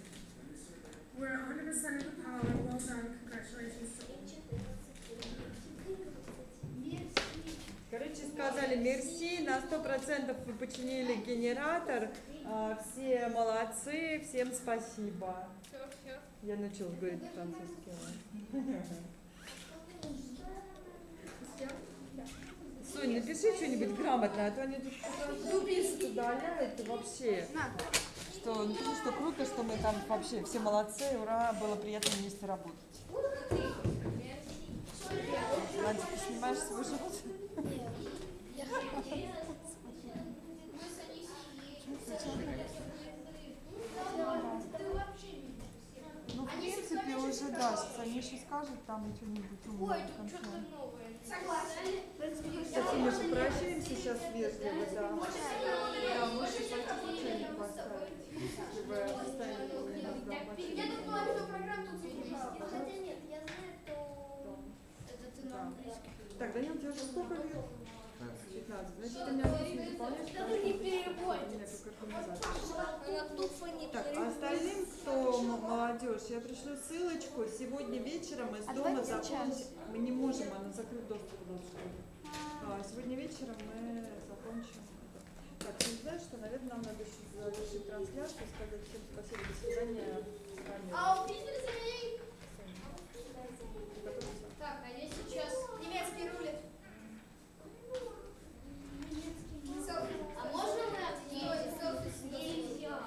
We're 100% of the power. Well done. Congratulations to. Короче, сказали мерси, на сто процентов вы починили генератор, а, все молодцы, всем спасибо. Все, все. Я научилась говорить по-французски. Сонь, напиши что-нибудь грамотно, а то они тут пишут, удаляют вообще. Что, напиши, что круто, что мы там вообще все молодцы, ура, было приятно вместе работать. Надя, ты снимаешь свой живот? Ну, уже да, сейчас они еще скажут там что-нибудь умное Ой, тут что-то новое. Согласен. Кстати, мы же прощаемся сейчас вежливо, да. Да, можете пойти чайник поставить, если вы оставили Я думала, что программа тут загружала. Хотя нет, я знаю, что Это ты на английском. Так, Данил, тебе уже сколько лет? 15. Значит, ты меня здесь не выполняешь? Да вы не переводите. У меня как организатор. Она тупо не Так, а остальным, кто молодежь, я пришлю ссылочку. Сегодня вечером мы с А дома закончим. Мы не можем, она закрыт доступ у нас. А, сегодня вечером мы закончим. Так, ты знаешь, что, наверное, нам надо еще завершить трансляцию, сказать всем спасибо, до свидания. А? Так, а я сейчас немецкий рулет. А можно мы отъедем? нельзя.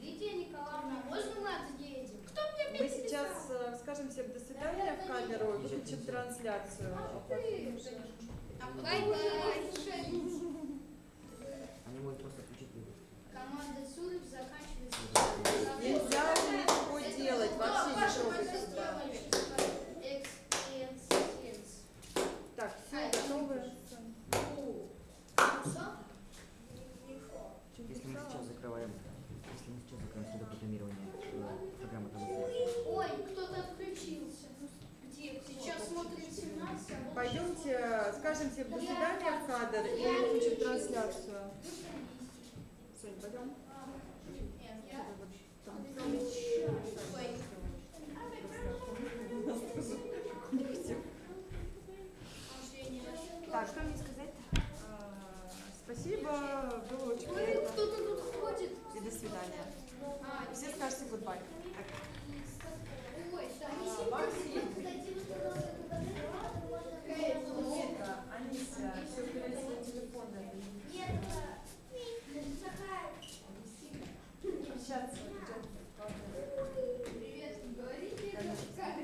Лидия Николаевна, можно мы отъедем? Кто мне Мы сейчас э, скажем всем до свидания в камеру, выключим трансляцию. А Bye-bye. Они могут просто включить видео. Команда Цурик заканчивается. Нельзя же ничего делать, вообще. Экс, Так, все, готовы? Если мы сейчас закрываем, если мы сейчас закроем судопрограммирование, э, программа там. Ой, кто-то отключился. Где? Сейчас смотрит 17, а Пойдемте, скажем всем до свидания в кадр и выключим трансляцию. Сонь, пойдем? Ой. Так, что мне сказать? Спасибо, было очень Ой, приятно. кто-то тут ходит. И до свидания. А, Все скажете goodbye. Ой, да. Максим. Эй, Это, Анися, все телефоны. Идем. Привет, говорите, как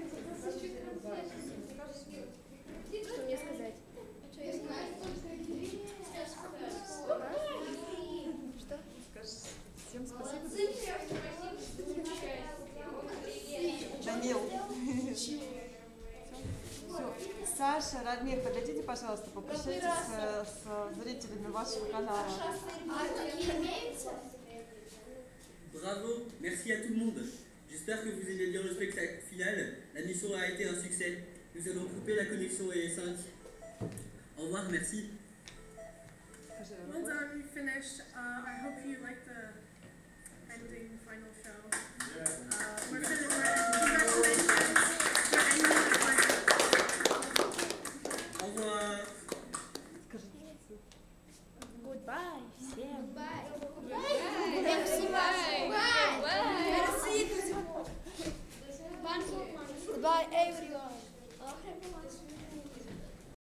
Что мне сказать? Что я знаю? Что? Скажи всем спасибо. Молодцы, всем спасибо, что участвовали. Данил. Все. Саша, Радмир, подойдите, пожалуйста, попрощайтесь с, с зрителями вашего канала. А такие имеются? Bravo, merci à tout le monde. J'espère que vous aimez bien le spectacle final. La mission a été un succès. Nous allons couper la connexion ES5. Au revoir, merci. Well done, you finished. Uh, I hope you like the ending final show. Uh,